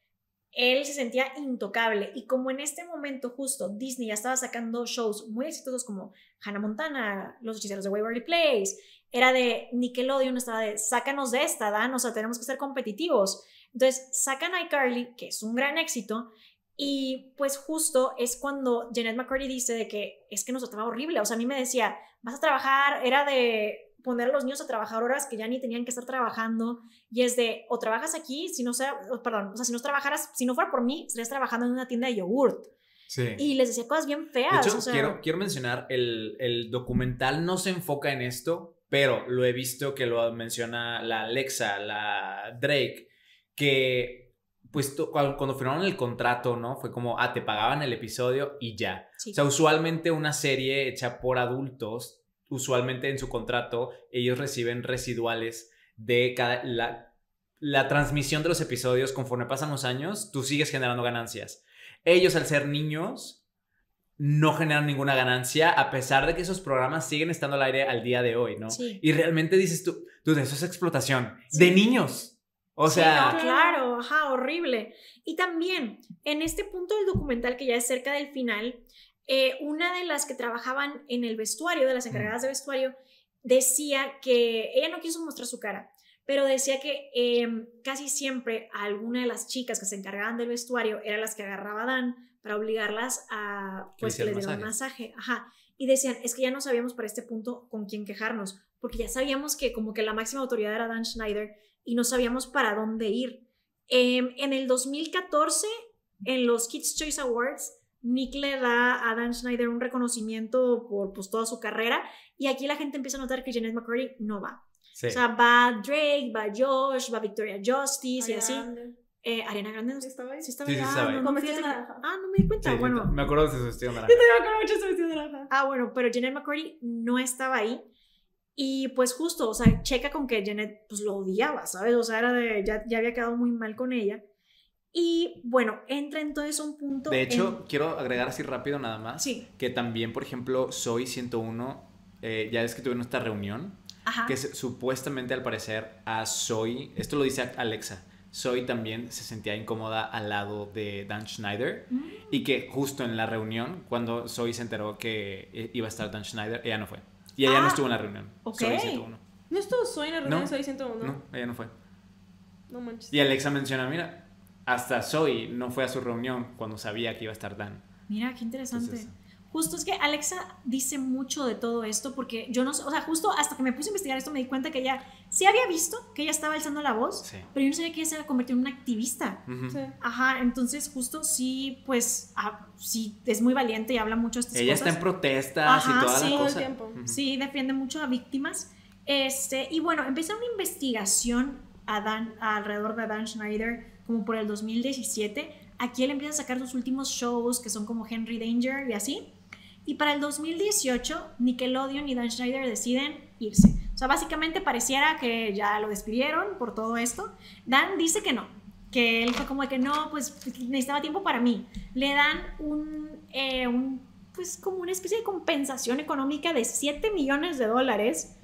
él se sentía intocable. Y como en este momento justo Disney ya estaba sacando shows muy exitosos como Hannah Montana, Los Hechiceros de Waverly Place, era de Nickelodeon, estaba de sácanos de esta, Dan, o sea, tenemos que ser competitivos. Entonces sacan iCarly, que es un gran éxito, y pues justo es cuando Janet McCurdy dice de que es que nos trataba horrible. O sea, a mí me decía, vas a trabajar, era de poner a los niños a trabajar horas que ya ni tenían que estar trabajando. Y es de, o trabajas aquí, si no sea, perdón, o sea, si no trabajaras, si no fuera por mí, estarías trabajando en una tienda de yogurt. Sí. Y les decía cosas bien De feas. hecho, o sea, quiero, quiero mencionar, el, el documental no se enfoca en esto, pero lo he visto que lo menciona la Alexa, la Drake, que pues cuando firmaron el contrato, ¿no? Fue como, ah, te pagaban el episodio y ya. sí. O sea, usualmente una serie hecha por adultos, usualmente en su contrato, ellos reciben residuales de cada, la, la transmisión de los episodios conforme pasan los años, tú sigues generando ganancias. Ellos, al ser niños, no generan ninguna ganancia, a pesar de que esos programas siguen estando al aire al día de hoy, ¿no? Sí. Y realmente dices tú, tú, eso es explotación Sí. de niños. O Sí, sea, no, claro, ajá, horrible. Y también, en este punto del documental, que ya es cerca del final, eh, una de las que trabajaban en el vestuario, de las encargadas de vestuario, decía que ella no quiso mostrar su cara, pero decía que eh, casi siempre a alguna de las chicas que se encargaban del vestuario eran las que agarraba a Dan para obligarlas a pues, que les dieran un masaje. Ajá. Y decían, es que ya no sabíamos para este punto con quién quejarnos, porque ya sabíamos que como que la máxima autoridad era Dan Schneider y no sabíamos para dónde ir. Em, en el 2014, en los Kids Choice Awards, Nick le da a Dan Schneider un reconocimiento por pues, toda su carrera y aquí la gente empieza a notar que Janet McCurdy no va. sí. O sea, va Drake, va Josh, va Victoria Justice y Ariana así. Grande. Eh, Ariana Grande no ¿Sí estaba ahí? sí estaba Sí, sí ahí. estaba Ah, ahí. no, no, que- ah, no me di cuenta. Sí, sí, bueno, me acuerdo de su vestido naranja. Yo también me acuerdo mucho de ese vestido naranja. Ah, bueno, pero Janet McCurdy no estaba ahí. Y pues justo, o sea, checa con que Janet pues lo odiaba, ¿sabes? O sea, era de, ya, ya había quedado muy mal con ella. Y bueno, entra entonces un punto. De hecho, en- quiero agregar así rápido nada más. sí, Que también, por ejemplo, Soy 101, eh, ya es que tuvieron esta reunión, ajá. que supuestamente al parecer a Soy, esto lo dice Alexa, Soy también se sentía incómoda al lado de Dan Schneider Mm, y que justo en la reunión, cuando Soy se enteró que eh, iba a estar Dan Schneider, ella no fue. Y ella no Ah, estuvo en la reunión. ok. Soy 101. ¿No estuvo Soy en la reunión No. Soy 101? No, ella no fue. No manches. Y Alexa menciona, mira, hasta Soy no fue a su reunión cuando sabía que iba a estar Dan. Mira, qué interesante. Entonces- Justo es que Alexa dice mucho de todo esto porque yo no sé, o sea, justo hasta que me puse a investigar esto me di cuenta que ella sí había visto que ella estaba alzando la voz, Sí. pero yo no sabía que ella se había convertido en una activista. Sí. Ajá, entonces justo sí, pues, ah, sí, es muy valiente y habla mucho de estas Ella cosas. está en protestas Ajá, y toda sí. la Todo el. Ujú. Sí, defiende mucho a víctimas. Este, y bueno, empieza una investigación a Dan, alrededor de Dan Schneider como por el 2017. Aquí él empieza a sacar sus últimos shows que son como Henry Danger y así. Y para el 2018, Nickelodeon y Dan Schneider deciden irse. O sea, básicamente pareciera que ya lo despidieron por todo esto. Dan dice que no, que él fue como de que no, pues necesitaba tiempo para mí. Le dan un, eh, un pues como una especie de compensación económica de 7 millones de dólares.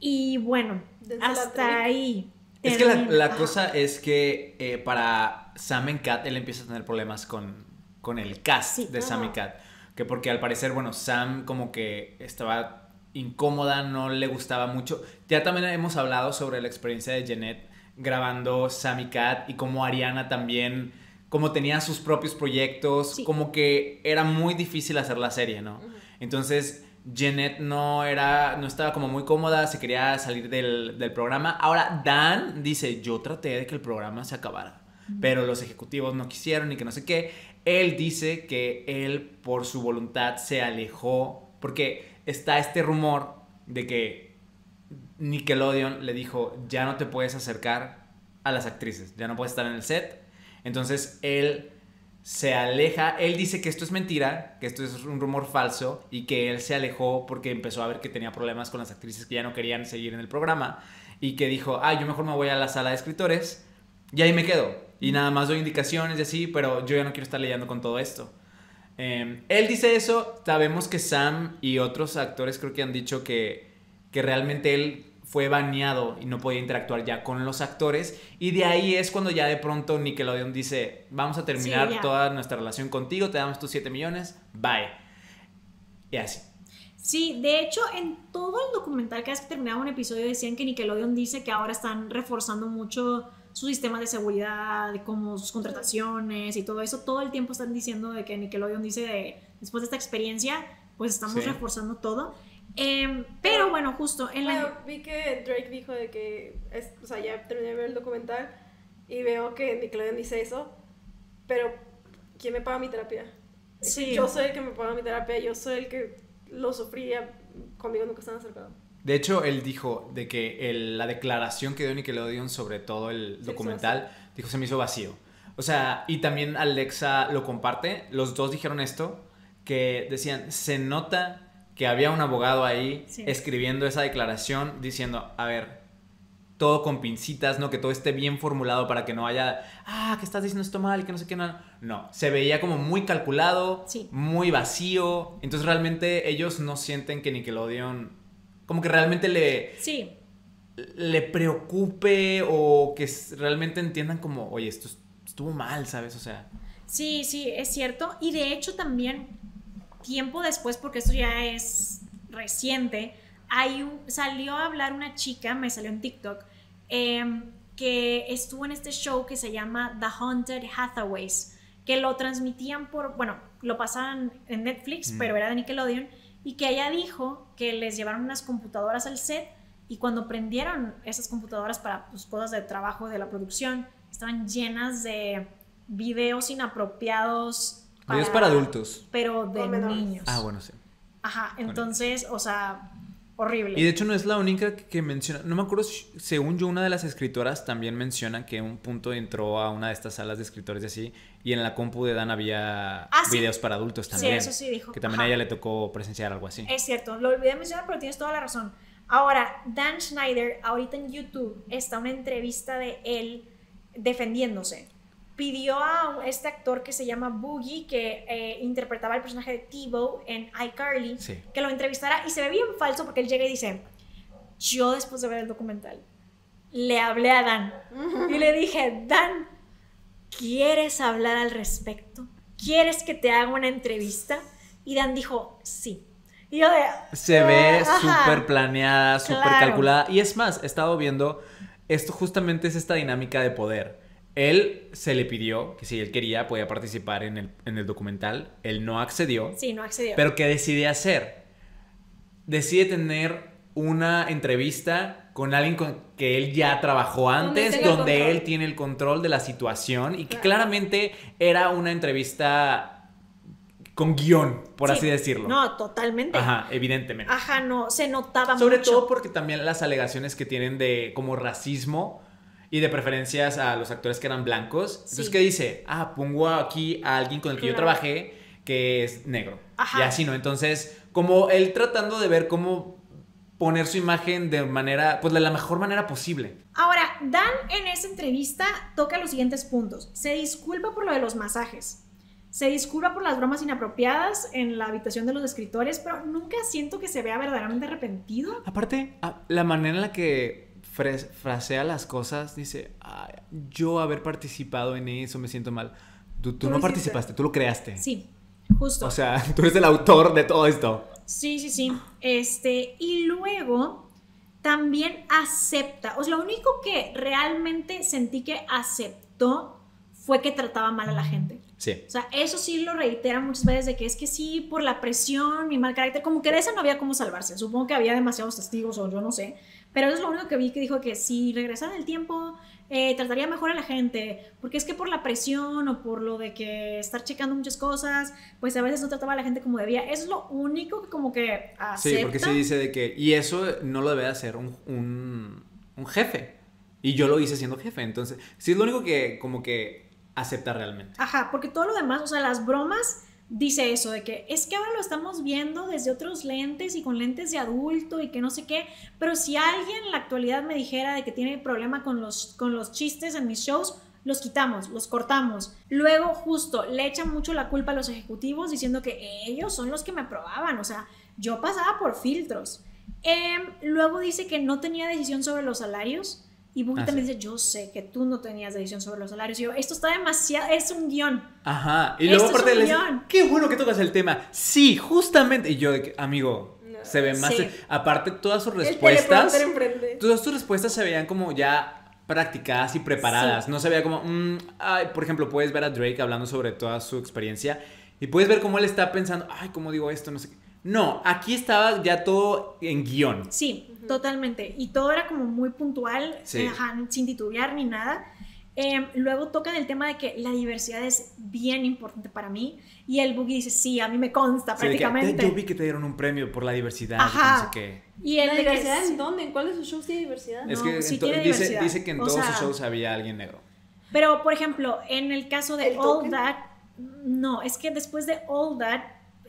Y bueno, la hasta ahí. Es que la, cosa es que eh, para Sam and Cat él empieza a tener problemas con, con el cast Sí. de Sam y. Cat. Que porque al parecer, bueno, Sam como que estaba incómoda, no le gustaba mucho. Ya también hemos hablado sobre la experiencia de Jeanette grabando Sam y Cat y como Ariana también, como tenía sus propios proyectos, Sí. como que era muy difícil hacer la serie, ¿no? Entonces, Jeanette no era, no estaba como muy cómoda, se quería salir del, del programa. Ahora, Dan dice, yo traté de que el programa se acabara, pero los ejecutivos no quisieron y que no sé qué. Él dice que él, por su voluntad, se alejó, porque está este rumor de que Nickelodeon le dijo, ya no te puedes acercar a las actrices, ya no puedes estar en el set. Entonces, él se aleja, él dice que esto es mentira, que esto es un rumor falso y que él se alejó porque empezó a ver que tenía problemas con las actrices que ya no querían seguir en el programa y que dijo, ah, yo mejor me voy a la sala de escritores y ahí me quedo y nada más doy indicaciones y así, pero yo ya no quiero estar leyendo con todo esto. Eh, él dice eso, sabemos que Sam y otros actores creo que han dicho que, que realmente él fue baneado y no podía interactuar ya con los actores y de ahí es cuando ya de pronto Nickelodeon dice vamos a terminar Sí, toda nuestra relación contigo, te damos tus 7 millones, bye. Y así. Sí, de hecho, en todo el documental, que terminaba un episodio, decían que Nickelodeon dice que ahora están reforzando mucho su sistema de seguridad, como sus contrataciones y todo eso. Todo el tiempo están diciendo de que Nickelodeon dice de, después de esta experiencia, pues estamos Sí. reforzando todo. Em, pero bueno, justo en la... Bueno, vi que Drake dijo de que, es, o sea, ya terminé de ver el documental y veo que Nickelodeon dice eso, pero ¿quién me paga mi terapia? Sí. Yo soy el que me paga mi terapia, yo soy el que lo sufría, conmigo nunca están acercado. De hecho, él dijo de que el- la declaración que dio Nickelodeon sobre todo el Sí, documental, dijo, se me hizo vacío. O sea, y también Alexa lo comparte, los dos dijeron esto, que decían, se nota que había un abogado ahí Sí. escribiendo esa declaración diciendo, a ver, todo con pincitas, ¿no? Que todo esté bien formulado para que no haya, ah, que estás diciendo esto mal y que no sé qué, no. No, se veía como muy calculado, Sí. muy vacío. Entonces realmente ellos no sienten que Nickelodeon, como que realmente le, Sí, le preocupe o que realmente entiendan como, oye, esto es- estuvo mal, ¿sabes? O sea, Sí, sí, es cierto. Y de hecho también, tiempo después, porque esto ya es reciente, hay un, salió a hablar una chica, me salió en TikTok, em, que estuvo en este show que se llama The Haunted Hathaways, que lo transmitían por, bueno, lo pasaban en Netflix, Mm. pero era de Nickelodeon, y que ella dijo que les llevaron unas computadoras al set y cuando prendieron esas computadoras para pues, cosas de trabajo de la producción, estaban llenas de videos inapropiados. Videos para adultos. Pero de niños. Ah, bueno, sí. Ajá, entonces, o sea, horrible. Y de hecho no es la única que, que menciona, no me acuerdo, si- según yo una de las escritoras también menciona que un punto entró a una de estas salas de escritores y así, y en la compu de Dan había Ah, sí. videos para adultos sí, también. eso sí dijo. Que también a ella le tocó presenciar algo así. Es cierto, lo olvidé mencionar, pero tienes toda la razón. Ahora, Dan Schneider, ahorita en YouTube está una entrevista de él defendiéndose. Pidió a este actor que se llama Boogie, que eh, interpretaba el personaje de T-Bow en iCarly, Sí. que lo entrevistara y se ve bien falso porque él llega y dice, yo después de ver el documental, le hablé a Dan y le dije, Dan, ¿quieres hablar al respecto? ¿Quieres que te haga una entrevista? Y Dan dijo, sí. Y yo de... Se ve "Ah, ajá". súper planeada, súper Claro. calculada. Y es más, he estado viendo, esto justamente es esta dinámica de poder. Él se le pidió que si él quería podía participar en el, en el documental. Él no accedió. Sí, no accedió. Pero ¿qué decide hacer? Decide tener una entrevista con alguien con que él ya trabajó antes, donde él tiene el control de la situación y que Claro. claramente era una entrevista con guion, por Sí. así decirlo. No, totalmente. Ajá, evidentemente. Ajá, no, se notaba Sobre mucho. todo porque también las alegaciones que tienen de como racismo y de preferencias a los actores que eran blancos. Entonces, Sí. ¿qué dice? Ah, pongo aquí a alguien con el que yo Claro. trabajé que es negro. Ajá. Y así, ¿no? Entonces, como él tratando de ver cómo poner su imagen de manera, pues de la mejor manera posible. Ahora, Dan en esa entrevista toca los siguientes puntos. Se disculpa por lo de los masajes. Se disculpa por las bromas inapropiadas en la habitación de los escritores, pero nunca siento que se vea verdaderamente arrepentido. Aparte, la manera en la que frasea las cosas, dice, "Ay, yo haber participado en eso me siento mal. Tú, tú Tú no hiciste. participaste, tú lo creaste. Sí, justo. O sea, *laughs* tú eres el autor de todo esto. Sí, sí, sí. Este, y luego también acepta. O sea, lo único que realmente sentí que aceptó fue que trataba mal a la gente. Sí. O sea, eso sí lo reitera muchas veces de que es que sí, por la presión, mi mal carácter, como que de esa no había cómo salvarse. Supongo que había demasiados testigos o yo no sé. Pero eso es lo único que vi que dijo que si regresara en el tiempo, eh, trataría mejor a la gente. Porque es que por la presión o por lo de que estar checando muchas cosas, pues a veces no trataba a la gente como debía. Eso es lo único que como que acepta. Sí, porque sí dice de que. Y eso no lo debe de hacer un, un, un jefe. Y yo lo hice siendo jefe. Entonces, sí es lo único que como que acepta realmente. Ajá, porque todo lo demás, o sea, las bromas dice eso, de que es que ahora lo estamos viendo desde otros lentes y con lentes de adulto y que no sé qué, pero si alguien en la actualidad me dijera de que tiene problema con los, con los chistes en mis shows, los quitamos, los cortamos. Luego justo le echan mucho la culpa a los ejecutivos diciendo que ellos son los que me aprobaban, o sea, yo pasaba por filtros. Em, luego dice que no tenía decisión sobre los salarios. Y Ah, también dice, yo sé que tú no tenías decisión sobre los salarios. Y yo, esto está demasiado, es un guion. Ajá. Y luego aparte un le guion. dice, qué bueno que tocas el tema. Sí, justamente. Y yo, de que, amigo, No. se ve más. Sí. Aparte, todas sus respuestas. Todas tus respuestas se veían como ya practicadas y preparadas. Sí. No se veía como, mm, ay, por ejemplo, puedes ver a Drake hablando sobre toda su experiencia y puedes ver cómo él está pensando, ay, ¿cómo digo esto? No sé qué. No, aquí estaba ya todo en guion. Sí, totalmente. Y todo era como muy puntual, Sí. eh, ajá, sin titubear ni nada. Eh, luego tocan el tema de que la diversidad es bien importante para mí. Y el Boogie dice, sí, a mí me consta Sí, de que, prácticamente. yo vi que te dieron un premio por la diversidad. y que Ajá. no sé qué. Y el ¿La diversidad sí. en dónde? ¿En cuál de sus shows tiene diversidad? Es No, que sí tiene dice, diversidad. dice que en O todos sea- sus shows había alguien negro. Pero, por ejemplo, en el caso de ¿El All token? That, no, es que después de All That,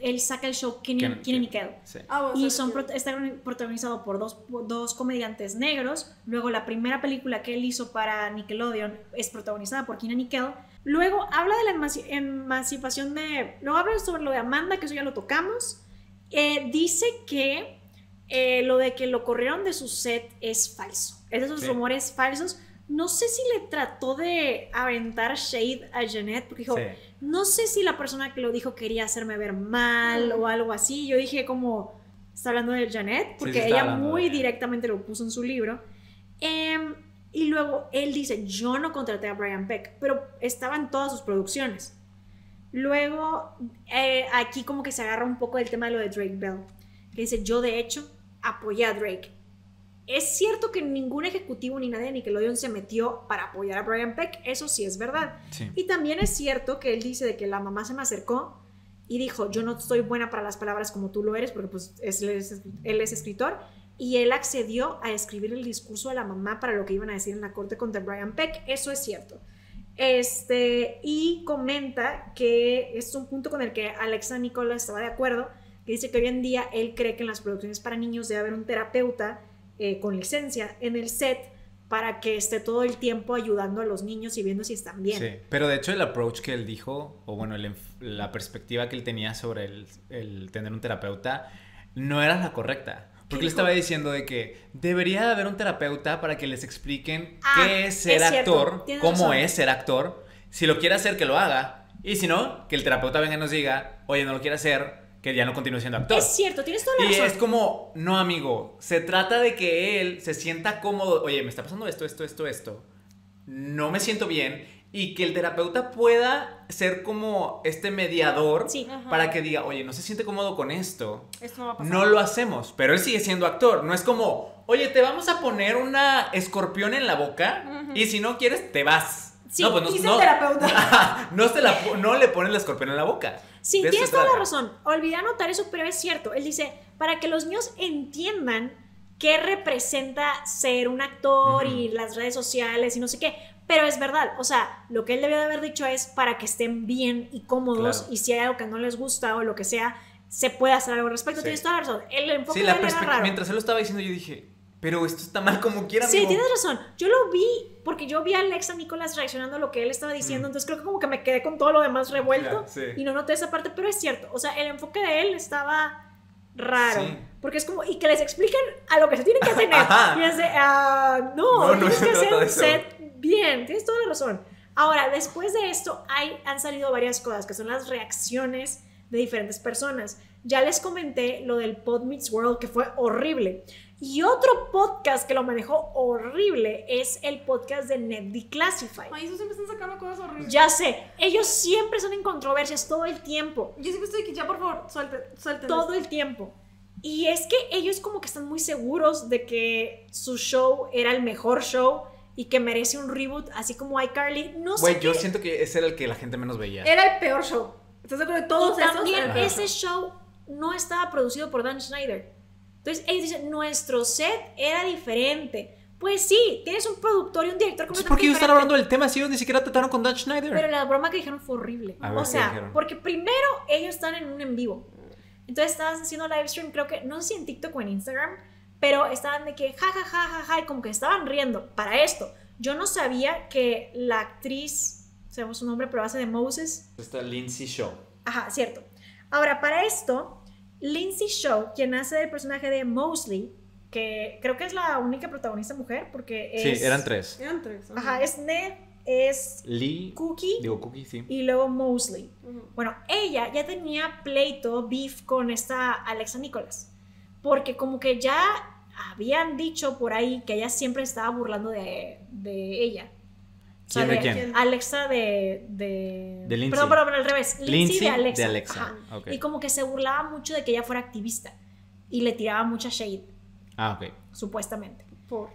él saca el show ¿Quién- Kinney y quién? Nickel. Sí. Ah, Y son pro- está protagonizado por dos, dos comediantes negros. Luego la primera película que él hizo para Nickelodeon es protagonizada por Kina Nickel. Luego habla de la emanci- emancipación de... Luego habla sobre lo de Amanda, que eso ya lo tocamos. Eh, dice que eh, lo de que lo corrieron de su set es falso. Es de esos Sí. rumores falsos. No sé si le trató de aventar shade a Jeanette, porque dijo, Sí. No sé si la persona que lo dijo quería hacerme ver mal o algo así. Yo dije como, está hablando de Janet, porque sí ella muy directamente lo puso en su libro. Em, y luego él dice, yo no contraté a Brian Peck, pero estaba en todas sus producciones. Luego, eh, aquí como que se agarra un poco del tema de lo de Drake Bell, que dice, yo de hecho apoyé a Drake. Es cierto que ningún ejecutivo ni nadie de Nickelodeon se metió para apoyar a Brian Peck, eso sí es verdad. Sí. Y también es cierto que él dice de que la mamá se me acercó y dijo, yo no estoy buena para las palabras como tú lo eres, porque pues es, él es escritor, y él accedió a escribir el discurso de la mamá para lo que iban a decir en la corte contra Brian Peck, eso es cierto. Este, y comenta que es un punto con el que Alexa Nicola estaba de acuerdo, que dice que hoy en día él cree que en las producciones para niños debe haber un terapeuta eh, con licencia en el set para que esté todo el tiempo ayudando a los niños y viendo si están bien. Sí, pero de hecho el approach que él dijo, o bueno, el la perspectiva que él tenía sobre el, el tener un terapeuta, no era la correcta. Porque él estaba diciendo de que debería de haber un terapeuta para que les expliquen Ah, qué es ser es actor, cómo razón. es ser actor. Si lo quiere hacer, que lo haga. Y si no, que el terapeuta venga y nos diga, oye, no lo quiere hacer, que ya no continúe siendo actor. Es cierto, tienes toda la Y razón. es como, no amigo, se trata de que él se sienta cómodo, oye, me está pasando esto, esto, esto, esto, no me siento bien, y que el terapeuta pueda ser como este mediador Sí. Para que diga, oye, no se siente cómodo con esto, Esto no va a pasar. no lo hacemos, pero él sigue siendo actor, no es como, oye, te vamos a poner una escorpión en la boca, Ujú. y si no quieres, te vas. Sí, no, pues no, no- el terapeuta. *laughs* no, se la, no le pones la escorpión en la boca. Sí, De tienes toda la razón. Olvidé anotar eso, pero es cierto. Él dice, para que los niños entiendan qué representa ser un actor Ujú. y las redes sociales y no sé qué. Pero es verdad, o sea, lo que él debió de haber dicho es para que estén bien y cómodos Claro. y si hay algo que no les gusta o lo que sea, se puede hacer algo al respecto. Sí. Tienes toda la razón. El enfoque Sí, de la era raro. mientras él lo estaba diciendo, yo dije, pero esto está mal como quiera, Sí, amigo". tienes razón. Yo lo vi porque yo vi a Alexa Nicolás reaccionando a lo que él estaba diciendo, Mm. entonces creo que como que me quedé con todo lo demás revuelto Ya, sí. y no noté esa parte, pero es cierto. O sea, el enfoque de él estaba raro. Sí. Porque es como, y que les expliquen a lo que se tienen que *laughs* tener. Y es de, ah, no, No, no tienes que hacer un set bien, tienes toda la razón. Ahora, después de esto, hay, han salido varias cosas, que son las reacciones de diferentes personas. Ya les comenté lo del Pod Meets World, que fue horrible. Y otro podcast que lo manejó horrible es el podcast de Net Declassified. Ay, eso siempre están sacando cosas horribles. Ya sé, ellos siempre son en controversias todo el tiempo. Yo siempre estoy que ya, por favor, suelten, suelten. todo el tiempo. Y es que ellos como que están muy seguros de que su show era el mejor show y que merece un reboot, así como iCarly. No sé Güey, yo qué- siento que ese era el que la gente menos veía. Era el peor show. ¿Estás de acuerdo? Y Todos esos también eran ese show. show no estaba producido por Dan Schneider. Entonces ellos dicen, nuestro set era diferente. Pues sí, tienes un productor y un director completamente ¿por qué ellos están hablando del tema si ellos ni siquiera trataron con Dan Schneider? Pero la broma que dijeron fue horrible. A ver, o ¿qué sea, dijeron? porque primero ellos están en un en vivo. Entonces estaban haciendo live stream, creo que, no sé si en TikTok o en Instagram, pero estaban de que ja, ja, ja, ja, ja, y como que estaban riendo para esto. Yo no sabía que la actriz, sabemos su nombre, pero hace de Moses. Está Lindsay Shaw. Ajá, cierto. Ahora, para esto, Lindsay Shaw, quien hace el personaje de Mosley, que creo que es la única protagonista mujer, porque es... Sí, eran tres. Eran tres. Ajá, es Ned, es Lee, Cookie digo Cookie, sí. y luego Mosley. Ujú. Bueno, ella ya tenía pleito, beef con esta Alexa Nicholas. Porque como que ya habían dicho por ahí que ella siempre estaba burlando de, de ella. ¿Quién de quién? Alexa de... De, De Lindsay. Perdón, perdón, al revés. Lindsay, Lindsay de Alexa. de Alexa. Ok. Y como que se burlaba mucho de que ella fuera activista. Y le tiraba mucha shade, Ah, ok. supuestamente. Por.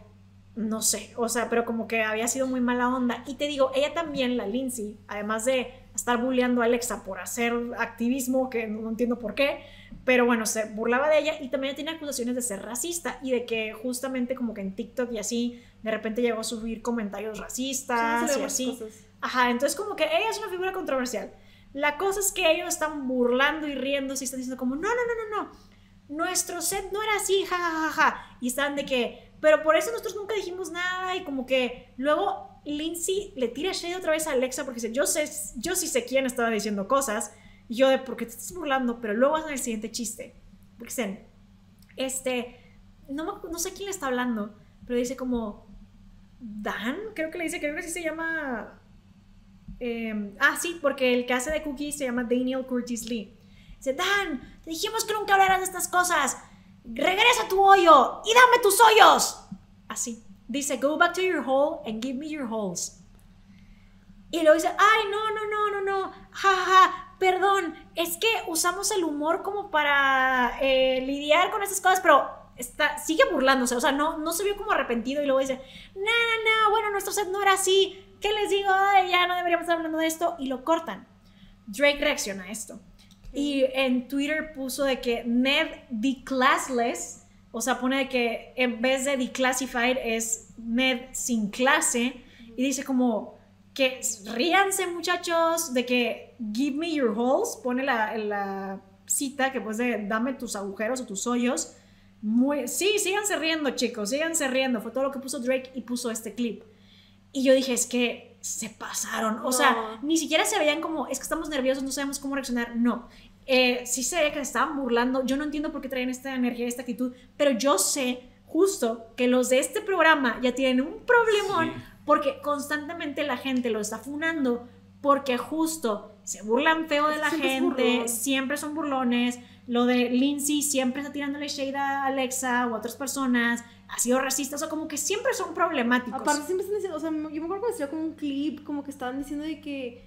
No sé, o sea, pero como que había sido muy mala onda. Y te digo, ella también, la Lindsay, además de estar bulleando a Alexa por hacer activismo, que no entiendo por qué, pero bueno, se burlaba de ella y también tiene acusaciones de ser racista y de que justamente como que en TikTok y así, de repente llegó a subir comentarios racistas y así. Ajá, entonces como que ella es una figura controversial. La cosa es que ellos están burlando y riendo y están diciendo como, no, no, no, no, no, nuestro set no era así, ja, ja, ja, ja. Y están de que, pero por eso nosotros nunca dijimos nada y como que luego Lindsay le tira shade otra vez a Alexa porque dice, yo sé, yo sí sé quién estaba diciendo cosas. Y yo de, ¿por qué te estás burlando? Pero luego hacen el siguiente chiste. Porque dicen, este, no, no sé quién le está hablando, pero dice como, Dan, creo que le dice, creo que así se llama, eh, ah, sí, porque el que hace de Cookie se llama Daniel Curtis Lee. Dice, Dan, te dijimos que nunca hablaras de estas cosas. Regresa a tu hoyo y dame tus hoyos. Así. Dice, go back to your hole and give me your holes. Y luego dice, ay, no, no, no, no, no, ja, perdón, es que usamos el humor como para eh, lidiar con esas cosas, pero está, sigue burlándose, o sea, no, no se vio como arrepentido y luego dice, no, no, no, bueno, nuestro set no era así, ¿qué les digo? Ay, ya no deberíamos estar hablando de esto, y lo cortan. Drake reacciona a esto. Y en Twitter puso de que Ned declassless, o sea, pone de que en vez de declassified es Ned sin clase, y dice como que ríanse muchachos de que give me your holes, pone la, la cita que pues de dame tus agujeros o tus hoyos. Muy, sí, síganse riendo chicos, síganse riendo, fue todo lo que puso Drake y puso este clip. Y yo dije, es que se pasaron, o No. sea, ni siquiera se veían como, es que estamos nerviosos, no sabemos cómo reaccionar, no. Eh, sí se veía que se estaban burlando, yo no entiendo por qué traen esta energía, esta actitud, pero yo sé justo que los de este programa ya tienen un problemón Sí. porque constantemente la gente lo está funando porque justo se burlan feo de la Siempre gente, siempre son burlones. Lo de Lindsay siempre está tirándole shade a Alexa o a otras personas, ha sido racista, o sea, como que siempre son problemáticos. Aparte siempre están diciendo, o sea, yo me acuerdo cuando salió como un clip, como que estaban diciendo de que,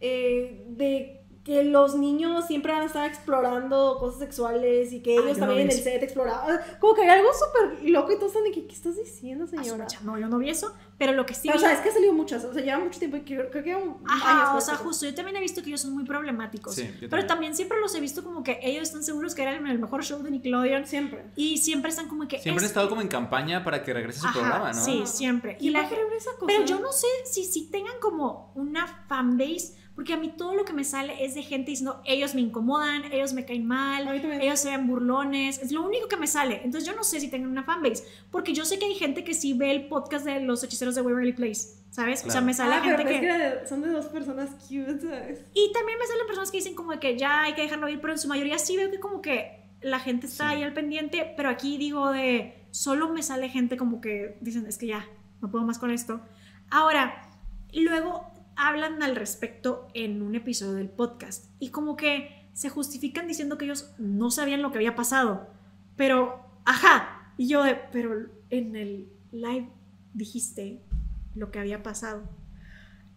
eh, de que los niños siempre van a estar explorando cosas sexuales y que Ay, ellos yo no también en el set exploraban, como que hay algo súper loco y todos están de que, ¿qué estás diciendo, señora? No, yo no vi eso, pero lo que sí o vi- sea, es que ha salido muchas, o sea, lleva mucho tiempo y que- creo que un Ajá, años, o creo sea, justo, yo también he visto que ellos son muy problemáticos. Sí, yo pero también. también siempre los he visto como que ellos están seguros que eran el mejor show de Nickelodeon Siempre. y siempre están como que... Siempre han es- estado como en campaña para que regrese su Ajá, programa, ¿no? Sí, siempre. Y ¿Y la cosa? Pero yo no sé si, si tengan como una fanbase, porque a mí todo lo que me sale es de gente diciendo, ellos me incomodan, ellos me caen mal, ellos se ven burlones, es lo único que me sale. Entonces yo no sé si tengan una fanbase, porque yo sé que hay gente que sí ve el podcast de los hechiceros de Waverly Place, ¿sabes? O sea, Claro. me sale Ah, pero gente es que... que son de dos personas cute, ¿sabes? Y también me salen personas que dicen como de que ya hay que dejarlo ir, pero en su mayoría sí veo que como que la gente está Sí. ahí al pendiente, pero aquí digo de, solo me sale gente como que dicen, es que ya, no puedo más con esto. Ahora, luego hablan al respecto en un episodio del podcast y como que se justifican diciendo que ellos no sabían lo que había pasado, pero, ajá, y yo de, pero en el live dijiste lo que había pasado.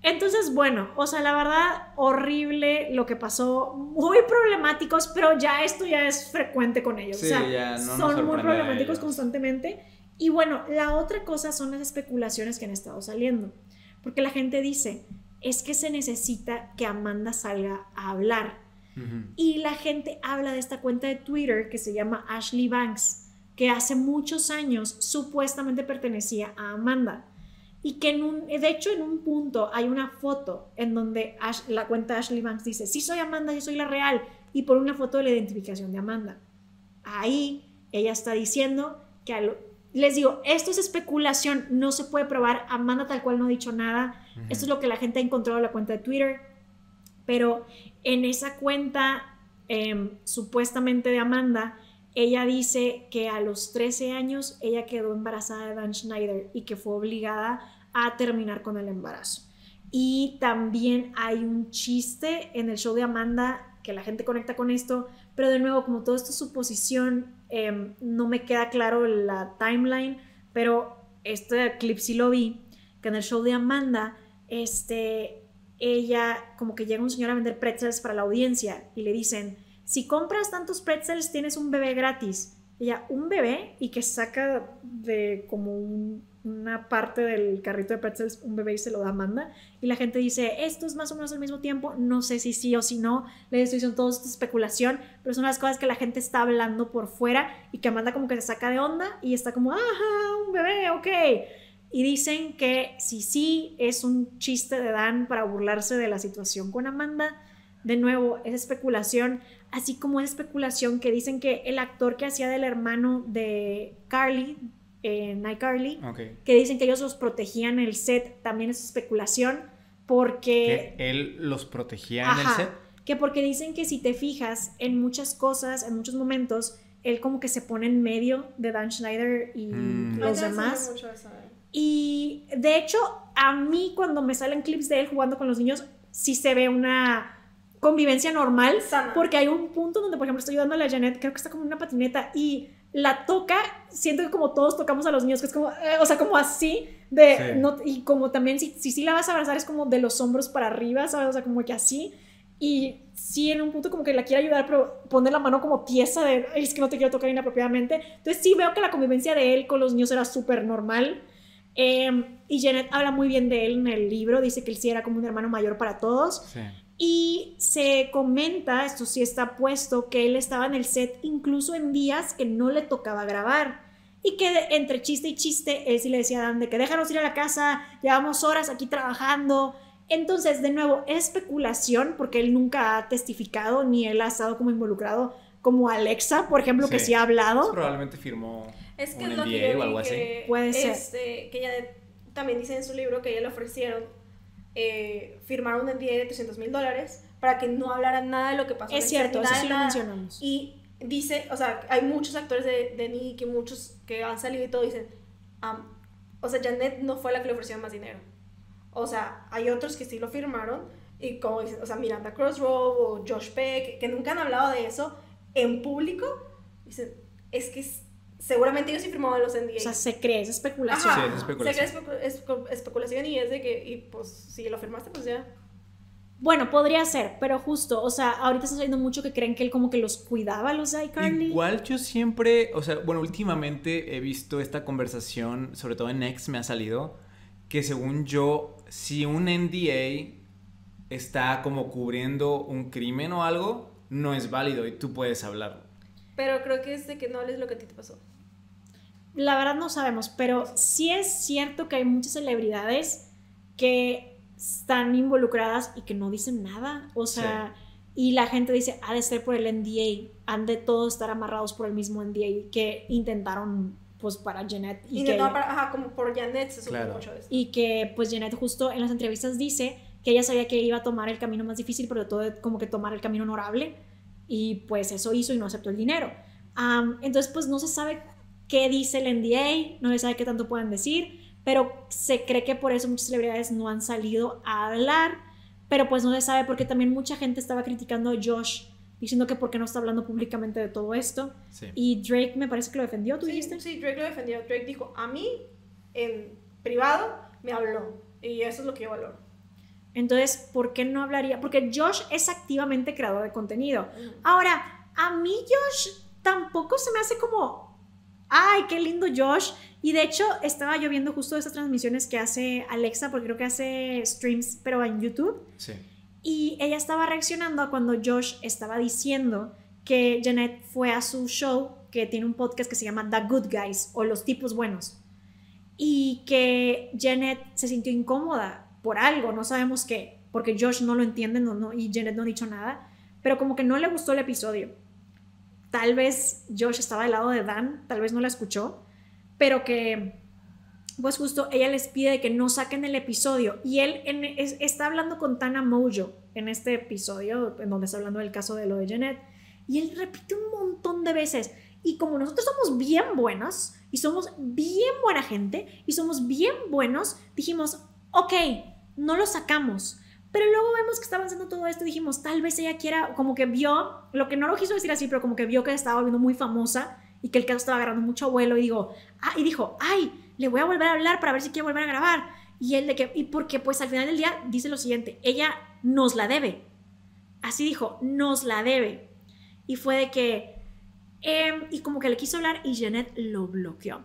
Entonces, bueno, o sea, la verdad, horrible lo que pasó, muy problemáticos, pero ya esto ya es frecuente con ellos. Sí, o sea, ya no son muy problemáticos constantemente. Y bueno, la otra cosa son las especulaciones que han estado saliendo. Porque la gente dice, es que se necesita que Amanda salga a hablar. Y la gente habla de esta cuenta de Twitter que se llama Ashley Banks, que hace muchos años supuestamente pertenecía a Amanda. Y que en un, de hecho en un punto hay una foto en donde Ash- la cuenta Ashley Banks dice, sí soy Amanda, yo soy la real, y por una foto de la identificación de Amanda. Ahí ella está diciendo que lo- les digo, esto es especulación, no se puede probar, Amanda tal cual no ha dicho nada, Esto es lo que la gente ha encontrado en la cuenta de Twitter, pero en esa cuenta em, supuestamente de Amanda, ella dice que a los 13 años ella quedó embarazada de Dan Schneider y que fue obligada a terminar con el embarazo. Y también hay un chiste en el show de Amanda que la gente conecta con esto, pero de nuevo, como todo esto es suposición, em, no me queda claro la timeline, pero este clip sí lo vi, que en el show de Amanda, este, ella, como que llega un señor a vender pretzels para la audiencia y le dicen, si compras tantos pretzels tienes un bebé gratis. Ella, un bebé y que saca de como un- una parte del carrito de pretzels un bebé y se lo da a Amanda. Y la gente dice, esto es más o menos al mismo tiempo, no sé si sí o si no, les estoy diciendo todo esto es especulación, pero son las cosas que la gente está hablando por fuera y que Amanda como que se saca de onda y está como, ajá, un bebé, ok. Y dicen que si sí es un chiste de Dan para burlarse de la situación con Amanda, de nuevo, es especulación, así como es especulación que dicen que el actor que hacía del hermano de Carly, en iCarly, Ok. que dicen que ellos los protegían en el set, también es especulación, porque... Que él los protegía en el set. que porque dicen que si te fijas en muchas cosas, en muchos momentos, él como que se pone en medio de Dan Schneider y Mm. los demás. mucho eso, eh. Y de hecho, a mí cuando me salen clips de él jugando con los niños, sí se ve una convivencia normal. Sana. Porque hay un punto donde, por ejemplo, estoy ayudando a Janet, creo que está como en una patineta y la toca, siento que como todos tocamos a los niños, que es como, eh, o sea, como así, de, Sí. no, y como también, si, si sí la vas a abrazar, es como de los hombros para arriba, ¿sabes? O sea, como que así. Y sí, en un punto como que la quiere ayudar, pero pone la mano como tiesa de, "Ay, es que no te quiero tocar inapropiadamente. Entonces sí veo que la convivencia de él con los niños era súper normal. Eh, y Janet habla muy bien de él en el libro, dice que él sí era como un hermano mayor para todos. Sí. Y se comenta, esto sí está puesto, que él estaba en el set incluso en días que no le tocaba grabar. Y que entre chiste y chiste, él sí le decía a Dan de que déjanos ir a la casa, llevamos horas aquí trabajando. Entonces, de nuevo, es especulación porque él nunca ha testificado ni él ha estado como involucrado como Alexa, por ejemplo, que Sí. sí ha hablado. Probablemente firmó Es que un es lo que o algo así. que, Puede ser. este, que ella también dice en su libro que ella le ofrecieron eh, firmar un NDA de 300 mil dólares para que no hablara nada de lo que pasó. en Es cierto, eso nada, sí lo mencionamos. Y dice, o sea, hay muchos actores de, de Nick y muchos que han salido y todo dicen, am, o sea, Janet no fue la que le ofreció más dinero. O sea, hay otros que sí lo firmaron y como dicen, o sea, Miranda Crossroad o Josh Peck, que nunca han hablado de eso en público, dicen, es que s- seguramente ellos sí firmaban los NDA. O sea, se cree, es especulación. Sí, Ajá, es especulación. se cree espe- especulación y es de que, y pues si lo firmaste, pues ya. Bueno, podría ser, pero justo, o sea, ahorita está saliendo mucho que creen que él como que los cuidaba, los de iCarly. Igual yo siempre, o sea, bueno, últimamente he visto esta conversación, sobre todo en X me ha salido, que según yo, si un NDA está como cubriendo un crimen o algo, no es válido y tú puedes hablarlo. Pero creo que es de que no hables lo que a ti te pasó. La verdad no sabemos, pero sí es cierto que hay muchas celebridades que están involucradas y que no dicen nada. O sea, y la gente dice, ha de ser por el NDA, han de todos estar amarrados por el mismo NDA que intentaron pues para Janet y, Y que, no, para, ajá, como por Janet se Claro. mucho esto. y que pues Janet justo en las entrevistas dice que ella sabía que iba a tomar el camino más difícil, pero de todo como que tomar el camino honorable y pues eso hizo y no aceptó el dinero. Entonces pues no se sabe qué dice el NDA, no se sabe qué tanto pueden decir, pero se cree que por eso muchas celebridades no han salido a hablar, pero pues no se sabe porque también mucha gente estaba criticando a Josh diciendo que por qué no está hablando públicamente de todo esto Sí. y Drake me parece que lo defendió, ¿tú Sí, dijiste? sí, Drake lo defendió. Drake dijo, a mí, en privado, me habló. Y eso es lo que yo valoro. Entonces, ¿por qué no hablaría? Porque Josh es activamente creador de contenido. Ahora, a mí Josh tampoco se me hace como, ay, qué lindo Josh. Y de hecho, estaba yo viendo justo esas transmisiones que hace Alexa, porque creo que hace streams, pero en YouTube. Sí. Y ella estaba reaccionando a cuando Josh estaba diciendo que Janet fue a su show, que tiene un podcast que se llama The Good Guys o Los Tipos Buenos. Y que Janet se sintió incómoda por algo, no sabemos qué, porque Josh no lo entiende no, no, y Janet no ha dicho nada, pero como que no le gustó el episodio. Tal vez Josh estaba del lado de Dan, tal vez no la escuchó, pero que pues justo ella les pide que no saquen el episodio. Y él está hablando con Tana Mojo en este episodio en donde está hablando del caso de lo de Janet y él repite un montón de veces. Y como nosotros somos bien buenos y somos bien buena gente y somos bien buenos dijimos ok no lo sacamos pero luego vemos que está avanzando todo esto y dijimos tal vez ella quiera como que vio lo que no lo quiso decir así pero como que vio que estaba volviendo muy famosa y que el caso estaba agarrando mucho vuelo y digo ah, y dijo ay le voy a volver a hablar para ver si quiere volver a grabar. Y él de que, y porque pues al final del día dice lo siguiente, ella nos la debe. Así dijo, nos la debe. Y fue de que, em, y como que le quiso hablar y Janet lo bloqueó.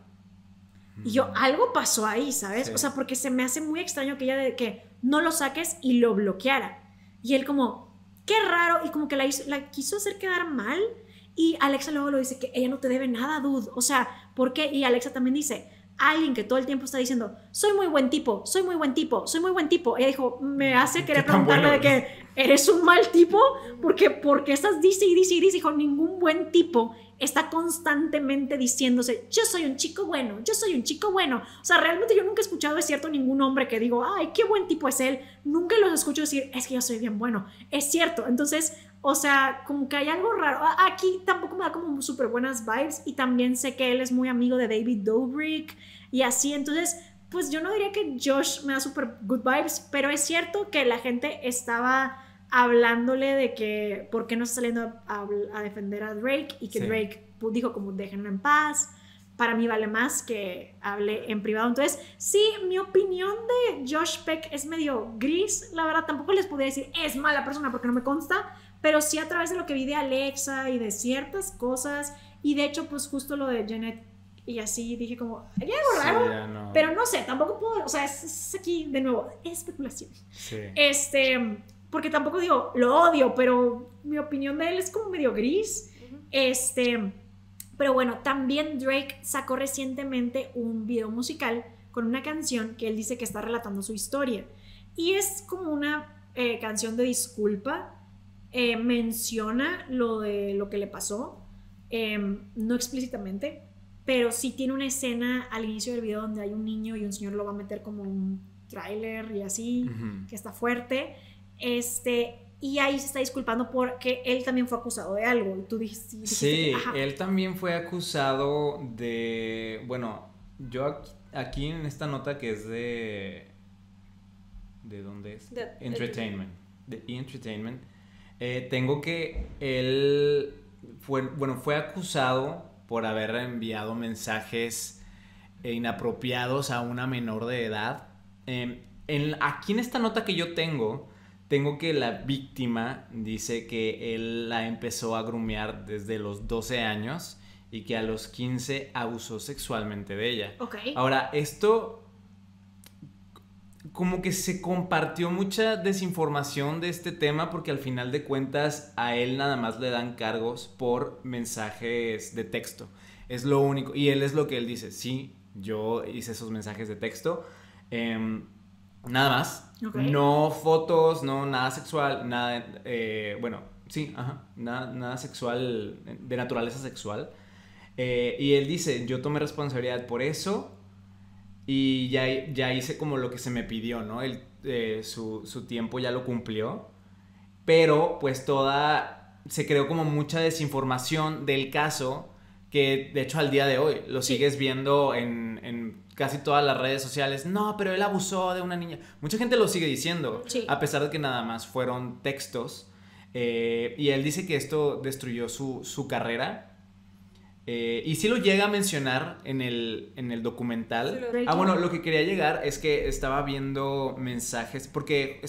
Y yo, algo pasó ahí, ¿sabes? Sí. O sea, porque se me hace muy extraño que ella de que no lo saques y lo bloqueara. Y él como, qué raro, y como que la, hizo- la quiso hacer quedar mal. Y Alexa luego lo dice que ella no te debe nada, dude. O sea, ¿por qué? Y Alexa también dice, alguien que todo el tiempo está diciendo, soy muy buen tipo, soy muy buen tipo, soy muy buen tipo. Ella dijo, me hace querer ¿Qué tan preguntarle bueno de que, eres un mal tipo, porque, porque estás dice y dice y dice, con ningún buen tipo está constantemente diciéndose, yo soy un chico bueno, yo soy un chico bueno. O sea, realmente yo nunca he escuchado, es cierto, ningún hombre que digo, ay, qué buen tipo es él. Nunca los escucho decir, es que yo soy bien bueno. Es cierto. Entonces, o sea, como que hay algo raro. Aquí tampoco me da como súper buenas vibes y también sé que él es muy amigo de David Dobrik y así. Entonces, pues yo no diría que Josh me da súper good vibes, pero es cierto que la gente estaba hablándole de que por qué no está saliendo a, defender a Drake y que Drake dijo como déjenlo en paz. Para mí vale más que hable en privado. Entonces, sí, mi opinión de Josh Peck es medio gris. La verdad, tampoco les podría decir es mala persona porque no me consta, pero sí a través de lo que vi de Alexa y de ciertas cosas. Y de hecho, pues justo lo de Janet y así dije como, hay algo raro, pero no sé, tampoco puedo, o sea, es, aquí de nuevo, especulación. Sí. Este, porque tampoco digo, lo odio, pero mi opinión de él es como medio gris. Este, pero bueno, también Drake sacó recientemente un video musical con una canción que él dice que está relatando su historia. Y es como una eh, canción de disculpa. Eh, menciona lo de lo que le pasó, em, no explícitamente, pero sí tiene una escena al inicio del video donde hay un niño y un señor lo va a meter como un tráiler y así, que está fuerte. Este, y ahí se está disculpando porque él también fue acusado de algo. Tú dijiste, sí, él también fue acusado de, bueno, yo aquí, en esta nota que es de, ¿de dónde es? De, Entertainment, de Entertainment, eh, tengo que él fue, bueno, fue acusado por haber enviado mensajes inapropiados a una menor de edad. Em, en, aquí en esta nota que yo tengo, tengo que la víctima dice que él la empezó a grumear desde los 12 años y que a los 15 abusó sexualmente de ella. Ahora, esto como que se compartió mucha desinformación de este tema porque al final de cuentas a él nada más le dan cargos por mensajes de texto. Es lo único. Y él es lo que él dice. Sí, yo hice esos mensajes de texto. Em, Nada más. No fotos, no nada sexual, nada, eh, bueno, sí, ajá, nada, nada sexual, de naturaleza sexual. Eh, y él dice, yo tomé responsabilidad por eso y ya, ya hice como lo que se me pidió, ¿no? El, eh, su, su tiempo ya lo cumplió, pero pues toda, se creó como mucha desinformación del caso que de hecho al día de hoy lo sigues viendo en, en, casi todas las redes sociales. No, pero él abusó de una niña. Mucha gente lo sigue diciendo, a pesar de que nada más fueron textos. Eh, y él dice que esto destruyó su, su carrera. Eh, y sí lo llega a mencionar en el, en el documental. ah, bueno, lo que quería llegar es que estaba viendo mensajes, porque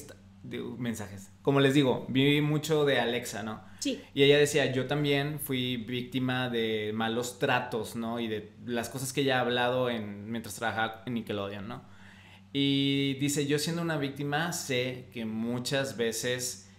mensajes. Como les digo, vi mucho de Alexa, ¿no? Sí. Y ella decía, yo también fui víctima de malos tratos, ¿no? Y de las cosas que ella ha hablado en, mientras trabajaba en Nickelodeon, ¿no? Y dice, yo siendo una víctima sé que muchas veces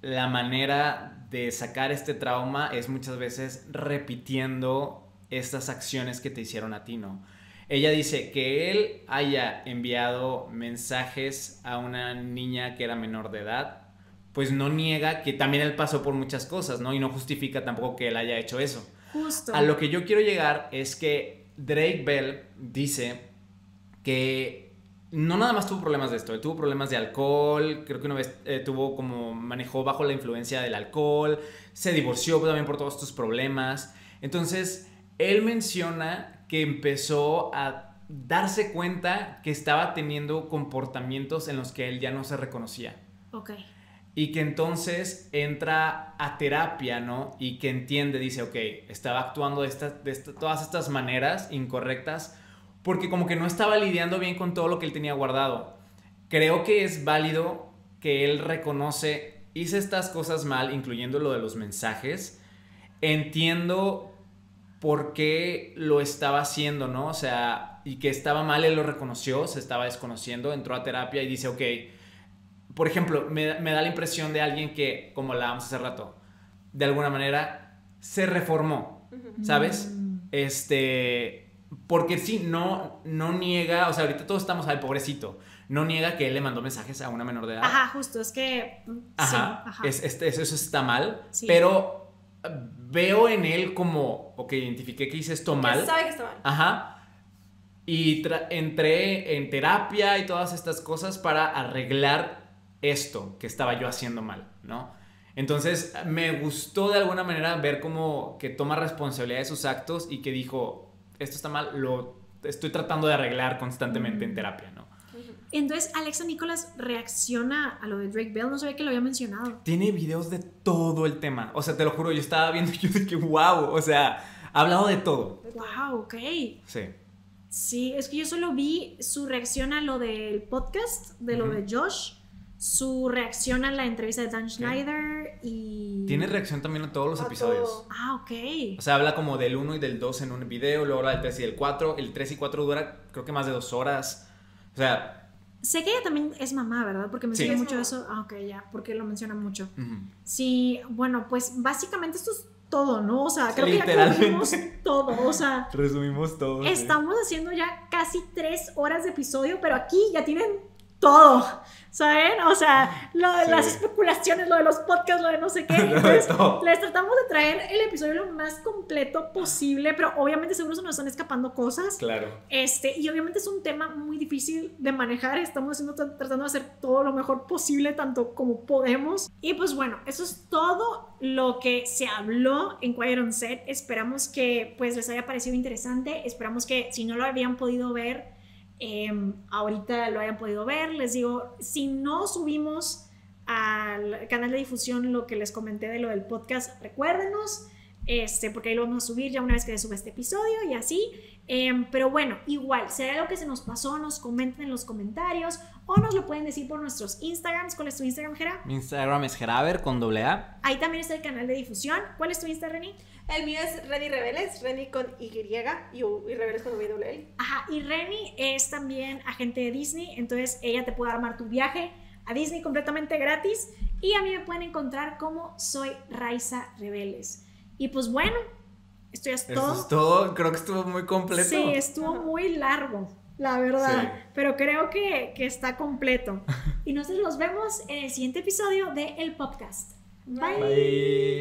la manera de sacar este trauma es muchas veces repitiendo estas acciones que te hicieron a ti, ¿no? Ella dice que él haya enviado mensajes a una niña que era menor de edad, pues no niega que también él pasó por muchas cosas, ¿no? Y no justifica tampoco que él haya hecho eso. Justo. A lo que yo quiero llegar es que Drake Bell dice que no nada más tuvo problemas de esto, él tuvo problemas de alcohol, creo que una vez eh, tuvo como manejó bajo la influencia del alcohol, se divorció también por todos estos problemas. Entonces, él menciona que empezó a darse cuenta que estaba teniendo comportamientos en los que él ya no se reconocía. Ok. Y que entonces entra a terapia, ¿no? Y que entiende, dice, ok, estaba actuando de, de todas estas maneras incorrectas porque como que no estaba lidiando bien con todo lo que él tenía guardado. Creo que es válido que él reconoce, hice estas cosas mal, incluyendo lo de los mensajes. Entiendo por qué lo estaba haciendo, ¿no? O sea, y que estaba mal, él lo reconoció, se estaba desconociendo, entró a terapia y dice, ok, por ejemplo, me, da la impresión de alguien que, como la hablamos hace rato, de alguna manera se reformó, ¿sabes? Mm. Este, porque sí, no, no niega, o sea, ahorita todos estamos, al pobrecito, no niega que él le mandó mensajes a una menor de edad. Ajá, justo, es que... mm, Ajá, Sí, ajá. es- este- eso está mal, Sí. pero veo en él como, ok, identifiqué que hice esto mal. sabe que está mal. Ajá. Y entré en terapia y todas estas cosas para arreglar esto que estaba yo haciendo mal, ¿no? Entonces me gustó de alguna manera ver como que toma responsabilidad de sus actos y que dijo, esto está mal, lo estoy tratando de arreglar constantemente en terapia, ¿no? Entonces Alexa Nicholas reacciona a lo de Drake Bell, no sabía que lo había mencionado. Tiene videos de todo el tema, o sea, te lo juro, yo estaba viendo *laughs* y yo dije, wow, o sea, ha hablado de todo. Wow, ok. Sí. Sí, es que yo solo vi su reacción a lo del podcast, de lo de Josh, su reacción a la entrevista de Dan Schneider y... Tiene reacción también a todos los A episodios. todo. Ah, ok. O sea, habla como del 1 y del 2 en un video, luego habla del 3 y del 4. El 3 y 4 dura creo que más de dos horas. O sea, Sé que ella también es mamá, ¿verdad? Porque menciona Sí. mucho Es eso. Ah, ok, ya, porque lo menciona mucho. Sí, bueno, pues básicamente esto es todo, ¿no? O sea, creo que ya cubrimos todo. O sea, resumimos todo. sí. estamos haciendo ya casi tres horas de episodio, pero aquí ya tienen todo, ¿saben? O sea, lo de Sí. las especulaciones, lo de los podcasts, lo de no sé qué. *laughs* Entonces, les tratamos de traer el episodio lo más completo posible, pero obviamente seguro se nos están escapando cosas. Claro. Este, y obviamente es un tema muy difícil de manejar. Estamos haciendo, tratando de hacer todo lo mejor posible, tanto como podemos. Y pues bueno, eso es todo lo que se habló en Quiet on Set. Esperamos que pues les haya parecido interesante. Esperamos que si no lo habían podido ver, eh, ahorita lo hayan podido ver. Les digo, si no subimos al canal de difusión lo que les comenté de lo del podcast, recuérdenos. Este, porque ahí lo vamos a subir ya una vez que se sube este episodio y así. Em, pero bueno, igual, si hay algo que se nos pasó, nos comenten en los comentarios o nos lo pueden decir por nuestros Instagrams. ¿Cuál es tu Instagram, Jera? Mi Instagram es Geraber con doble A. Ahí también está el canal de difusión. ¿Cuál es tu Insta, Reni? El mío es Reni Rebeles, Reni con Y y, y Rebeles con W. Ajá, y Reni es también agente de Disney, entonces ella te puede armar tu viaje a Disney completamente gratis. Y a mí me pueden encontrar como soy Raiza Rebeles. Y pues bueno, esto ya es todo. Eso es todo. Creo que estuvo muy completo. Sí, estuvo muy largo, la verdad. Sí. Pero creo que, que está completo. Y nosotros nos vemos en el siguiente episodio de El Podcast. Bye. Bye.